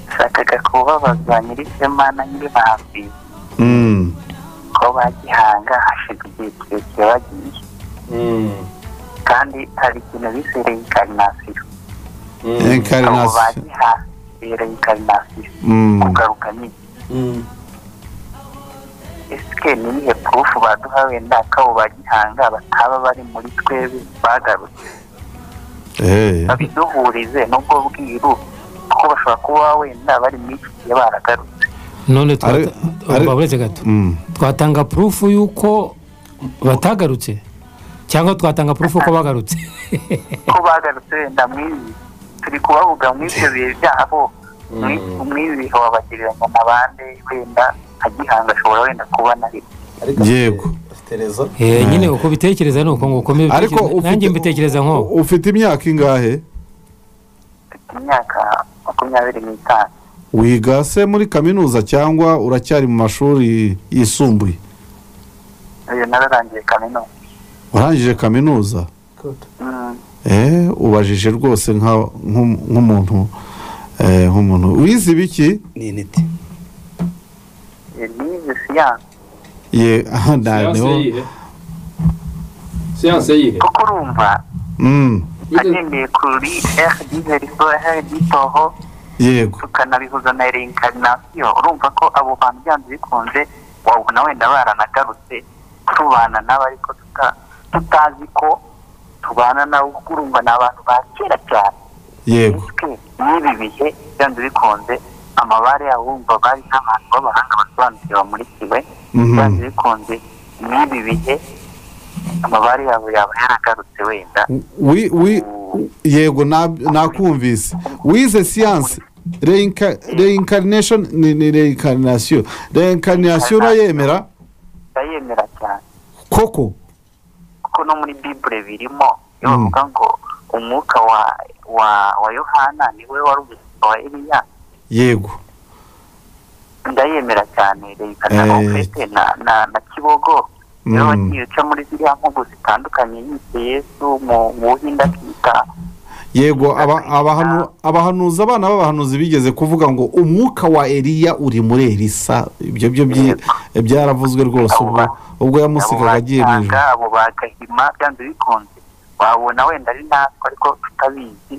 Nshakaga kubabaza nyir'ishema na nyir'ibambi. Mm, ko bagihanga hashize igihe kirekire bagiye. Kandi hari ikintu bise reincarnation abo incarnation bagiha reincarnation Mm, kugaruka nyine ese ni iyihe purufu baduha wenda ko abo bagihanga bataba bari muri twebwe bagarutse. Eh, babiduhurize n'ubwo bwiru kuko bashobora kuba wenda bari muri iki gihe baragarutse. None mm. twatanga purufu y'uko batagarutse. Cyangwa twatanga purufu ko bagarutse ko bagarutse wenda mwibi turi kubavuga muri ibyo bihe byabo. Mwibi bihe wabagereranya na bande wenda nka gihanga ashobora wenda kuba na rimwe yego. Eh, nyine uko bitekereza ni uko nguko ariko nanjye mbitekereza nko. ufite imyaka ingahe? Mfite imyaka makumyabiri n'itanu. Wiga se muri kaminuza cyangwa uracyari mu mashuri yisumbuye? Uyu nararangiye kaminuza. Warangije kaminuza? Eh ubajije rwose nk'umuntu Eh, nk'umuntu. Wize ibiki? Ni siyanse ye aha ni ho. yihe? Siyanse yihe? Kuko urumva. Mm, agendeye kuri rd veriso rd toho yego. Tukanabihuza na reincarnation urumva ko abo bantu byanze bikunze wabona wenda baranagarutse tubana nabo ariko tuta- tutazi ko tubana kuko urumva ni abantu ba kera cyane. Yego. N'ibi bihe byanze bikunze amabare yabo wumva bari nk'abantu b'abahanga basobanukiwe bamurikiwe. Mhm. byanze bikunze n'ibi bihe amabare yabo yaba yaragarutse wenda. Yego na- nakumvise. Wize siyanse reincarnation ni ni reincarnation. Reincarnation urayemera ndayemera cyane. Koko. Kuko no muri bibure birimo iyo Mm. bavuga ngo umwuka wa wa wa yohana ni we wari umusiga wa eliya yego ndayemera cyane Eh. reincarnation na na na kibogo rero Mm. wagiye uca muri ziriya nkugu zitandukanye yise yesu mu buhinde akita yego aba- abahanu- abahanuzi abana b'abahanuzi bigeze kuvuga ngo umwuka wa eliya uri muri elisa ibyo byo byaravuzwe rwose ubwo ubwo yamusigaga agiye mu ijoro abo bagahima byanze bikunze wabona wenda ari natwe ariko tutabizi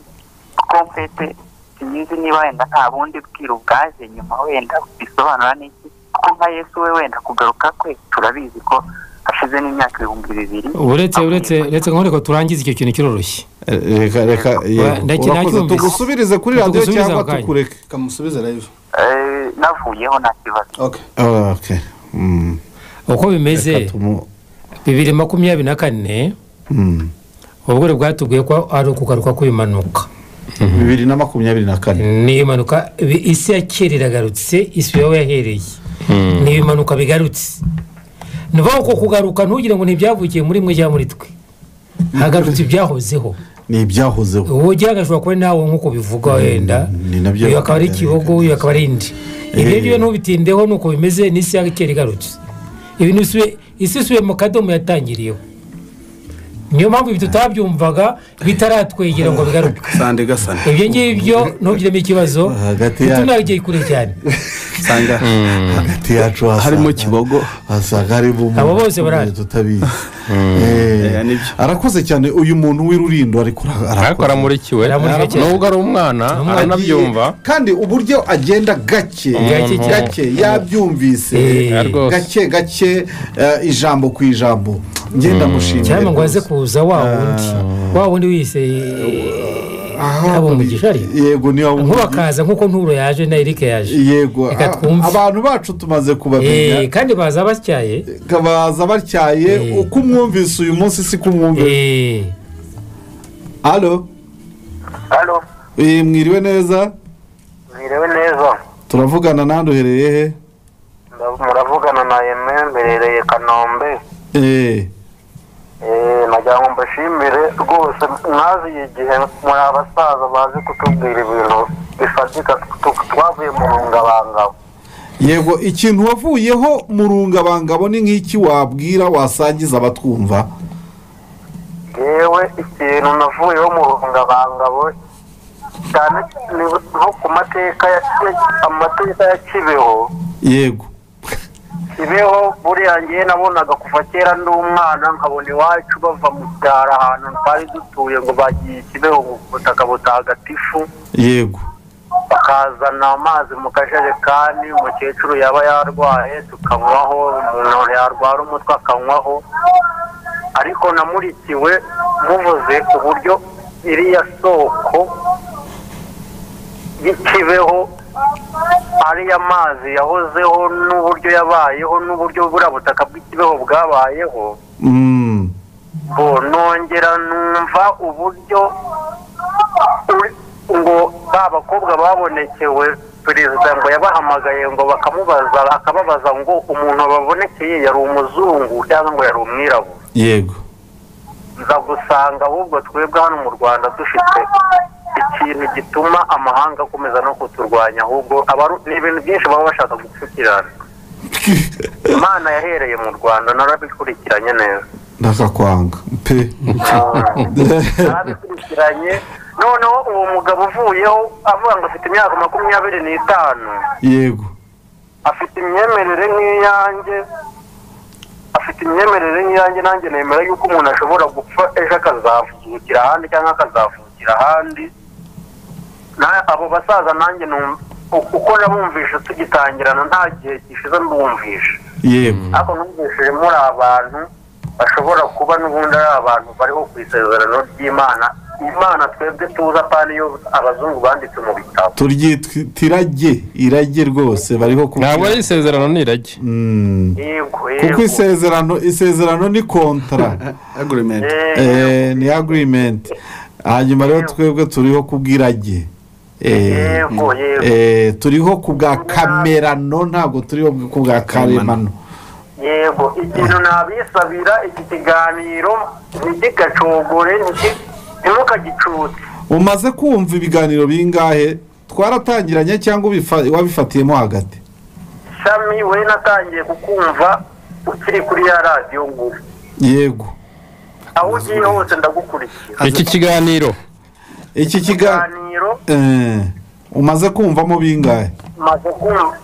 kuko mfite sinzi niba wenda nta bundi bwiru bwaje nyuma wenda bisobanura n'iki kuko nka yesu we wenda kugaruka kwe turabizi ko hashize n'imyaka ibihumbi bibiri uretse uretse uretse ngo reka turangize icyo kintu kiroroshye Eh, reka reka yego tugusubirize kuri radiyo cyangwa tukureke kamusubize live Eh, navuyeho nta kibazo okay okay. Mm. uko bimeze bibiri makumyabiri na kane Mm. ubugore bwatubwiye ko ari ukugaruka kw'impanuka bibiri na makumyabiri na kane ni impanuka isi ya kera iragarutse isi yawe yahereye ni ibimanuka bigarutse ni ukuvuga kugaruka ntugire ngo ntibyavukiye muri mwe cyangwa muri twe hagarutse ibyahozeho ni ibyahozeho ashobora kuba ari nawe nk'uko bivuga wenda. ni na byo uyu akaba ari kibogo uyu akaba ari indi. Ibyo ngibyo ntubitindeho ni uko bimeze n'isi ya kera igarutse isi isubiye mu kadomo yatangiriyeho. Niyo mpamvu ibi tutabyumvaga bitaratwegera ngo bigaruke. Sande gasane ibyo ngibyo ntugiremo ikibazo. Ya- tunagiye kure cyane. Sanga. Hagati yacu harimo kibogo. hasanga harimo umuntu Abo bose barahari. tutabizi. Eh, Eh, ni byo. arakoze cyane. Uyu muntu w'irurindo ariko ara- ariko aramurikiwe. Nubwo ari umwana aranabyumva kandi uburyo agenda gake Gake cyane. gake yabyumvise. Eh. gake gake eh, ijambo ku ijambo. Ngenda mushimira cyangwa ngo aze kuza wa wundi. Wa wundi wise umugisha ari? Yego niyo nk'ubakaza nk'uko nturo yaje na erike yaje. Yego Reka a- twumve. abantu bacu tumaze Eh, kubamenya kandi baza batyaye. Baza batyaye Eh. uko umwumvise uyu munsi si ko umwumvise Eh, alo? Halo Eh, mwiriwe neza? Mirewe neza. Turavugana nandi uhereye he? Muravugana na eme mberereye kanombe. Eh, nagira ngo mbashimire rwose. Mwaziye igihe muri abasaza bazi kutubwira ibintu bifatika twavuye mu rungabangabo. Yego ikintu wavuyeho mu rungabangabo ni nk'iki wabwira wasangiza abatwumva? Yewe ikintu navuyeho mu rungabangabo cyane ni nko ku mateka ya kibeho. Yego. Kibeho buriya ngewe nabonaga kuva kera ndi umwana nkabona iwacu bava mu cyaro ahantu twari dutuye ngo bagiye kibeho mu butaka butagatifu. Yego. Bakazana amazi mu kajerekani umukecuru yaba yarwaye tukanywaho umuntu yarwara umutwe akanywaho ariko namurikiwe muvuze uburyo iriya soko y'ikibeho ariya mazi yahozeho n'uburyo yabayeho n'uburyo buriya butaka bw'ikibeho bwabayeho. Mm, nongera numva uburyo ngo ba bakobwa babonekewe perezida ngo yabahamagaye ngo bakamubaza akababaza ngo umuntu babonekeye yari umuzungu cyangwa ngo yari umwirabura. Yego. Nza gusanga ahubwo twebwe hano mu rwanda dufite ikintu gituma amahanga akomeza no kuturwanya ahubwo ni ibintu byinshi baba bashaka gupfukirana imana yahereye mu rwanda narabikurikiranye neza. Ndakakwanga. Pe narabikurikiranye noneho uwo mugabo uvuyeho avuga ngo afite imyaka makumyabiri n'itanu. Yego. Afite imyemerere nk'iyanjye. Afite imyemerere nk'iyanjye nanjye nemera yuko umuntu ashobora gupfa ejo akazavukira ahandi cyangwa akazavukira ahandi. Abo basaza nanjye uko nabumvishe tugitangirana nta gihe gishize mbumvishe yego. Ariko numvishije muri abantu bashobora kuba n'ubundi ari abantu bariho ku isezerano ry'imana imana twebwe tuzi apana iyo abazungu banditse mu bitabo. Turyitwa irage irage rwose bariho ntabwo ari isezerano n'irage Mm. yego kuko yego. isezerano isezerano ni kontara agreement. Eh, ni agirimenti hanyuma rero twebwe turiho kubw'irage Eh, Yego, yego. eh, turiho ku bwa kamerano ntabwo turiho ku bwa karemano yego ikintu nabisabira iki kiganiro ntigigacogore ntiki- ntimukagicutse umaze kumva ibiganiro bingahe? Twaratangiranye cyangwa wabifatiyemo hagati? Shami we natangiye kukumva ukiri kuri ya radiyo ngufi yego. Aho ugiye hose ndagukurikira. Iki kiganiro? Iki kiganiro Eh, umaze kumvamo bingahe? Maze kumva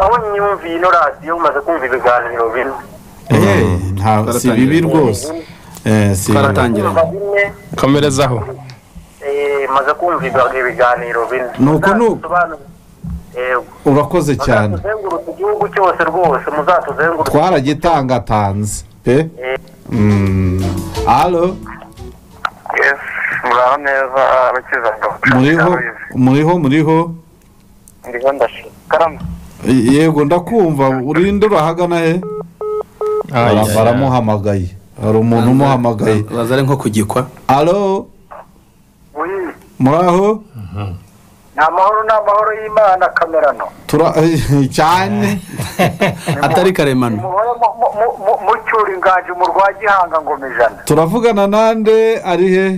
aho nyumviye ino radiyo maze kumva ibiganiro bine Eh, si bibi rwose. Eh, si bibi. Twaratangira. kumva bine komerezaho eh, maze kumva ibi- ibiganiro bine. Nuko nu- Muzadusobanurire. yego urakoze cyane. muzatuzengurutse igihugu cyose rwose muzatuzengurutse. Twaragitangatanze pe. Eh, Mm. alo? Yes muraho neza abakiza muriho? Muriho muriho? Ndiho ndashima karama yego ndakumva urinde urahagana he Bara- baramuhamagaye. Hari umuntu umuhamagaye. Baza ari nko kugikwa alo? Uyi muraho? Ni amahoro ni amahoro y'imana kamerano tura cyane. Atari karemano. Mucyura inganji mu rwa gihanga ngoma ijana turavugana nande ari he?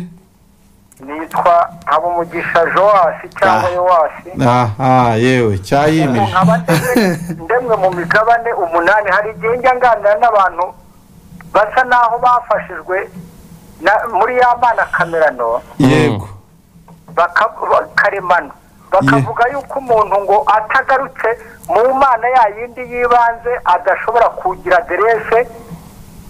Nitwa habumugisha joasi cyangwa Ah. yowasi aha yewe cyayime nkaba ndemwe- ndemwe mu migabane umunani. Hari igihe njya nganira n'abantu basa n'aho bafashijwe muri ya mana kamerano yego. karemano bakavuga yuko umuntu ngo atagarutse mu mana ya yindi y'ibanze adashobora kugira aderese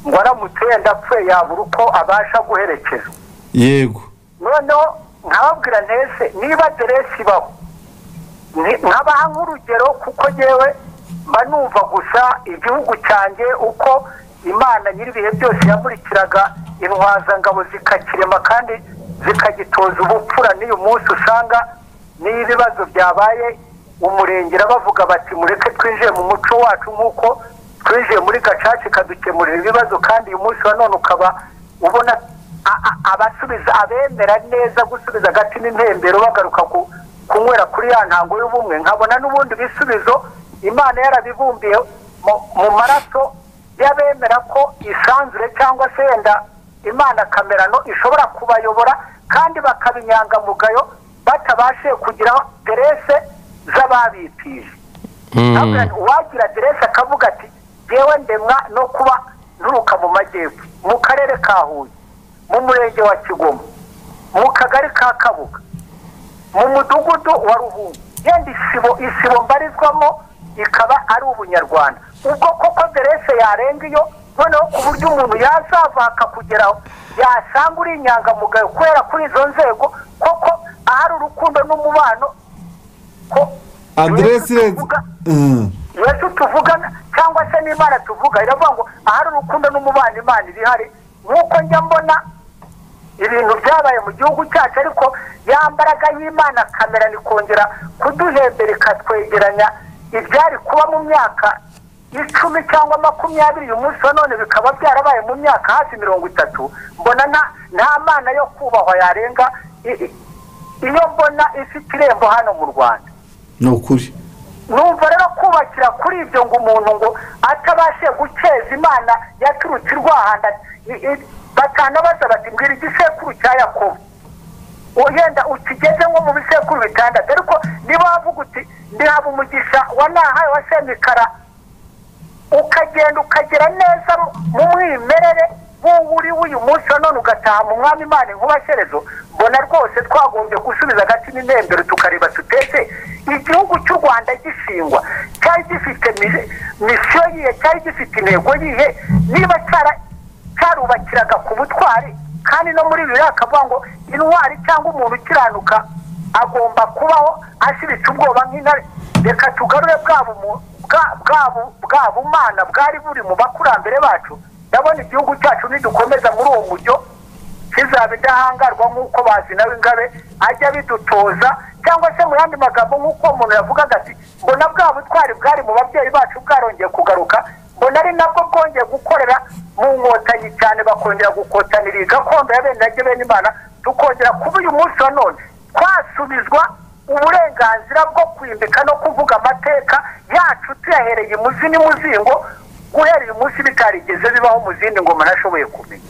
ngo aramutse yenda apfuye yabura uko abasha guherekeza. Yego. Noneho nkababwira ntese niba aderesi ibaho? Nkabaha nk'urugero kuko ngewe mba numva gusa igihugu cyanjye uko imana nyir'ibihe byose yamurikiraga intwazangabo zikakirema kandi zikagitoza ubupfura. N'uyu munsi usanga n'iyo ibibazo byabaye umurengera bavuga bati mureke twinjiye mu muco wacu nk'uko twinjiye muri gacaca ikadukemurira ibibazo. Kandi uyu munsi wa none ukaba ubona abasubiza abemera neza gusubiza agati n'intembero bagaruka ku kunywera kuri ya ntango y'ubumwe. Nkabona n'ubundi bisubizo imana yarabibumbiye mu maraso y'abemera ko isanzure cyangwa se yenda imana kamerano ishobora kubayobora kandi bakaba inyangamugayo batabashije kugira derese z'ababipije. Ntabwo uwagira aderesi akavuga ati yewe ndemwa no kuba nturuka mu majyepfo mu karere ka huye mu murenge wa kigoma mu kagari ka kabuga mu mudugudu wa ruhungu. Yenda isibo isibo mbarizwamo ikaba ari ubunyarwanda. Ubwo koko aderesi yarenga iyo? Noneho ku buryo umuntu yazava akakugeraho yasanga uri inyangamugayo kubera kuri izo nzego koko ahari urukundo n'umubano ko aderesi Yesu tuvuga- Mm. tuvugana cyangwa se n'imana tuvuga iravuga ngo ahari urukundo n'umubano imana ibihari nk'uko njya mbona ibintu byabaye mu gihugu cyacu ariko ya mbaraga y'imana kamera ikongera kuduhembera ikatwegeranya ibyari kuba mu myaka icumi cyangwa makumyabiri uyu munsi wa none bikaba byarabaye mu myaka hafi mirongo itatu. Mbona nta mana yo kubahwa yarenga. Iyo mbona ifite irembo hano mu rwanda. Ni ukuri. Numva rero kubakira kuri ibyo ngo umuntu ngo atabashe gukeza imana yaturutse i rwahanda i- i- batanabaza bati mbwira igisekuru cya yakobo. Wenda ukigeze nko mu bisekuru bitandatu. Ariko niba wavuga uti ndihaba umugisha wa nahaye wa semikara ukagenda ukagera neza mu mwimerere wowe uri w'uyu munsi wa none ugataha mu mwami imana inkubashyerezo mbona rwose twagombye gusubiza agati n'intembero tukareba tutese igihugu cy'u rwanda gishingwa. Cyari gifite mi- misiyo yihe cyari gifite intego yihe? Niba cyarubakiraga ku butwari kandi no muri bibiri akavuga ngo intwari cyangwa umuntu ukiranuka agomba kubaho ashiritse ubwoba nk'intare. Reka tugarure bwa bumu- bwa- bwa bu- bwa bumana bwari buri mu bakurambere bacu ndabona igihugu cyacu nidukomeza muri uwo mujyo kizaba indahangarwa nk'uko bazi nawe ingabe ajya bidutoza cyangwa se mu yandi magambo nk'uko umuntu yavugaga ati mbona bwa butwari bwari mu babyeyi bacu bwarongeye kugaruka mbona ari nabwo bwongeye gukorera mu nkotanyi cyane bakongera gukotanira iyi gakondo ya bene nage bene imana tukongera kuba uyu munsi wa none twasubizwa uburenganzira bwo kwimbika no kuvuga amateka yacu tuyahereye imuzi n'imuzingo guhera uyu munsi bitarigeze bibaho mu zindi ngoma nashoboye kumenya.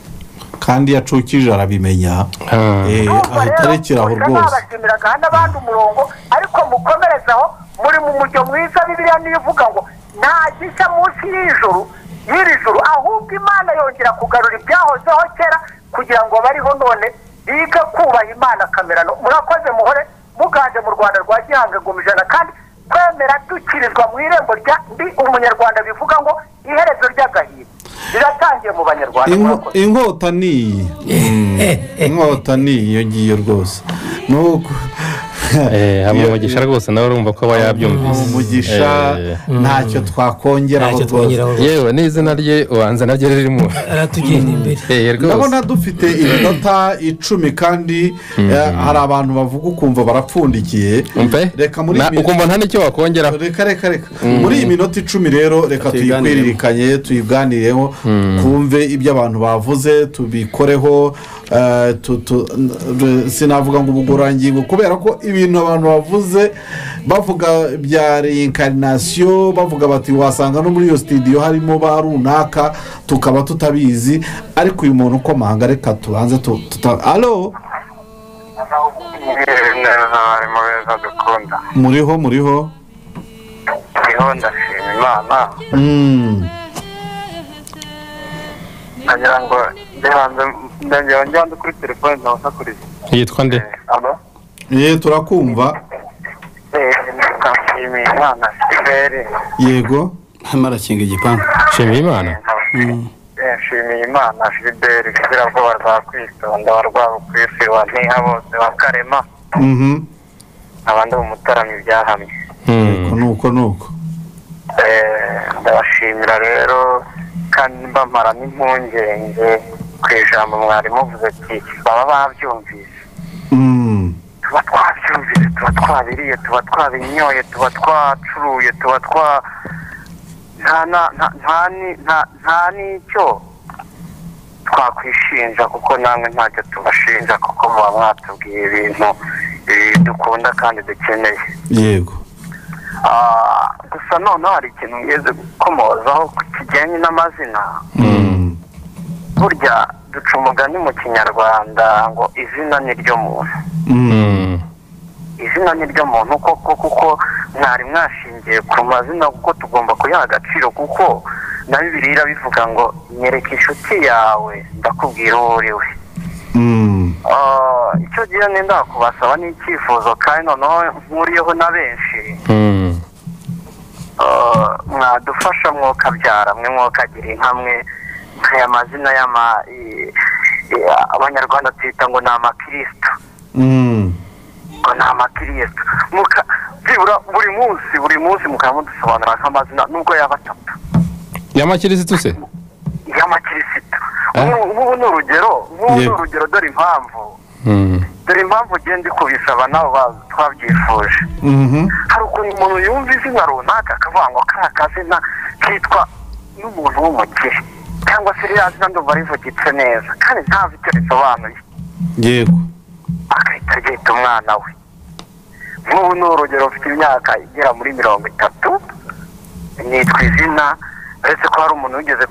Kandi iyo acukije arabimenya Eh, Ndumva ahita arekera aho rwose. nabashimiraga n'abandi umurongo ariko mukomerezaho muri mu mujyo mwiza bibiliya niyo ivuga ngo nta gishya munsi y'ijuru y'iri juru ahubwo imana yongera kugarura ibyahozeho kera kugira ngo bariho none bige kubaha imana kamerano. Murakoze muhore muganje mu rwanda rwa gihanga ngoma ijana kandi kwemera dukirizwa mu irembo rya ndi umunyarwanda bivuga ngo iherezo ry'agahinda. Riratangiye mu banyarwanda inkota ni iyi. Inkota ni iyo ngiyo rwose. Nuko hamwe umugisha rwose nawe urumva ko aba yabyumvise. umugisha Eh, ntacyo twakongeraho ntacyo rwose. yewe n'izina rye ubanza naryo ririmo aratugenda imbere. Eh, rwose. Ndabona dufite iminota icumi kandi eh, hari abantu bavuga ukumva barapfundikiye. Reka muri iyi ukumva nta n'icyo wakongeraho reka reka reka. Muri iyi minota icumi rero reka tuyikwiririkanye tuyiganireho twumve ibyo abantu bavuze tubikoreho. eh, sinavuga ngo ubugororangingo kubera ko ibintu abantu bavuze bavuga bya reincarnation bavuga bati wasanga no muri iyo sitidiyo harimo ba runaka tukaba tutabizi ariko uyu muntu ukomanga reka tubanze tu- tuta alo muriho muriho. Niho ndashima imana. Mm. nkagira ngo njye hanze ndongera njya hanze kuri telefone ntabasakuriza yitwa nde? Alo? Ye turakumva. Siberi yego. Arimo arakinga igipangu. Nshimiye imana nshimiye imana filiberi rw'irabwoba rwa kwitonda wa rwabukwisi wa ntiha bose wa karema Mhm. abandi mu mutaramyi byahamye Hmm. nuko nuko. Eh, ndabashimira rero kandi mbamara n'impungenge. Ku ijambo mwari muvuze ati baba babyumvise tuba twabyumvise tuba twabiriye tuba twabinyoye tuba twacuruye tuba twa nta n'icyo twakwishinja kuko namwe ntacyo tubashinja kuko muba mwatubwiye ibintu ibi dukunda kandi dukeneye yego Ah, gusa noneho hari ikintu ngeze gukomozaho kijyanye n'amazina. Burya duca umugani mu kinyarwanda ngo izina ni ryo muntu Mm. Hmm. izina ni ryo muntu koko kuko mwari mwashingiye ku mazina kuko tugomba kuyaha agaciro kuko na bibiri irabivuga ngo nyereka inshuti yawe ndakubwira uwo uri we Mm. Ah, icyo gihe nenda kubasaba n'icyifuzo kandi noneho nkuriyeho na benshi Hmm. Ah, mwadufasha mwokabyara mwe mwokagira inka mwe nk'aya mazina abanyarwanda tuyita ngo ni amakirisitu Mm. ngo ni byibura buri munsi buri munsi mukaba mudusobanurira nk'amazina nubwo yaba atatu. Y'amakirisitu se? Y'amakirisitu Ah. Nk'ubu- nk'ubu ni urugero nk'ubu ni urugero dore impamvu. Hmm. dore impamvu ugenda kubisaba nabo ba- twabyifuje. Mhm. hari ukuntu umuntu yumva izina runaka akavuga ngo kariya kazina kitwa n'umuntu w'umukire cyangwa se ririya zina ndumva rivugitse neza kandi ntazi icyo risobanuye. Yego. Agahita aryita umwana we. Nk'ubu ni urugero ufite imyaka igera muri mirongo itatu nitwa izina uretse ko hari umuntu wigeze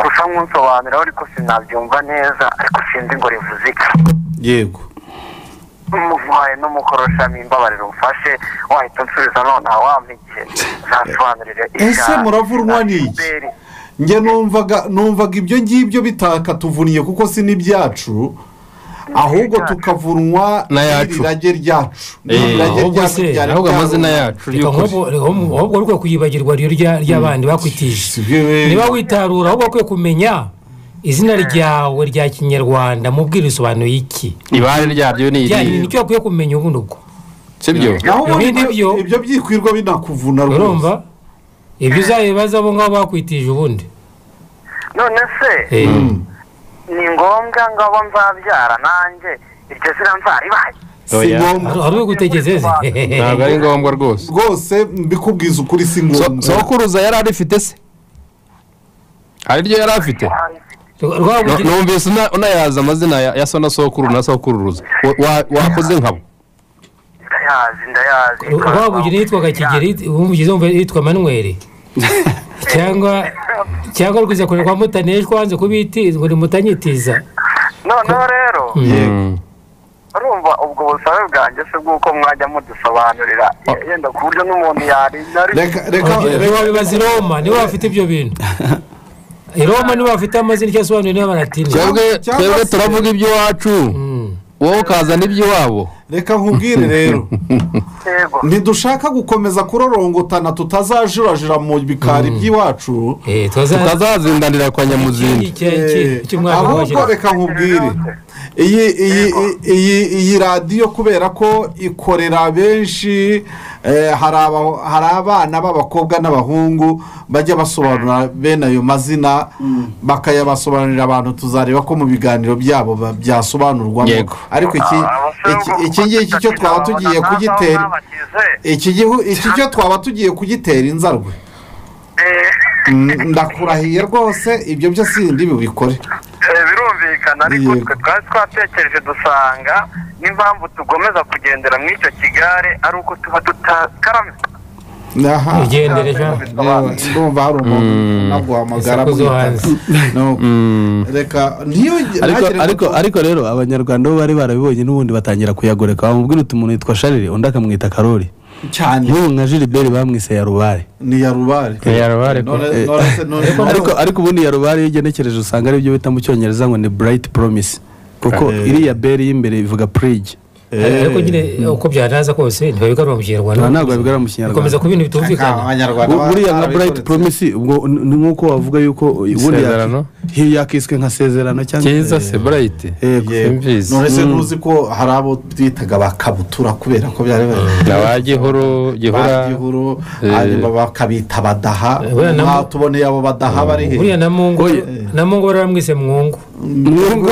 gusa nk'unsobanurira ariko sinabyumva neza ariko sinzi ngo rivuze iki. Yego. Umuvaye n'umukoroshami imbabarira umfashe wahita unsubiza nonaha wampa igihe ntasobanurire Ese muravunwa n'iki? Njye numvaga numvaga ibyo ngibyo bitakatuvuniye kuko si n'ibyacu ahubwo tukavunwa N'ayacu. n'irage ryacu. Eh, ahubwo se, ahubwo amazina yacu ahubwo rukwiye kuyibagirwa ry'abandi bakwitije. Si eh, niba witarura ahubwo bakwiye kumenya izina ryawe rya kinyarwanda mubwira risobanuye iki? Ibare ryaryo ni iri ni cyo bakwiye kumenya ubundi ubwo sibyo naho ubundi ibindi ibyo- byo- ibyo byikwirwa binakuvuna rwose ibyo uzabibaza abo ngabo bakwitije ubundi none se Eh, ni ngombwa ngo abo nzabyara nanjye iryo zina nzaribaye si Oya. ngombwa hari hari ubigutekereze ntabwo ari ngombwa rwose. Rwose mbikubwiza ukuri si So- ngombwa. Sokuruza yari arifite se? Hari iryo yari afite? Numvise una- unayaza amazina ya so na sokuru na sokuruza. Wa- wa- wakoze nkabo ndayazi ndayazi. Rwabugira yitwaga kigeri wumvise wumva yitwa manweri cyangwa cyangwa rwiza kure kwa mutaneshwa wanze kubitiza ngo nimutanyitiza noneho rero Mm. urumva ubwo busabe bwanjye se bw'uko mwajya mudusobanurira. Yenda ku buryo n'umuntu yarinda reka reka niba wabibaza i roma niba bafite ibyo bintu. I roma niba bafite amazina icyo asobanuye niba baratini twebwe turavuga iby'iwacu. Wowe ukazana iby'iwabo. Reka nkubwire rero. Ntidushaka gukomeza kurorongotana tutazajurajura mu bikari by'iwacu. Tukazazindanira kwa nyamuzindi Eh, ahubwo reka nkubwire. Iyi iyi iyi iyi radiyo kubera ko ikorera benshi eh, hari aba- hari abana b'abakobwa n'abahungu bajya basobanura bene ayo mazina bakayabasobanurira abantu tuzareba ko mu biganiro byabo ba- byasobanurwamo ariko iki iki- iki ngiki cyo twaba tugiye kugitera. iki cyo twaba tugiye kugitera inzarwe. Mm, ndakurahiye rwose ibyo byo sindi bubikore birumvikana ariko twe twari twatekereje dusanga n'impamvu tugomeza kugendera muri icyo kigare ari uko tuba tutakaramye ugendere ndumva hari umuntu niyo ariko rero abanyarwanda bo bari barabibonye n'ubundi batangira kuyagoreka bamubwira uti umuntu yitwa sharire undi akamwita karori. Cyane nk'ubu nka gilbert bamwise yarubare ni ya rubare Ni ya rubare none se- none- ariko ariko ubundi yarubare iyo ugenekereje usanga ari byo bita mu cyongereza ngo ni bright promise. Kuko Eh. iriya beri y'imbere ivuga purige Eh, ariko nyine uko byanaza kose ntibabigarura mu kinyarwanda. Ntabwo babigarura mu bikomeza kinyarwanda. kuba ibintu bitumvikana buriya nka promise ubwo ni nk'uko wavuga yuko ubundi yakiswe nka sezerano cyangwa cyiza se burayiti Yego. Yego. simbizi. None se ntuzi ko hari abo bitaga bakabutura kubera ko byari na ba gihuru gihura. Bagihuru Eh. hanyuma bakabita badaha. Eh, tuboneye abo badaha bari he? buriya na mungu Oye. na mwungu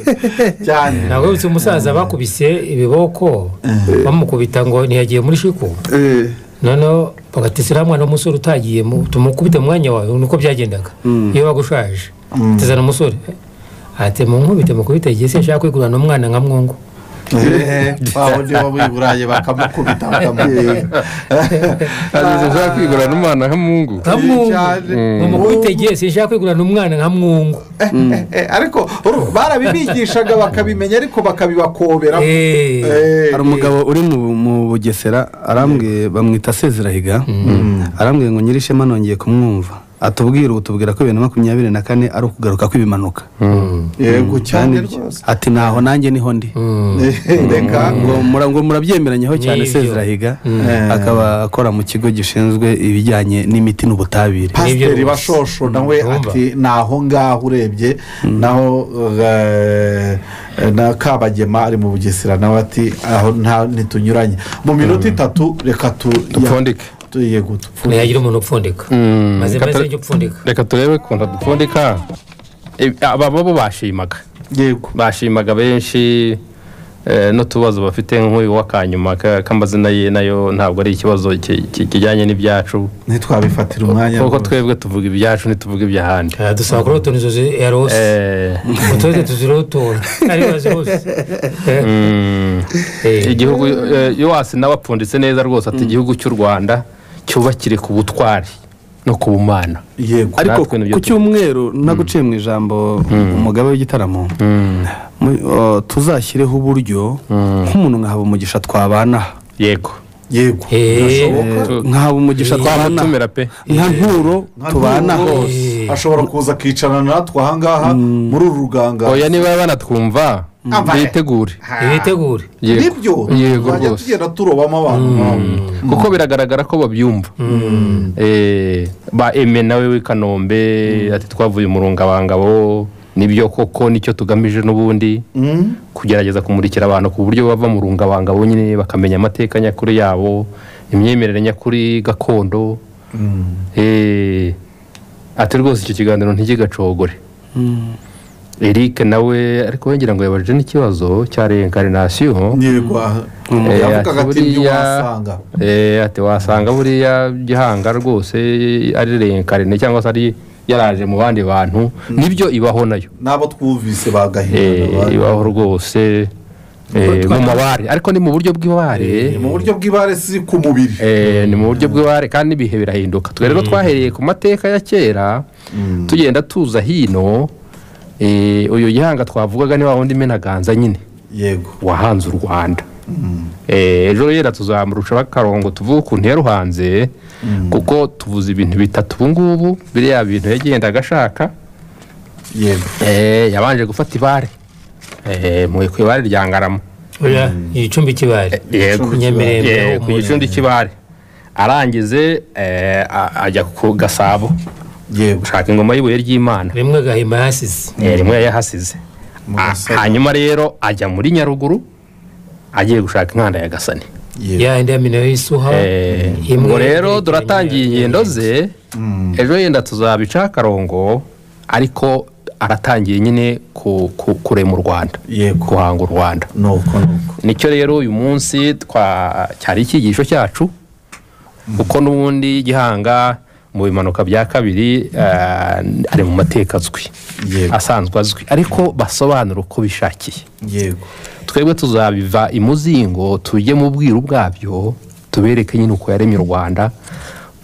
cyane. Ntabwo wibutse umusaza bakubise ibiboko bamukubita ngo ntiyagiye muri shiku Eh, noneho bagatesera mwana w'umusore utagiye mu- tumukubite mu mwanya wawe niko byagendaga. Iyo bagushaje tezana umusore. Ati mu nkubite mukubite. Igihe se nshaka kwigurana umwana nka mwungu. Eh, wa wundi wo muri burayi bakamukubita bakamukubita hanyuma ushaka kwigurana umwana nka mungu nka mukubite igihe se nshaka kwigurana umwana nka mwungu. Eh, ariko uru- barabibigishaga bakabimenya ariko bakabibakobera. Eh, Eh, hari umugabo uri mu bugesera arambwiye bamwita sezirahiga. Arambwiye ngo nyirishema nongeye kumwumva. Atubwira ubu tubwira ko bibiri na makumyabiri na kane ari ukugaruka kw'ibimanuka. Yego cyane rwose. ati naho nanjye ni ho ndi. Eh, reka. Ngo mura- ngo murabyemeranyeho cyane sezirahiga akaba akora mu kigo gishinzwe ibijyanye n'imiti n'ubutabire. Pasiteri Nibyo bashosho nawe ati ni aho ngaho urebye. Naho eh, na kabagema ari mu bugesera nawe ati aho nta ntitunyuranye. Mu minota itatu reka tu dupfundike tu- yego dupfundike ntiyagira umuntu upfundika. Mm, maze maze njye upfundika. reka turebe ukuntu dupfundika. Eh, aba bo bashimaga. Yego. Bashimaga benshi eh, n'utubazo bafite nk'uyu w'akanyuma ka- k'amazina ye na yo ntabwo ari ikibazo ki- ki- kijyanye n'ibyacu. Ntitwabifatira umwanya kuko twebwe tuvuga ibyacu ntituvuga iby'ahandi. Ah, dusaba kuri utuntu zuzuye ya rose Eh, utuze tuzireho utuntu Eh, mm, eh. igihugu eh, yowasi nawe apfunditse neza rwose ati igihugu cy'u rwanda. Cyubakire ku butwari no ku bumana. Yego. Ariko ku cyumweru naguciye mu ijambo umugabe w'igitaramo. Mu- uh, tuzashyireho uburyo nk'umuntu nka habumugisha twabana. Yego. Yego. Eh. nk'aba umugisha pe. Nka nturo tubana. Ashobora kuza akicarana natwe ahangaha muri uru ruganga. Oya niba banatwumva Bitegure ibitegure Yego. ni byo yego tuzajya rwose tugenda turobamo abantu kuko biragaragara ko babyumva. Eh, ba eme nawe w'i kanombe ati twavuye mu rungabangabo ni byo koko ni cyo tugamije n'ubundi. Mm. kugerageza kumurikira abantu ku buryo bava mu rungabangabo nyine bakamenya amateka nyakuri yabo imyemerere nyakuri gakondo. Eh, ati rwose icyo kiganiro ntigigacogore eric nawe ariko wongera ngo yabajije n'ikibazo cya reincarnation. Yego. Eh, yavugaga ati ibyo wasanga. Eh, ati wasanga buriya gihanga rwose ari reincarne cyangwa se ari yaraje mu bandi bantu. Nibyo ibaho na yo. N'abo twumvise Eh, bagahinda ibaho rwose eh, mu mabare. Ariko ni mu buryo bw'ibare. Mu buryo bw'ibare si ku mubiri. Eh, ni mu buryo bw'ibare kandi n'ibihe birahinduka. Twe rero twahereye ku mateka ya kera tugenda tuza hino eh, uyu gihanga twavugaga ni wa wundi menaganza nyine. Yego. Wahanze u rwanda. Eh, ejo rero tuzamurusha akarongo tuvuge ukuntu yaruhanze kuko tuvuze ibintu bitatu. Ubu ngubu biriya bintu yagendaga ashaka yego. Eh, yabanje gufata ibare. Eh, mu ku ibare rya ngarama. Oya igicumbi kibare yego. Ku Eh, ho ku gicumbi cy'ibare. Arangize eh, ajya ku gasabo. Gushaka ingoma y'ibuye ry'imana? Rimwe gahima yasize Eh, rimwe yayahasize Mu Ah, hanyuma rero ajya muri nyaruguru agiye gushaka inkanda ya gasani. Eh, ubwo rero duratangiye ingendo ze ejo yenda tuzabica akarongo ariko aratangiye nyine ku- ku- kurema u rwanda. Guhanga u rwanda. Nicyo rero uyu munsi twa cyari icyigisho cyacu kuko n'ubundi gihanga mu bimanuka bya kabiri eh, ari mu mateka azwi. Asanzwe azwi. Ariko basobanura uko bishakiye. Yego. Twebwe tuzabiva imuzingo tujye mu bwiru bwabyo tubereke nyine uko yaremye u rwanda.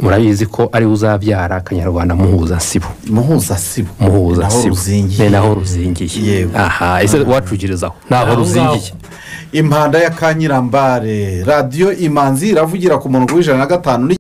Murabizi ko ari we uzabyara akanyarwanda muhuzasibo muhuzasibo muhuzasibo ni naho ruzingiye. Yego. aha ese wacugirizaho? Naho ruzingiye. Impanda ya kanyirambare. Radiyo imanzi iravugira ku murongo w'ijana na gatanu